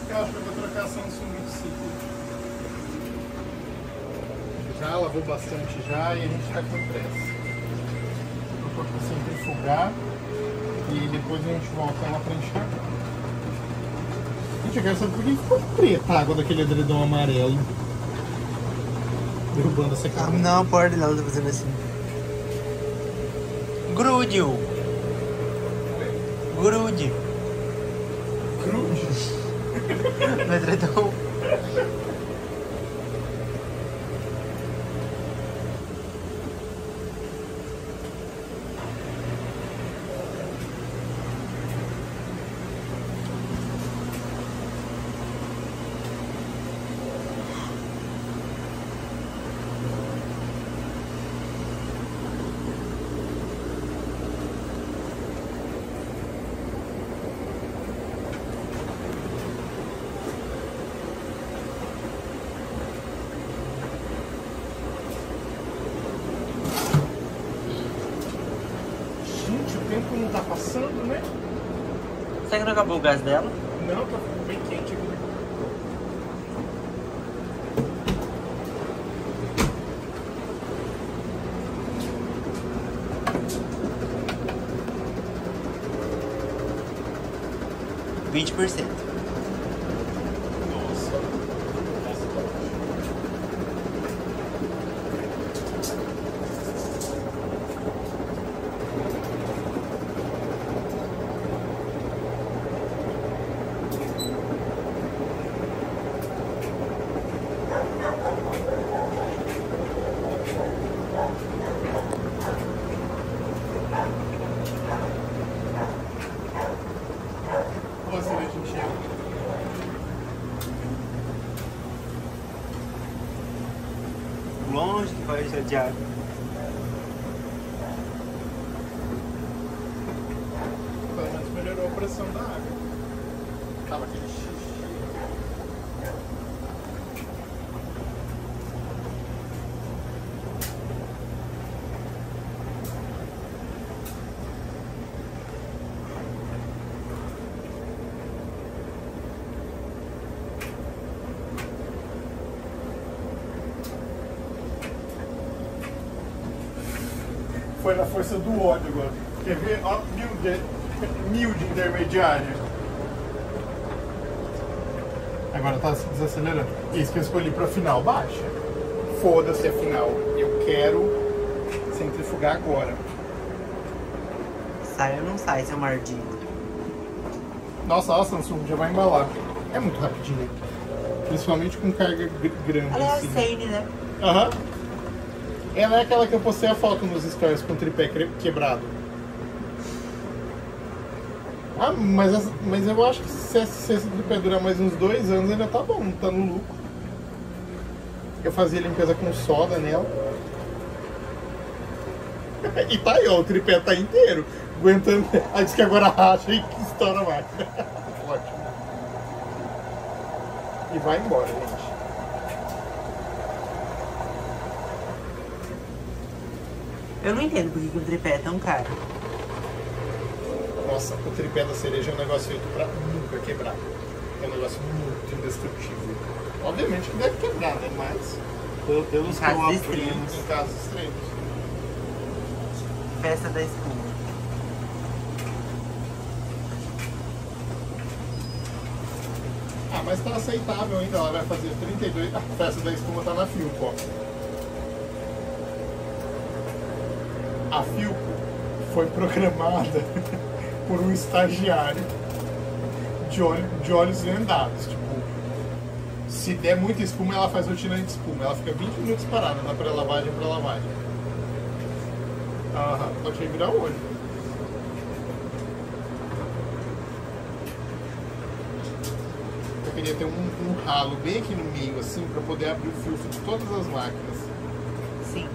Eu acho que eu vou trocar a Samsung de ciclo. Já lavou já e a gente tá com pressa. Eu vou centrifugar e depois a gente volta ela pra enxaguar. Gente, eu quero saber por que ficou preta a água daquele edredom amarelo. Derrubando essa Ah, cara. não, pode não, tô fazendo assim. Grude-o. Acabou o gás dela? Não, tá bem quente aqui. Vinte por cento. Nossa. Nossa, a gente chega. Longe que vai de água. pressão da água. Tava aquele xixi. Foi na força do ódio agora. Quer ver? Ó, mil de, [LAUGHS] intermediária. Agora tá se desacelerando. Isso que eu escolhi pra final, baixa. Foda-se a final. Eu quero centrifugar agora. Sai ou não sai, seu mardido? Nossa, a Samsung já vai embalar. É muito rapidinho. Principalmente com carga gr- grande Ela é a assim. Sane, né? Aham. Ela é aquela que eu postei a foto nos stories com o tripé quebrado. Ah, mas, mas eu acho que se, se esse tripé durar mais uns dois anos ainda tá bom, tá no lucro. Eu fazia limpeza com soda nela. [LAUGHS] E tá aí, ó, o tripé tá inteiro. Aguentando. [LAUGHS] Aí diz que agora racha e estoura mais. [LAUGHS] Ótimo. E vai embora, gente. Eu não entendo por que o tripé é tão caro. Nossa, o tripé da cereja é um negócio feito pra nunca quebrar. É um negócio muito indestrutível. Obviamente que deve quebrar, né? Mas pelo- pelos Em que eu casos aprendi, extremos. em casos extremos. Festa da espuma. Ah, mas tá aceitável ainda. Ela vai fazer 32. A festa da espuma tá na Filco, ó. A Filco foi programada [LAUGHS] por um estagiário de, olho, de olhos vendados. Tipo, se der muita espuma, ela faz rotina de espuma. Ela fica 20 minutos parada na pré-lavagem para lavagem. Aham, pode revirar o olho. Eu queria ter um, um ralo bem aqui no meio, assim, para poder abrir o filtro de todas as máquinas. Sim.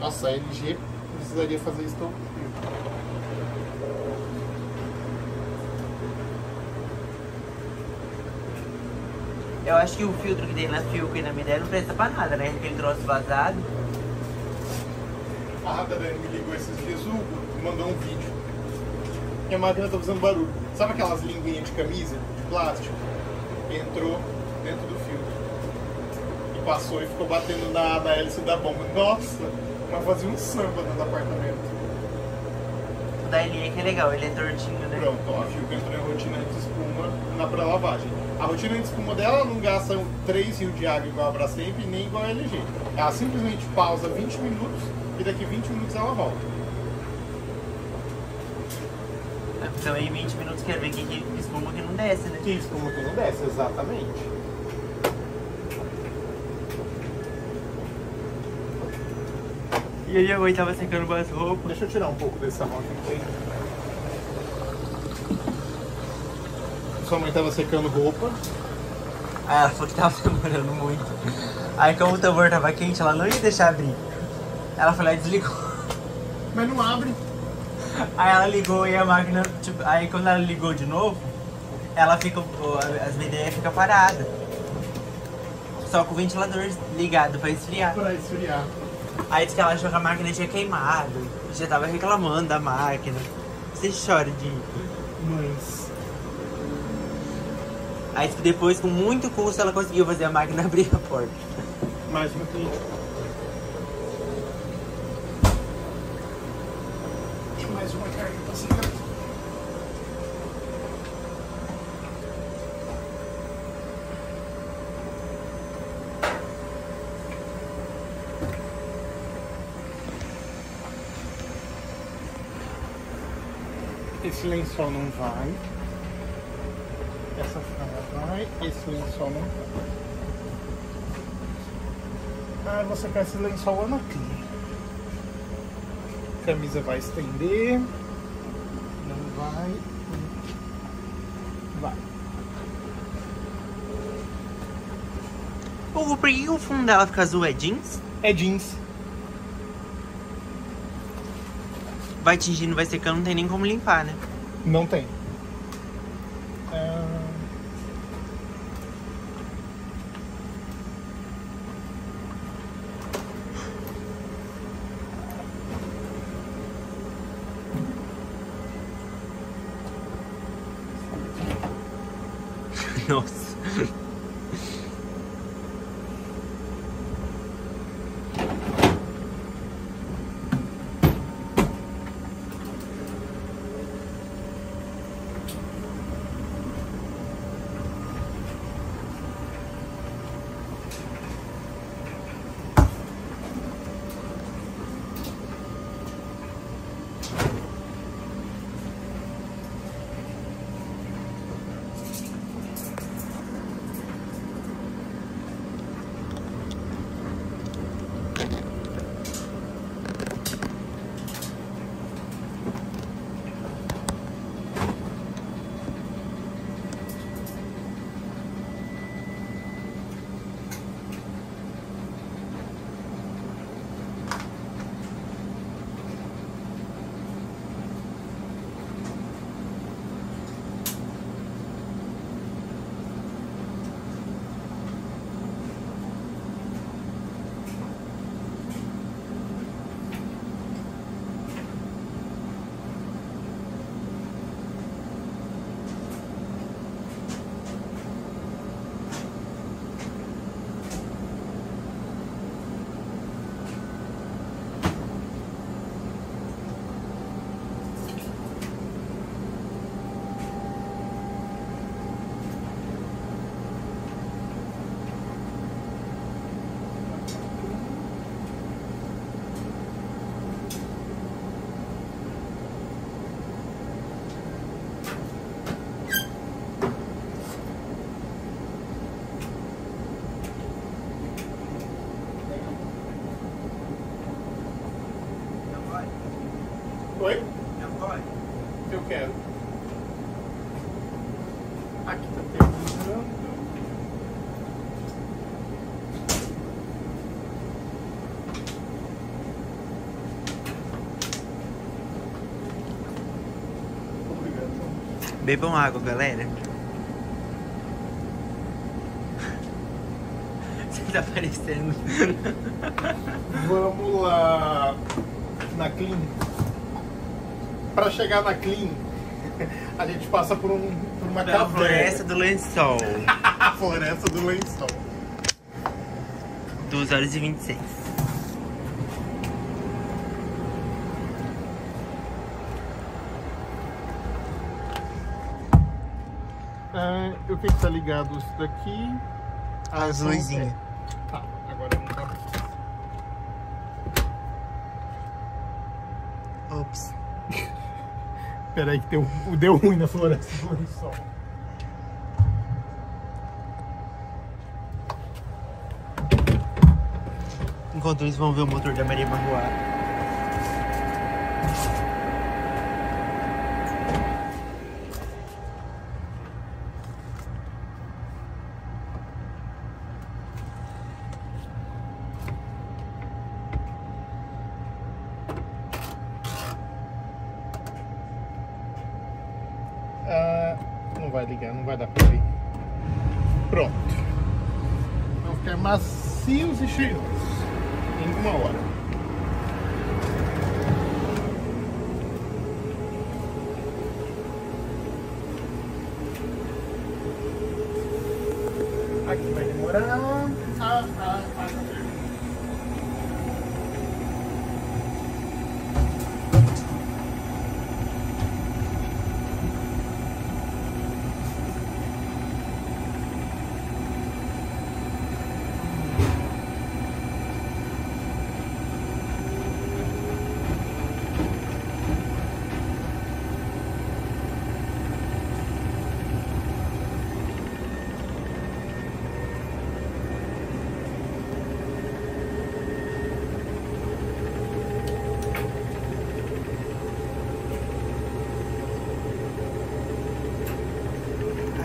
Nossa, a LG precisaria fazer isso todo. Eu acho que o filtro que tem na Filco e na Midea não presta pra nada, né? Aquele troço vazado. A Dani me ligou esses dias, Hugo mandou um vídeo. E a máquina tá fazendo barulho. Sabe aquelas linguinhas de camisa, de plástico? Entrou dentro do filtro. E passou e ficou batendo na, na hélice da bomba. Nossa, mas fazia um samba dentro do apartamento. O da Elinha que é legal, ele é tortinho, né? Pronto, ó, a Filco entrou em rotina de espuma na pré-lavagem. A rotina de espuma dela não gasta 3 rios de água igual a Brastemp nem igual a LG. Ela simplesmente pausa 20 minutos e daqui 20 minutos ela volta. Então aí 20 minutos quer ver que, que espuma que não desce, né? Que espuma que não desce, exatamente. E aí a mãe tava secando umas roupas. Deixa eu tirar um pouco desse sabão aqui. Sua mãe tava secando roupa. Aí ela falou que tava demorando muito. Aí como o tambor tava quente, ela não ia deixar abrir. Ela foi lá e desligou. Mas não abre. Aí ela ligou e a máquina, tipo, aí quando ela ligou de novo, ela fica, as VDE fica parada. Só com o ventilador ligado pra esfriar. Pra esfriar. Aí disse que ela achou que a máquina tinha queimado. Já tava reclamando da máquina. Você chora de. Mas. Aí que depois, com muito custo, ela conseguiu fazer a máquina [LAUGHS] abrir a porta. Mais uma cliente. Esse lençol não vai. Essa franga vai. Esse lençol não vai. Ah, vou secar esse lençol ano aqui. Camisa vai estender. Não vai. Vai. O fundo dela fica azul? É jeans? É jeans. Vai tingindo, vai secando, não tem nem como limpar, né? Não tem. Bebam água, galera. [LAUGHS] Você tá parecendo. Vamos lá na Clean. Para chegar na Clean, a gente passa por, um, por uma Pela caverna. floresta do lençol. [LAUGHS] Floresta do lençol. 2 horas e 26. O que que tá ligado isso daqui? As são- luzinhas. Tá, agora não tá. Ops. [LAUGHS] Peraí que deu, deu ruim na floresta do lençol. Enquanto eles vão ver o motor da Maria Marroá. Ah, não vai ligar, não vai dar pra ver. Pronto. Vão ficar macios e cheirosos em uma hora. Aqui vai demorar. Ah, ah, ah.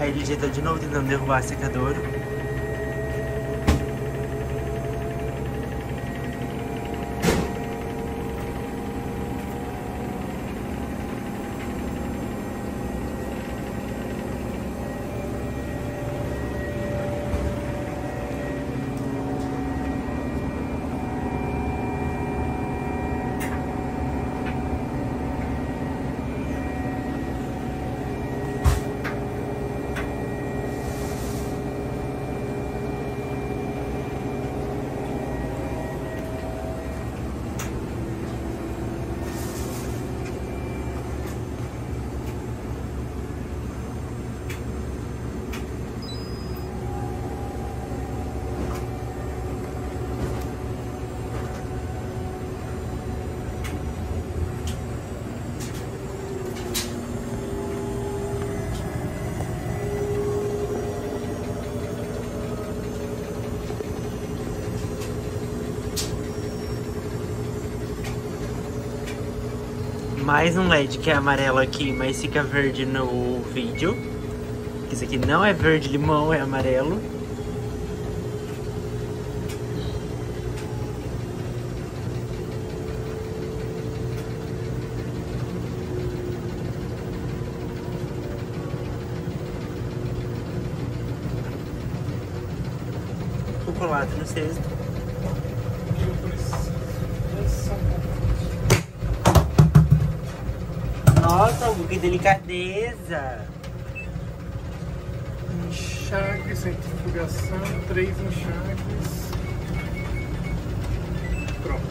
Aí ele tentando derrubar a mais um LED que é amarelo aqui, mas fica verde no vídeo. Esse aqui não é verde limão, é amarelo. Chocolate no cesto. Eu preciso dessa Nossa, Hugo, que delicadeza! Enxágue, centrifugação, três enxágues. Pronto.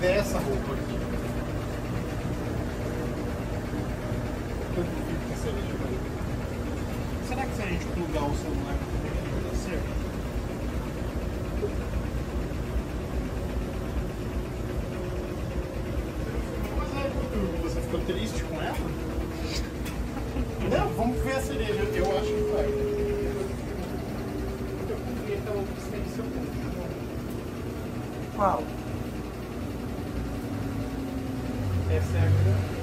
Dessa roupa aqui. Todo mundo tem celular aí. Será que se a gente plugar o celular vai dar certo? Mas aí, Arthur, você ficou triste com ela? Não, vamos ver a cereja. Eu acho que vai. Eu comprei aquela outra sem seu Qual? Essa é a grande.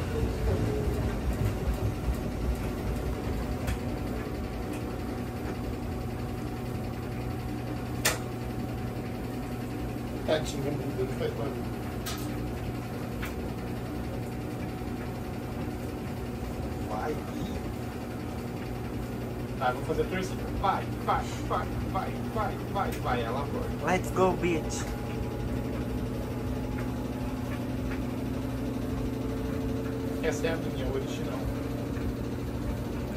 Tadinha, muda, não faz barulho. Vai. Tá, vou fazer a torcida. Vai, vai, vai, vai, vai, vai, vai. Ela vai. Let's go, bitch! Essa é a minha original.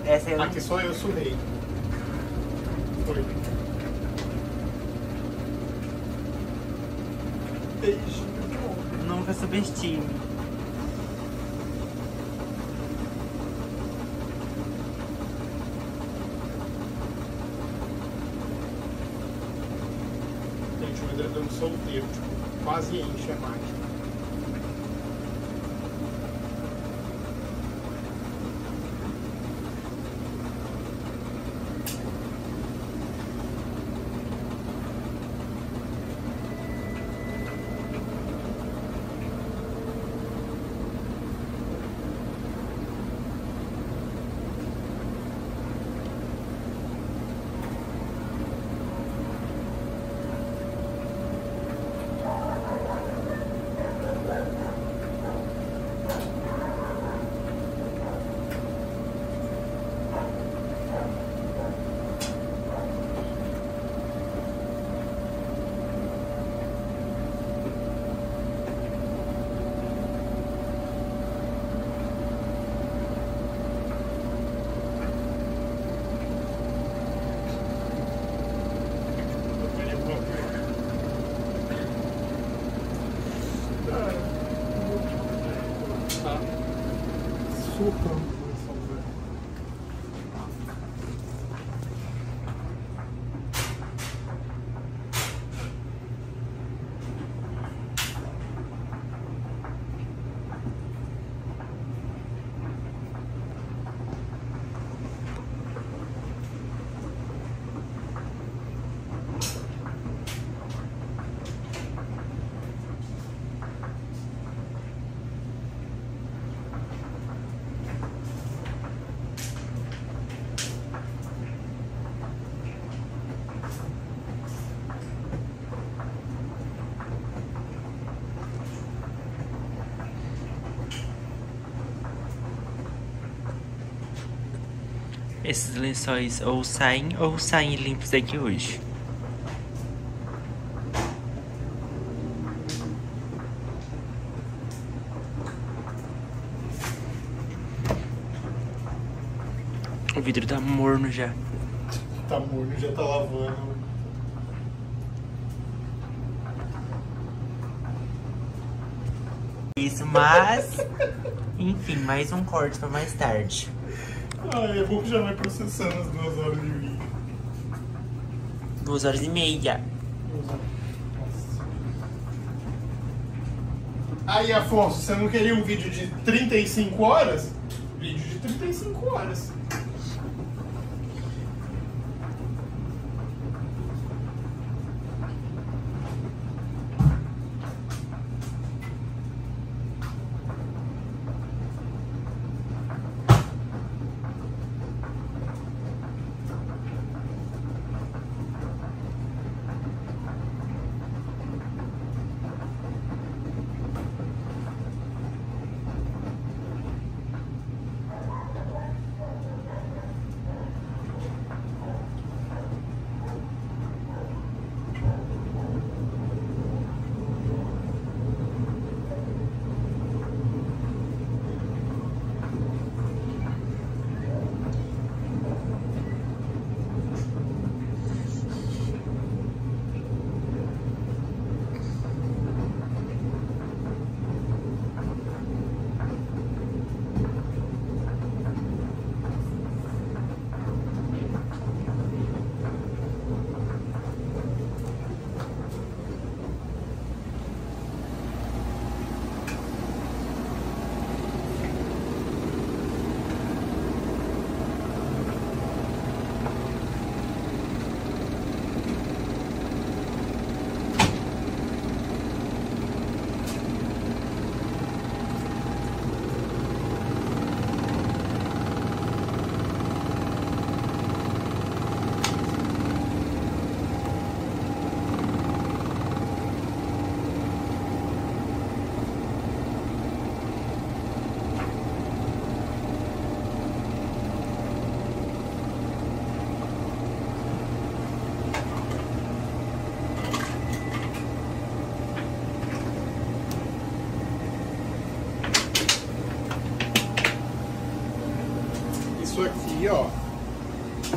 Essa é a Aqui só eu sou rei. Foi. Ouro. Nunca subestime. Gente, um edredom solteiro, tipo, quase enche a Esses lençóis ou saem ou saem limpos daqui hoje. O vidro tá morno já. Tá morno, já tá lavando. Isso, mas. Enfim, mais um corte pra mais tarde. Ai, é bom que já vai processando as duas horas de vídeo. Duas horas e meia. Aí, Afonso, você não queria um vídeo de 35 horas?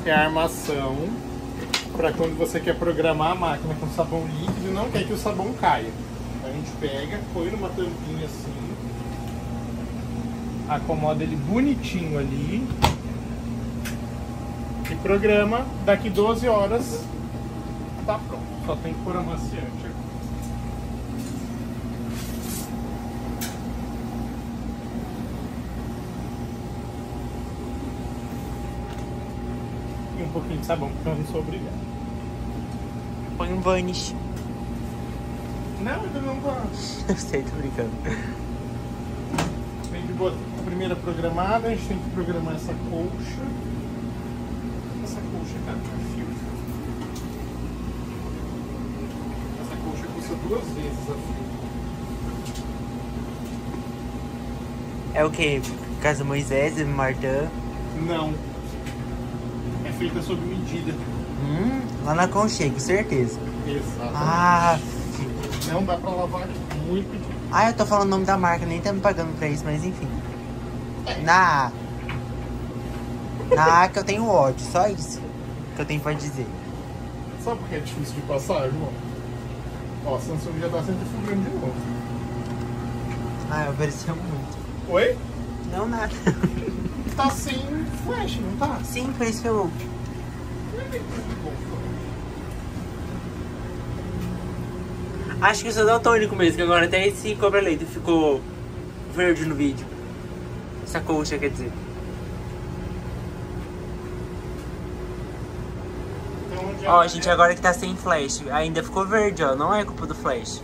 É a armação para quando você quer programar a máquina com sabão líquido e não quer que o sabão caia. A gente pega, põe numa tampinha assim, acomoda ele bonitinho ali e programa. Daqui 12 horas tá pronto. Só tem que pôr amaciante aqui. E um pouquinho de sabão, porque eu não sou obrigado. Põe um vanish. Não, ainda não tá. [LAUGHS] Eu sei, tô brincando. Vem de boa. A primeira programada, a gente tem que programar essa colcha. Essa colcha, cara, é fio. Essa colcha custa duas vezes a fio. É o que? Casa Moisés e Martã. Não. Feita sob medida. Hum, lá na Conchego, certeza. Exato. Ah, Não dá pra lavar muito ah, eu tô falando o nome da marca, nem tá me pagando pra isso, mas enfim. Na A. Na A que eu tenho ódio, só isso que eu tenho pra dizer. Sabe por que é difícil de passar, irmão? Ó, a Samsung já tá centrifugando de novo. Ah, ofereceu muito. Oi? Não, nada. Tá sem flash, não tá? Sim, por isso que eu. Acho que isso é daltônico mesmo, que agora até esse cobra-leite ficou verde no vídeo. Essa colcha, quer dizer. Então, onde Ó, é- gente, agora que tá sem flash, ainda ficou verde, ó. Não é culpa do flash.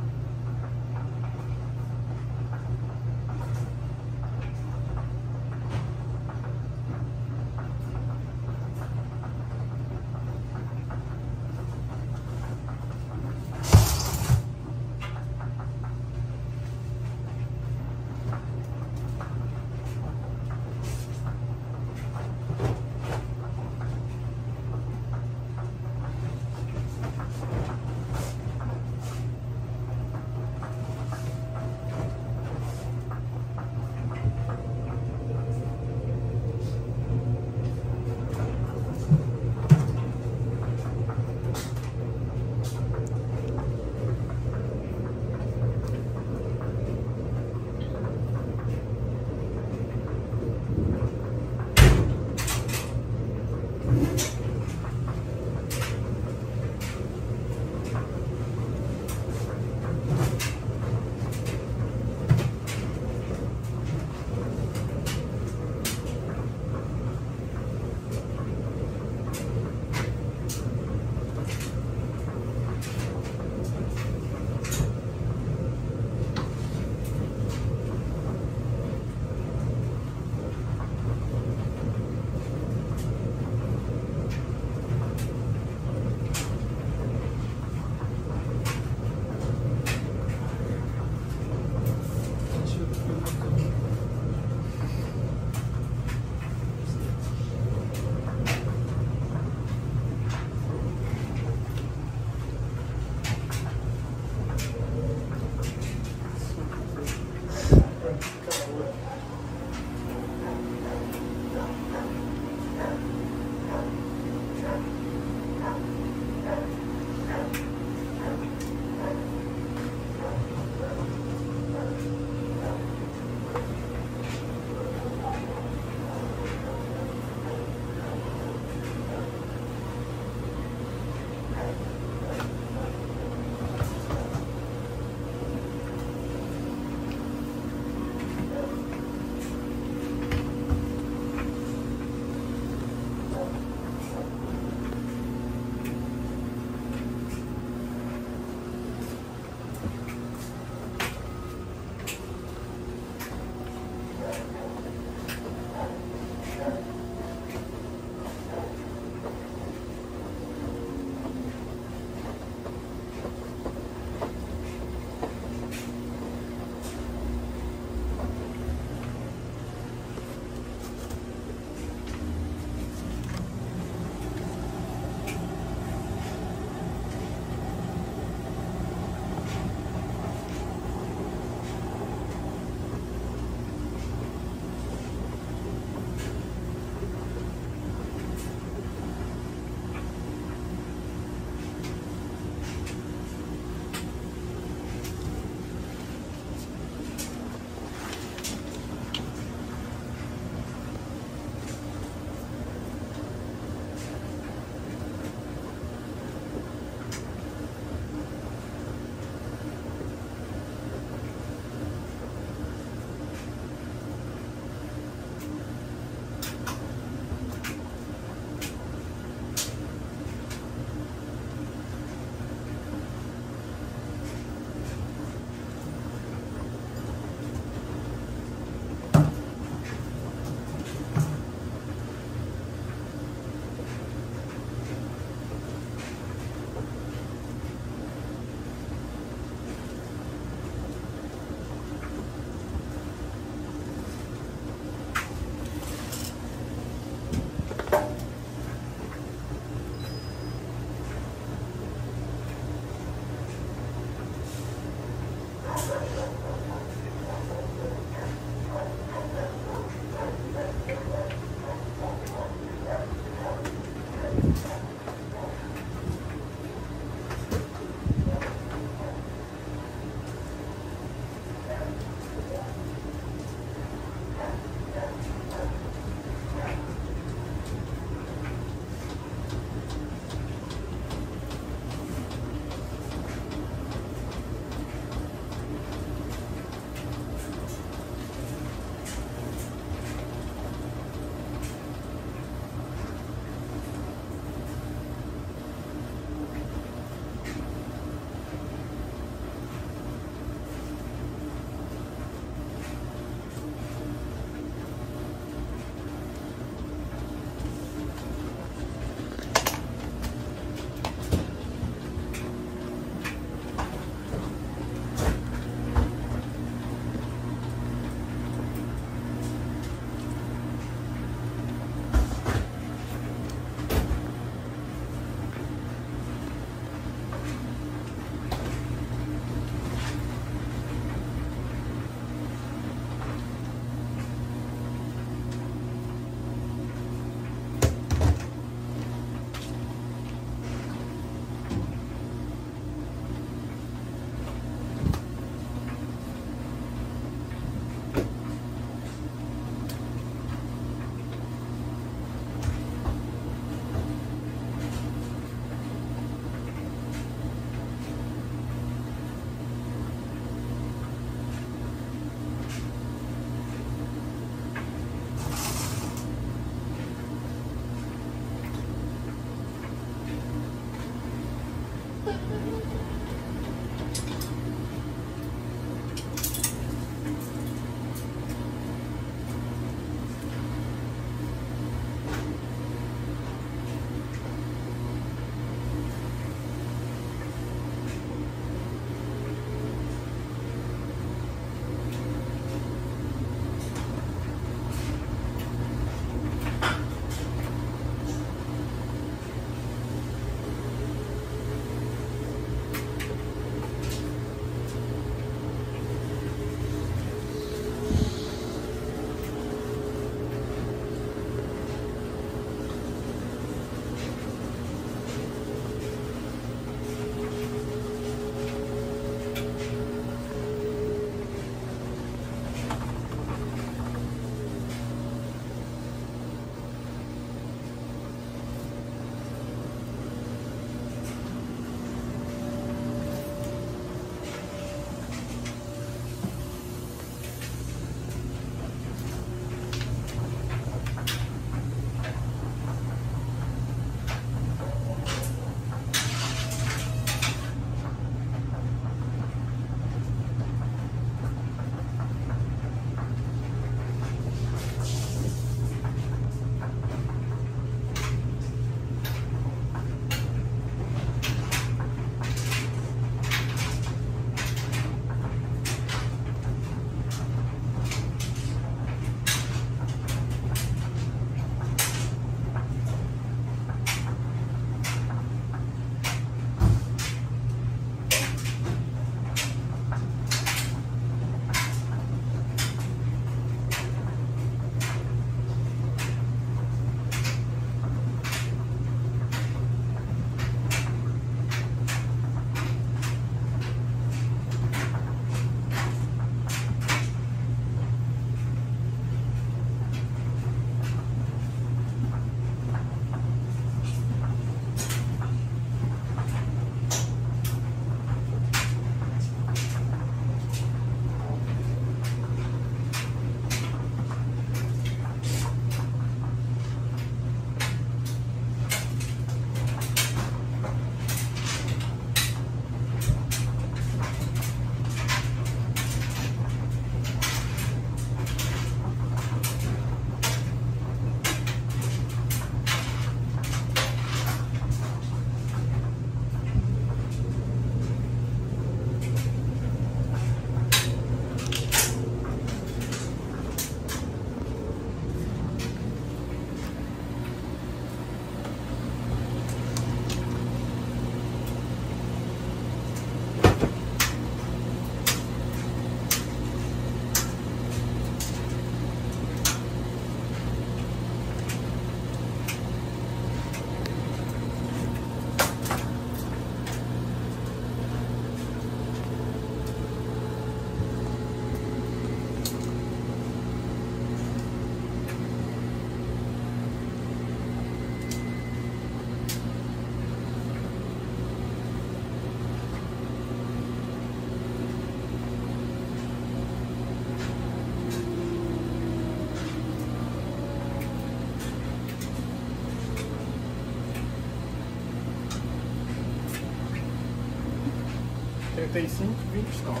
45, 29.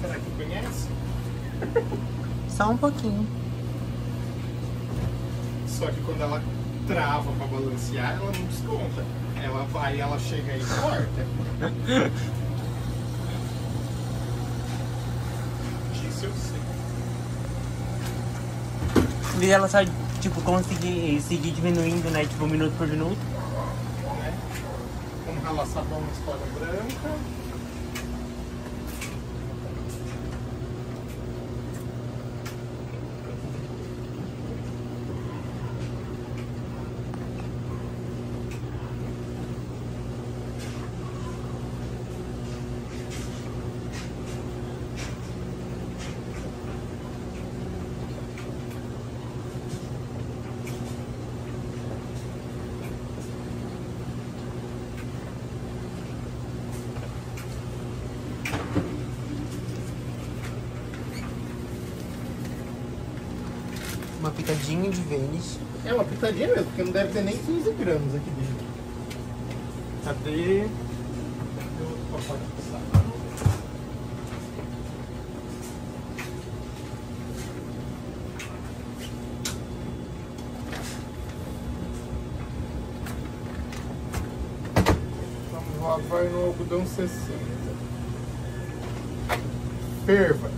Será que conhece? Só um pouquinho. Só que quando ela trava pra balancear, ela não desconta. Ela vai, ela chega aí e corta. Disso eu sei. E ela tipo, conseguir seguir diminuindo, né? Tipo, minuto por minuto. né? Vamos ralar sabão na escola branca. Uma pitadinha de Vênus. É uma pitadinha mesmo, porque não deve ter nem 15 gramas aqui dentro. Cadê? Cadê o outro pacote de sabão? Vamos lavar no algodão 60. Ferva.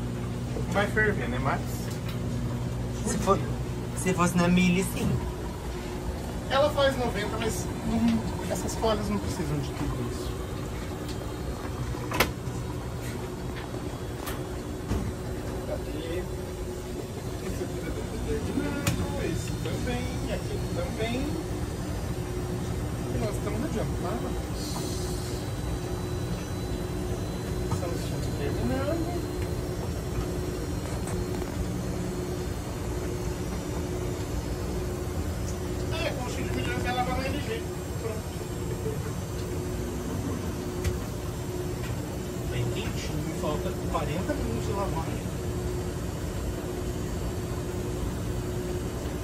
Vai ferver, né, Max? Se, fosse na Mili, sim. Ela faz 90, mas não- essas folhas não precisam de tudo isso. Cadê? Esse aqui é determinado, esse também, aquele também. E nós estamos adiantados. Estamos terminando. É, com o Chico de Milhões ela vai na LG. Pronto. Bem quentinho, falta 40 minutos de lavagem.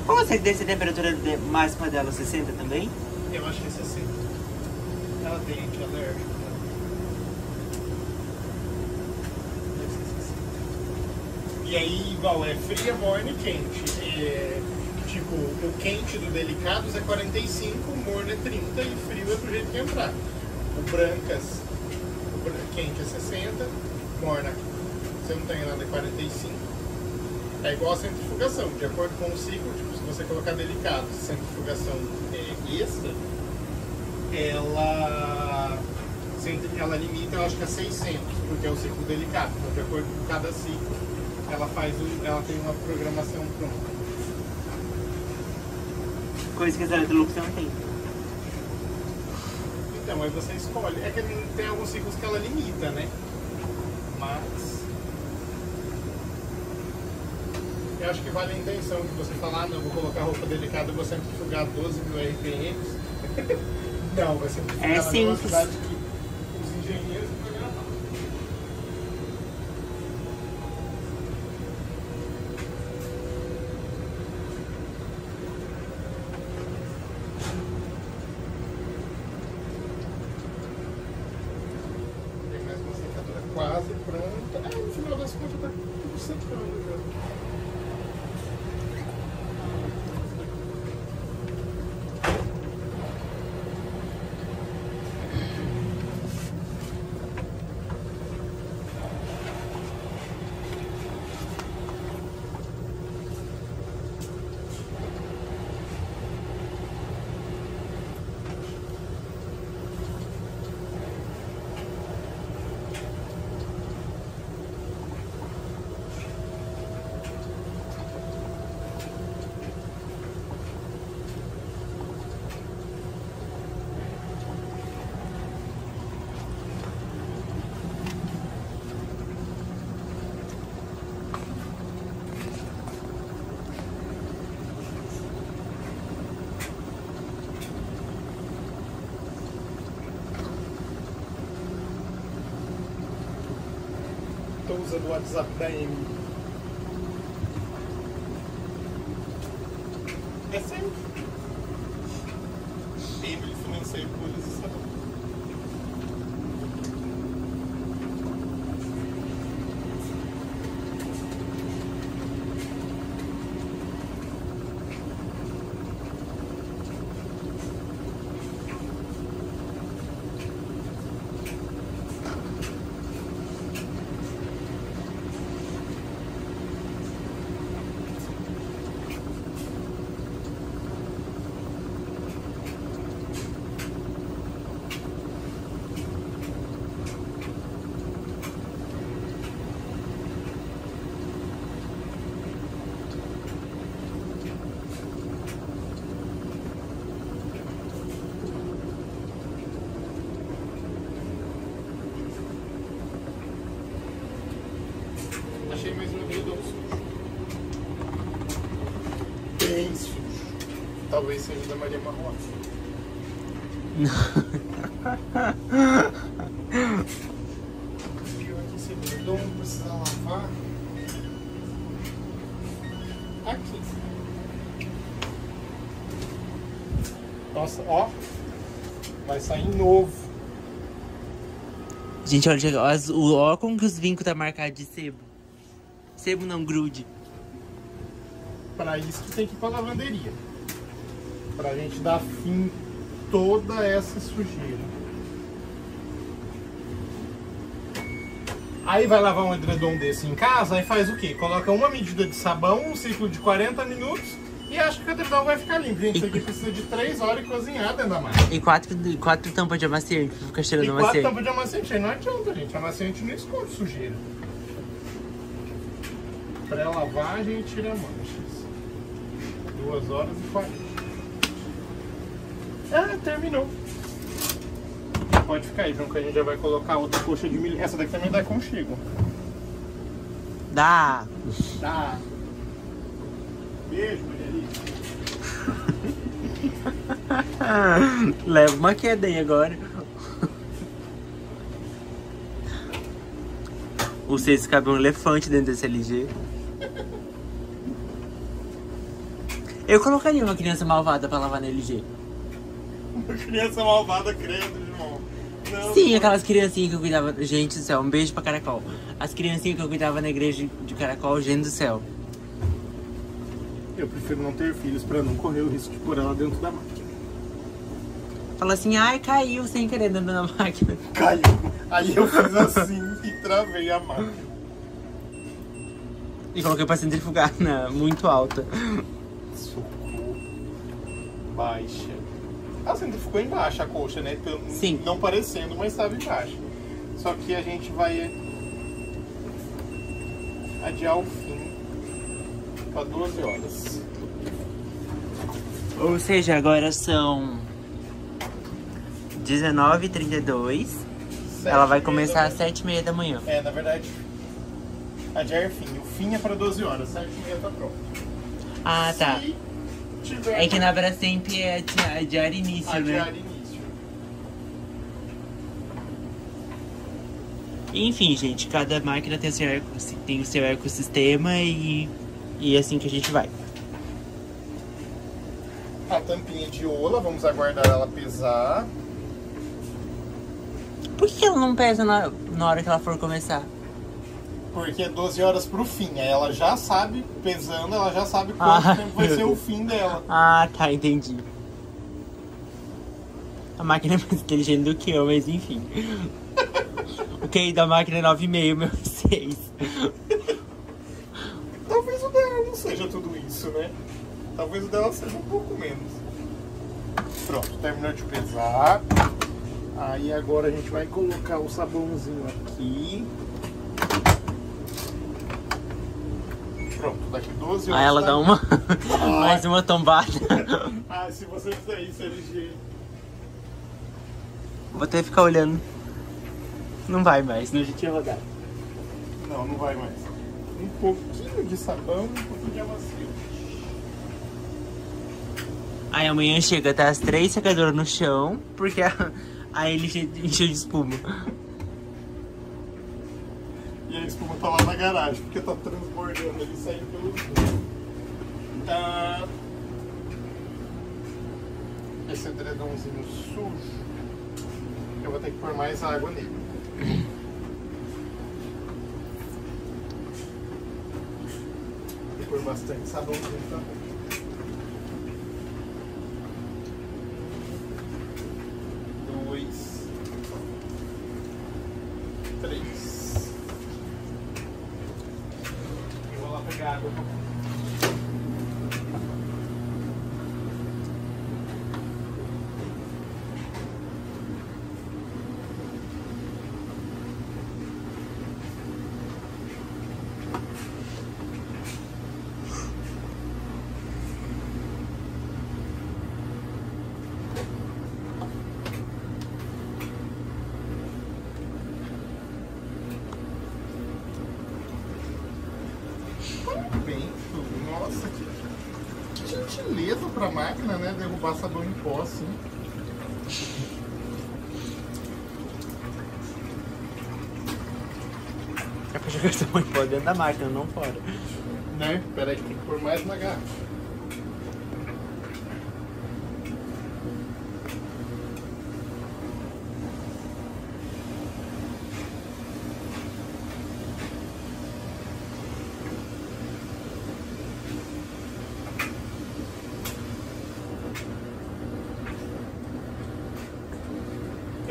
Como você [LAUGHS] desse a temperatura de- máxima dela? 60 também? Eu acho que é 60. Ela tem anti-alérgico. né? Deve ser 60. E aí, igual, é fria, morna e quente. É, tipo, o quente do Delicados é 45, o morno é 30 e frio é do jeito que entrar. O Brancas, o bran- quente é 60, morna, eu não tenho nada, é 45. É igual a centrifugação, de acordo com o ciclo, se você colocar delicado, centrifugação é, extra, ela, ela limita, eu acho que a 600, porque é o ciclo delicado. Então, de acordo com cada ciclo, ela faz, ela tem uma programação pronta. Coisa que a Electrolux não tem. Então, aí você escolhe. É que tem alguns ciclos que ela limita, né? Mas. Eu acho que vale a intenção de você falar, ah, não, vou colocar roupa delicada vou centrifugar 12 mil RPMs. [LAUGHS] não, vai centrifugar É na simples. velocidade que os engenheiros programaram. Tem mais uma secadora quase pronta. É, no final das contas tá tudo secando já. Tô usando o WhatsApp da Amy. É sempre. seco eles estão. Achei mais um edredom sujo. Bem sujo. Talvez seja da Maria Marrota. Pior que esse edredom precisa lavar. Aqui. Nossa, ó. Vai sair novo. Gente, olha, chega- as- o- ó como que os vincos tá marcado de sebo. Sebo não grude. Para isso que tem que ir pra lavanderia. Gente dar fim toda essa sujeira. Aí vai lavar um edredom desse em casa, aí faz o quê? Coloca uma medida de sabão, um ciclo de 40 minutos e acha que o edredom vai ficar limpo. Gente, isso aqui precisa de 3 horas e cozinhar dentro da máquina. E quatro, quatro tampas de amaciante pra ficar E cheirando quatro amaciante. tampas de amaciante, aí não adianta, gente. Amaciante não esconde sujeira. Pré-lavagem e tira manchas. 2 horas e 40. Terminou. Pode ficar aí, João, que a gente já vai colocar outra coxa de milho. Essa daqui também dá conchego. Dá. Tá. Beijo, Maria Alice. [LAUGHS] Leva uma queda aí agora. Ou seja, cabe um elefante dentro desse LG. Eu colocaria uma criança malvada pra lavar no LG. Uma criança malvada, credo, João. Não, Sim, aquelas criancinhas que eu cuidava. Gente do céu, um beijo pra Caracol. As criancinhas que eu cuidava na igreja de Caracol, gente do céu. Eu prefiro não ter filhos pra não correr o risco de pôr ela dentro da máquina. Fala assim, ai, caiu sem querer dentro da máquina. Caiu. Aí eu fiz assim e travei a máquina. E coloquei pra centrifugar na [LAUGHS] muito alta. Socorro. Baixa. Ah, sempre ficou embaixo a coxa, né? Pelo- Sim. Não parecendo, mas estava embaixo. Só que a gente vai adiar o fim para 12 horas. Ou seja, agora são 19h32. Ela vai começar às 7h30 da manhã. É, na verdade, adiar fim. O fim é para 12 horas, 7 e meia tá pronto. Ah, tá. Se É que na Brastemp é di- adiar início, adiar né? início. Enfim, gente, cada máquina tem o seu, eco- tem o seu ecossistema e, e é assim que a gente vai. A tampinha de ola, vamos aguardar ela pesar. Por que ela não pesa na, na hora que ela for começar? Porque é 12 horas pro fim. Aí ela já sabe, pesando, ela já sabe quanto Ah, tempo [LAUGHS] vai ser o fim dela. Ah, tá, entendi. A máquina é mais inteligente do que eu, mas enfim. [LAUGHS] O QI da máquina é 9,5, meu [LAUGHS] 6. Talvez o dela não seja tudo isso, né? Talvez o dela seja um pouco menos. Pronto, terminou de pesar. Aí agora a gente vai colocar o sabãozinho aqui. Pronto, daqui 12 horas. Aí ela tá- dá uma. [LAUGHS] mais uma tombada. [LAUGHS] Ah, se você fizer isso, LG. Vou até ficar olhando. Não vai mais, senão a gente ia rodar. Não, não vai mais. Um pouquinho de sabão, um pouquinho de amacio. Aí amanhã chega, tá as três secadoras no chão, porque a, a ele enche- encheu de espuma. E a espuma tá lá na garagem, porque tá transbordando ali, saindo pelo. Ah, esse edredomzinho sujo, eu vou ter que pôr mais água nele. Vou pôr bastante sabãozinho também. Dois. Três. Eu vou lá pegar água. Bem, tudo. Nossa, que, que gentileza pra máquina, né? Derrubar sabão em pó assim. É pra jogar mãe pó dentro da máquina, não fora. Né? Pera aí, tem que pôr mais uma garrafa.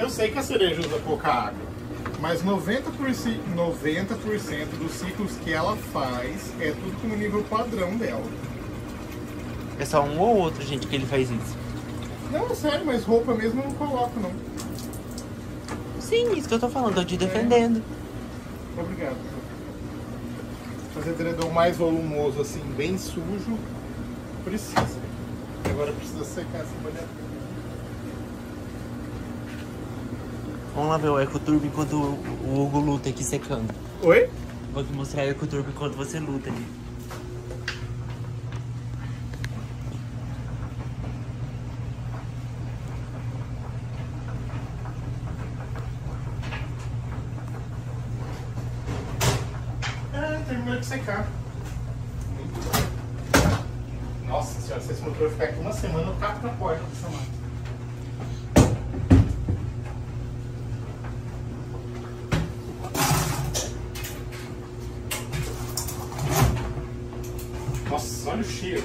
Eu sei que a mas 90%, 90 dos ciclos que ela faz é tudo com o nível padrão dela. É só um ou outro, gente, que ele faz isso. Não, é sério, mas roupa mesmo eu não coloco, não. Sim, isso que eu tô falando, tô te defendendo. Obrigado. Fazer edredom mais volumoso, assim, bem sujo, precisa. Agora precisa secar essa molhada. Vamos lá ver o Ecoturbo enquanto o, Hugo luta aqui secando. Oi? Vou te mostrar o Ecoturbo enquanto você luta ali. Ah, terminou de secar. Nossa senhora, se esse motor ficar aqui uma semana, eu tapo na porta dessa máquina. Nossa, olha o cheiro.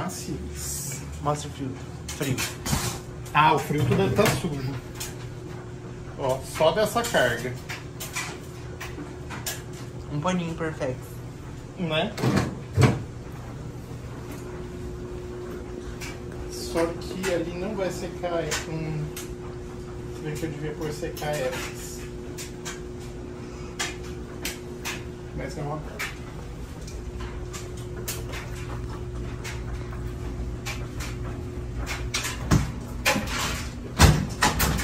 Que macio. Mostra o filtro. Frio. Ah, o filtro deve estar sujo. Ó, só dessa carga. Um paninho perfeito. Né? Só que ali não vai secar é com. Se bem que eu devia pôr secar essas. Mas é uma.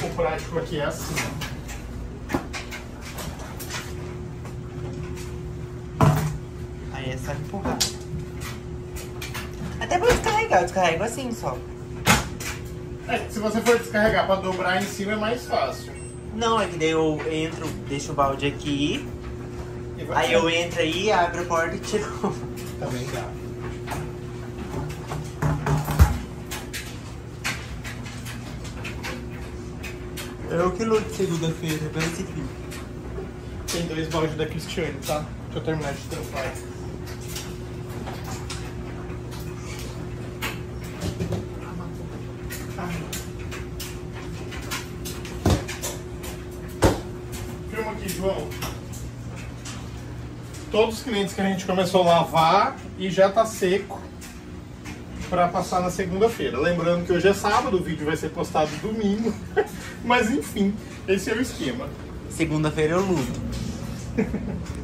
O prático aqui é assim. Aí é só empurrar. Até pra descarrego assim só. É, se você for descarregar para dobrar em cima é mais fácil. Não, é que daí eu entro, deixo o balde aqui, E aí eu entro aí, abro a porta e tiro. Também dá. Eu que luto segunda-feira, pelo esse fio. Tem dois baldes da Cristiane, tá? Deixa eu terminar de tampar. Filma aqui, João. Todos os clientes que a gente começou a lavar e já tá seco para passar na segunda-feira. Lembrando que hoje é sábado, o vídeo vai ser postado domingo. [LAUGHS] Mas enfim, esse é o esquema. Segunda-feira eu luto. [LAUGHS]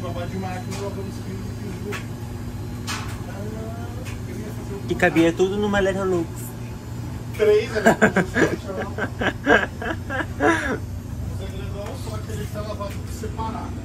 ficamos de máquina lavando os pinos e do. Ah, Que cabia tudo numa Electrolux. três eletrodomésticos. Os edredom, só que ele está lavado separado.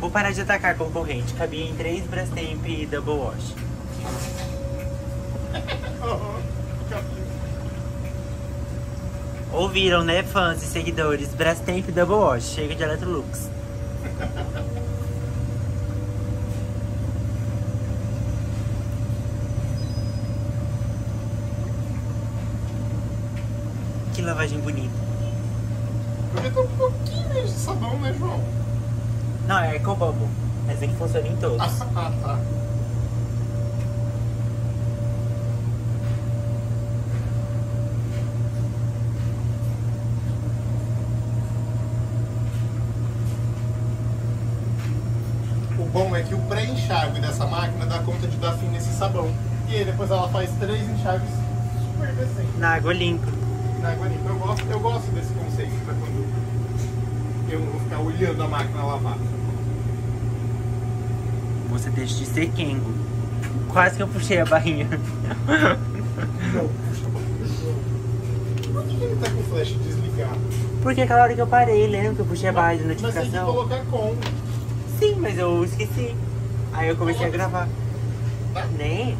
Vou parar de atacar a concorrente. Cabia em três Brastemp e Double Wash. Ouviram, né, fãs e seguidores? Brastemp e Double Wash. Chega de Electrolux. Que lavagem bonita. Porque tem um pouquinho de sabão, né, João? Não, é EcoBubble. Mas é que funciona em todos. Ah, ah, tá. O bom é que o pré-enxágue dessa máquina dá conta nesse sabão. E aí depois ela faz três enxágues super decentes. Na água limpa. na água limpa. Eu gosto, eu gosto desse conceito para quando eu vou ficar olhando a máquina lavar. Você deixa de ser Kengo. Quase que eu puxei a barrinha. Não, puxa, Por que ele tá com o flash desligado? Porque aquela hora que eu parei, lembra que eu puxei a barra de Mas tem que notificação? colocar com. Sim, mas eu esqueci. Aí eu comecei a gravar. Tá? Nem?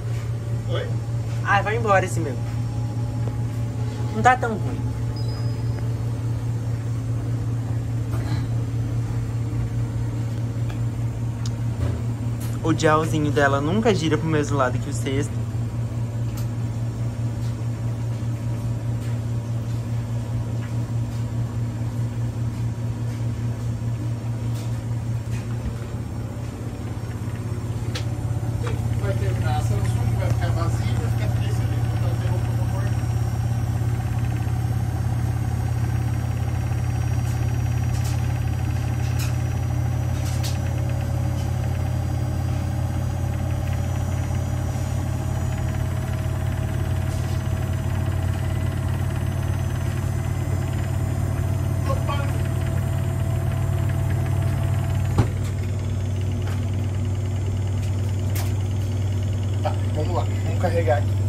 Oi? Ah, vai embora esse meu. Não tá tão ruim. O gelzinho dela nunca gira pro mesmo lado que o cesto. Vai terminar a Samsung, vai ficar vazio, vai ficar triste ali. Então tem roupa pra pôr. Opa! Tá, vamos lá, vamos carregar aqui.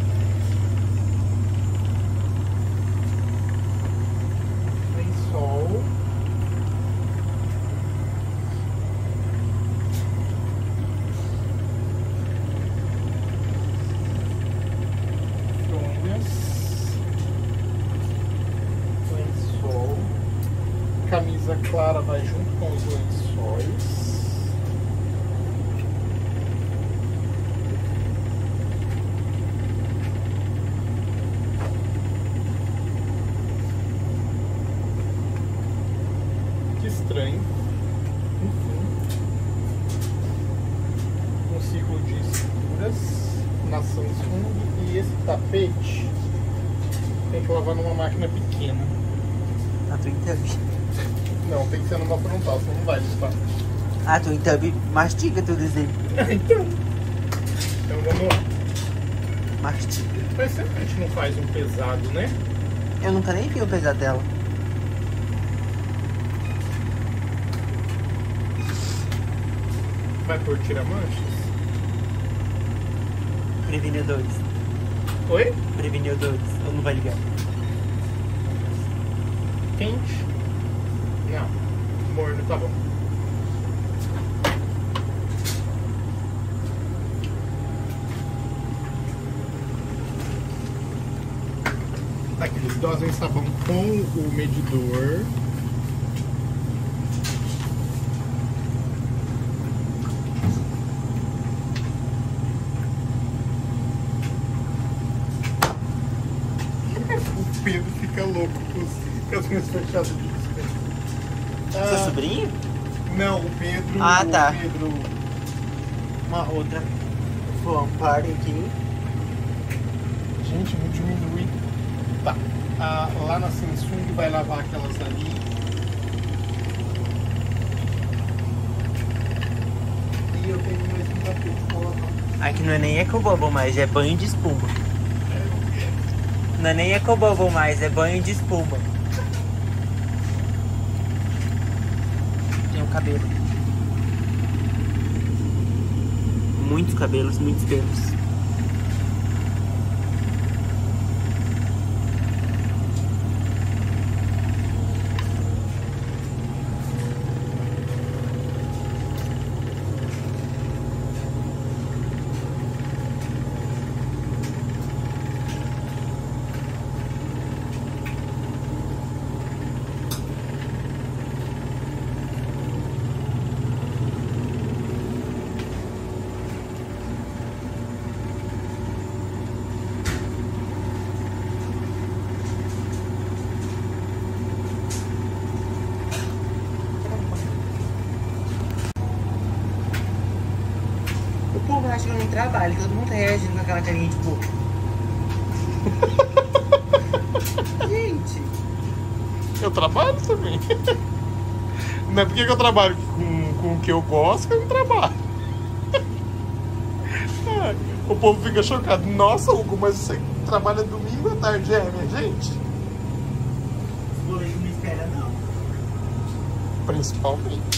clara vai junto com os lençóis. Que estranho. Enfim. Um ciclo de escuras na Samsung e esse tapete tem que lavar numa máquina pequena. A Twin Tub. Não, tem que ser numa frontal, senão não vai limpar. A Twin Tub mastiga tudo isso aí. então. Então vamos lá. Mastiga. Mas sempre a gente não faz um pesado, né? Eu nunca nem vi o pesar dela. Vai por tira-manchas? Prevenidores. Oi? Prevenidores. Ou não vai ligar? Quente? Não. Morno, tá bom. Dosam sabão com o medidor. [LAUGHS] O Pedro fica louco com, os, com as minhas fechadas. Seu Ah, sobrinho? não, o Pedro. Ah, tá. O Pedro. Uma outra fan party aqui. Gente, não diminui. Ah, lá na Samsung vai lavar aquelas ali. E eu tenho mais um tapete pra lavar. Aqui não é nem Ecobubble mais, é banho de espuma. Não é nem Ecobubble mais, é banho de espuma. Tem um cabelo. Muitos cabelos, muitos pelos. O povo acha que eu não trabalho, todo mundo reage com aquela carinha de boca. Gente, Eu trabalho também. Não é porque que eu trabalho com, com o que eu gosto que eu não trabalho. [LAUGHS] O povo fica chocado. Nossa, Hugo, mas você trabalha domingo à tarde, é, minha gente? os boletos não espera não. Principalmente.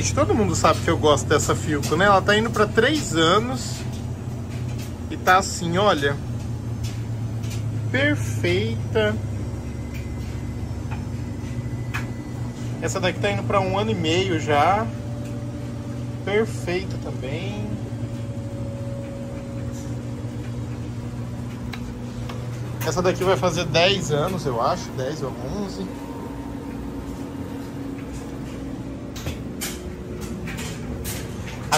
Gente, todo mundo sabe que eu gosto dessa Filco, né? Ela tá indo pra 3 anos e tá assim, olha, perfeita. Essa daqui tá indo pra um ano e meio já. Perfeita também. Essa daqui vai fazer 10 anos, eu acho, 10 ou 11.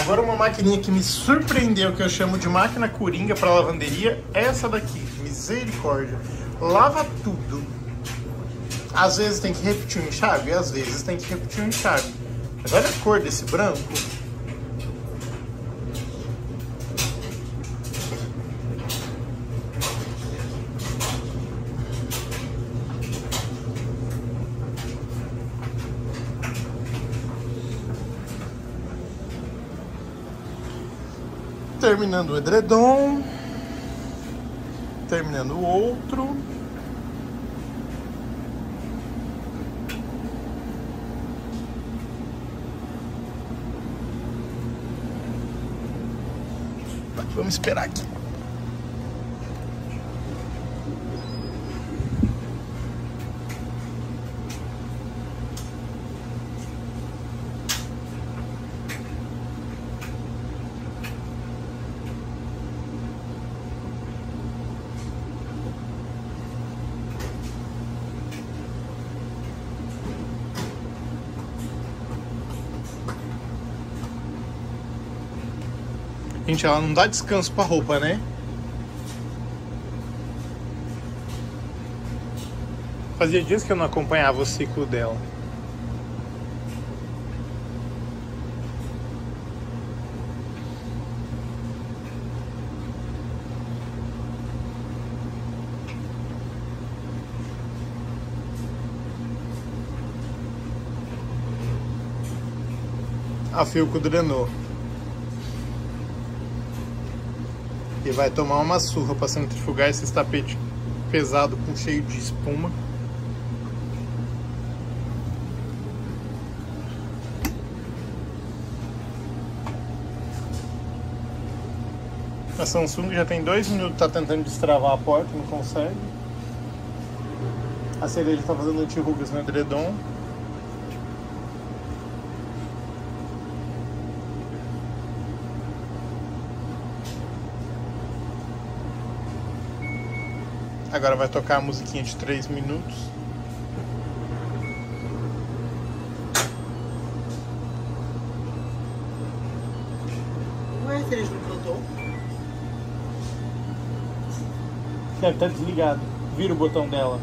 Agora uma maquininha que me surpreendeu, que eu chamo de máquina coringa para lavanderia, essa daqui. Misericórdia. Lava tudo. Às vezes tem que repetir um enxágue, às vezes tem que repetir um enxágue. Olha a cor desse branco. Terminando o edredom. Terminando o outro. Tá, vamos esperar aqui. Gente, ela não dá descanso pra roupa, né? Fazia dias que eu não acompanhava o ciclo dela. A Filco drenou. Vai tomar uma surra para centrifugar esse tapete pesado com cheio de espuma. A Samsung já tem dois minutos tá tentando destravar a porta, não consegue. A cereja está fazendo antirrugas no edredom. Agora vai tocar a musiquinha de 3 minutos. Ué, cereja não cantou? Deve estar desligado. Vira o botão dela.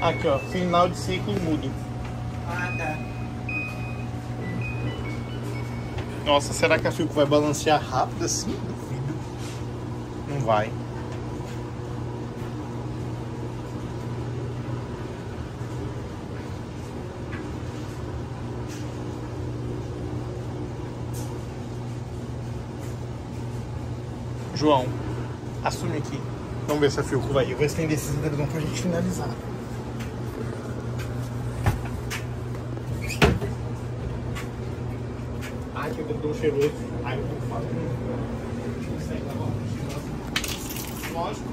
Aqui ó, final de ciclo mudo. Nossa, será que a Filco vai balancear rápido assim? Duvido. Não vai. João, assume aqui. Vamos ver se a Filco vai. Eu vou estender esses edredom pra gente finalizar. Que edredom cheiroso. Ai, eu tô falando. Lógico.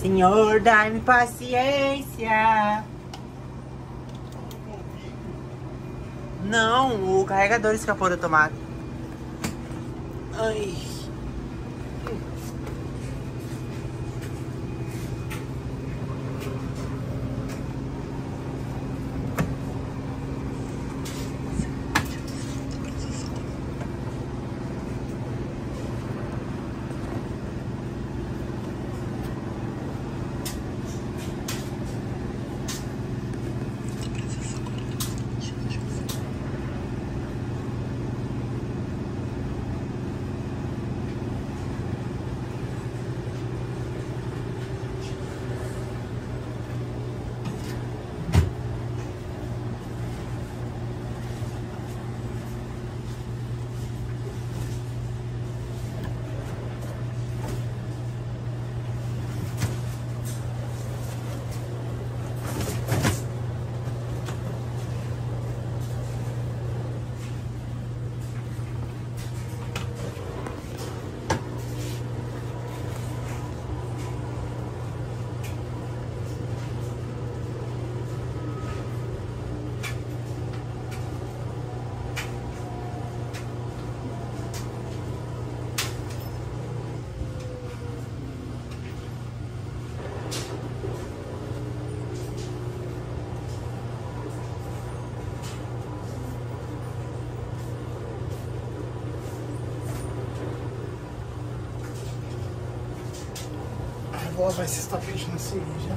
Senhor, dai-me paciência. Não, o carregador escapou da tomada. Ai. Ai, vou lavar esse tapete na cereja.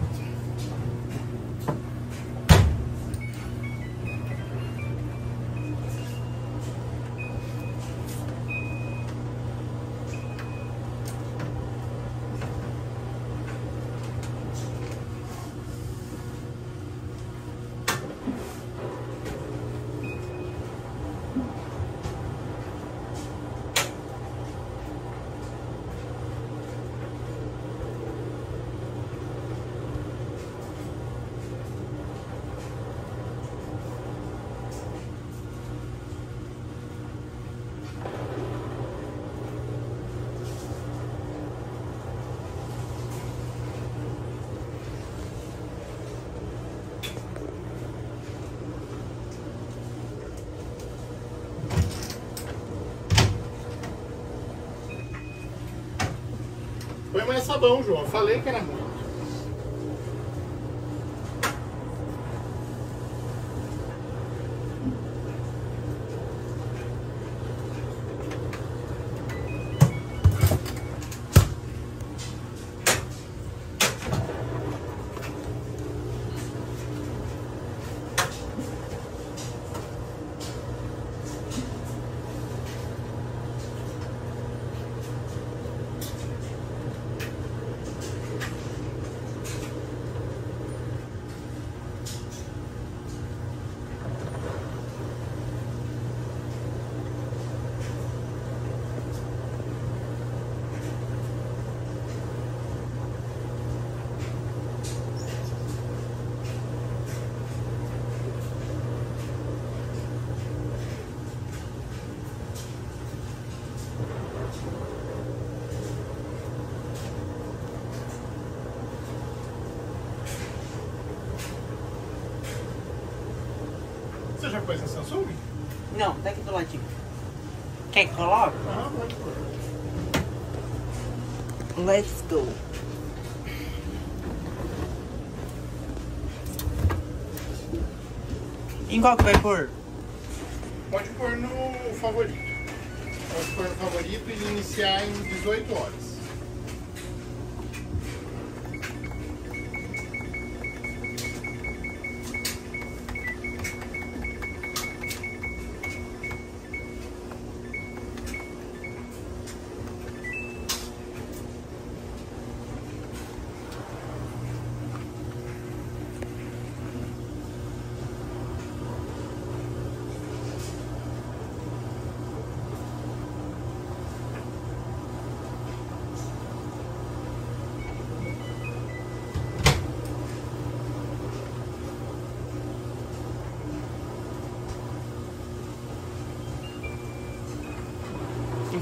Põe mais sabão, João. Falei que era muito. Você já pôs na Samsung? Não, tá aqui do ladinho. Quer que coloque? Ah, pode pôr. Let's go. Em qual que vai pôr? Pode pôr no favorito. Pode pôr no favorito e iniciar em 18 horas.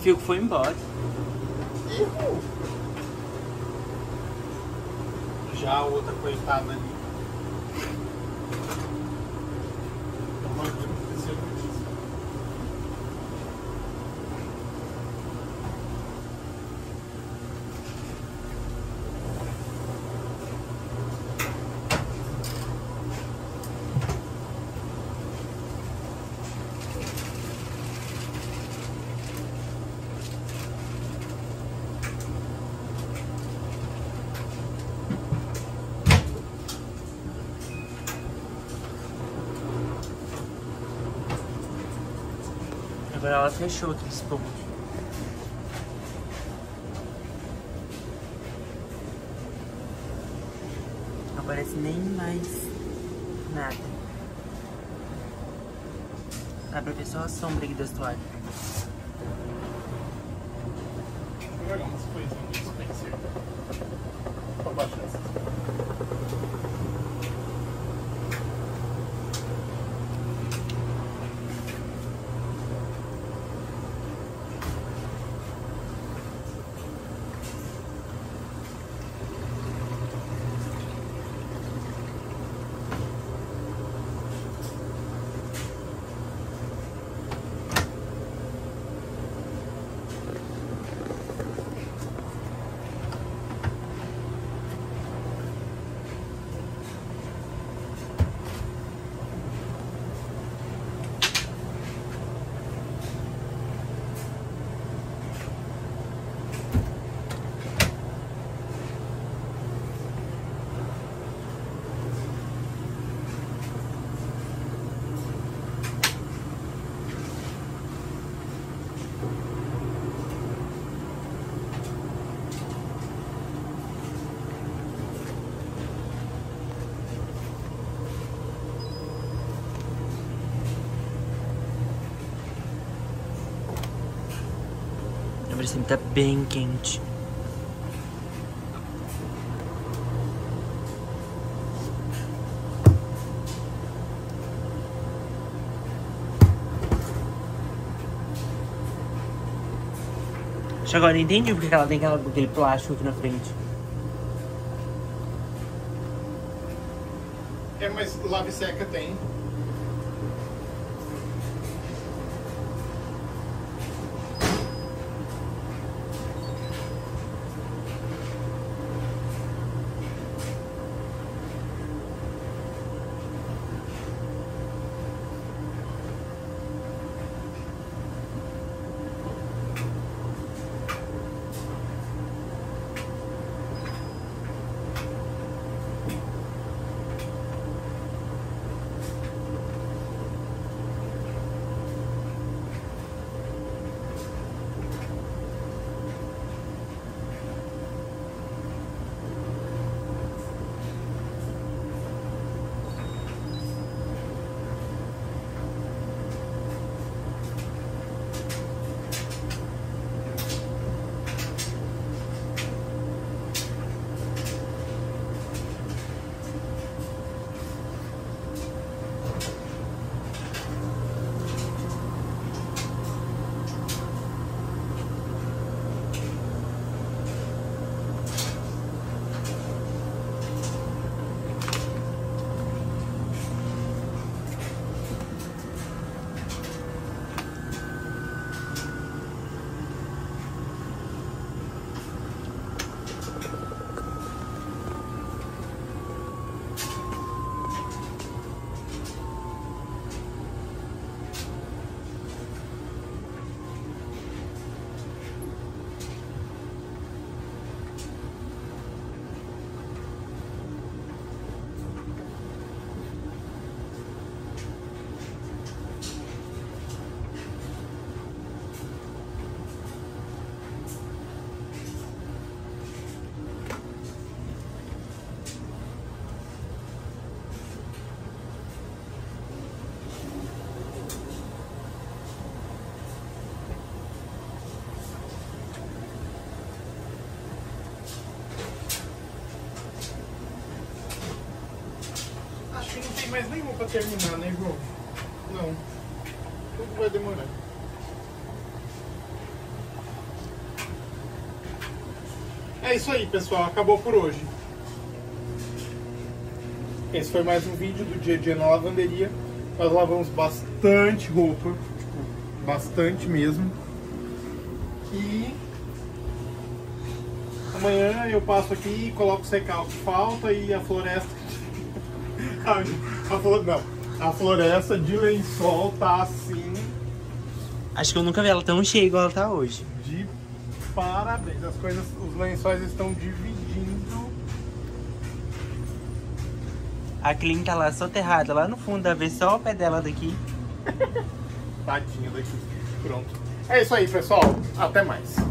O fio que foi embora. Errou. Já a outra coitada ali. Ela fechou aqui esse ponto. Não aparece nem mais nada. Dá pra ver só a sombra aqui das toalhas. Vou olhar umas coisinhas do Spencer. Pra baixar essas. Agora assim tá bem quente. Que agora eu entendi porque que ela tem aquela, aquele plástico aqui na frente. É, mas lave seca tem. Terminar, né, João? Não. Tudo vai demorar. É isso aí, pessoal. Acabou por hoje. Esse foi mais um vídeo do dia a dia na lavanderia. Nós lavamos bastante roupa, tipo, bastante mesmo. E amanhã eu passo aqui e coloco secar o que falta e a floresta. [LAUGHS] a, flor... Não, a floresta de lençol tá assim Acho que eu nunca vi ela tão cheia igual ela tá hoje. de parabéns. As coisas, os lençóis estão dividindo. A Clean tá lá soterrada, lá no fundo, dá ver só o pé dela daqui. [LAUGHS] Tadinha daqui. Pronto. É isso aí, pessoal. Até mais.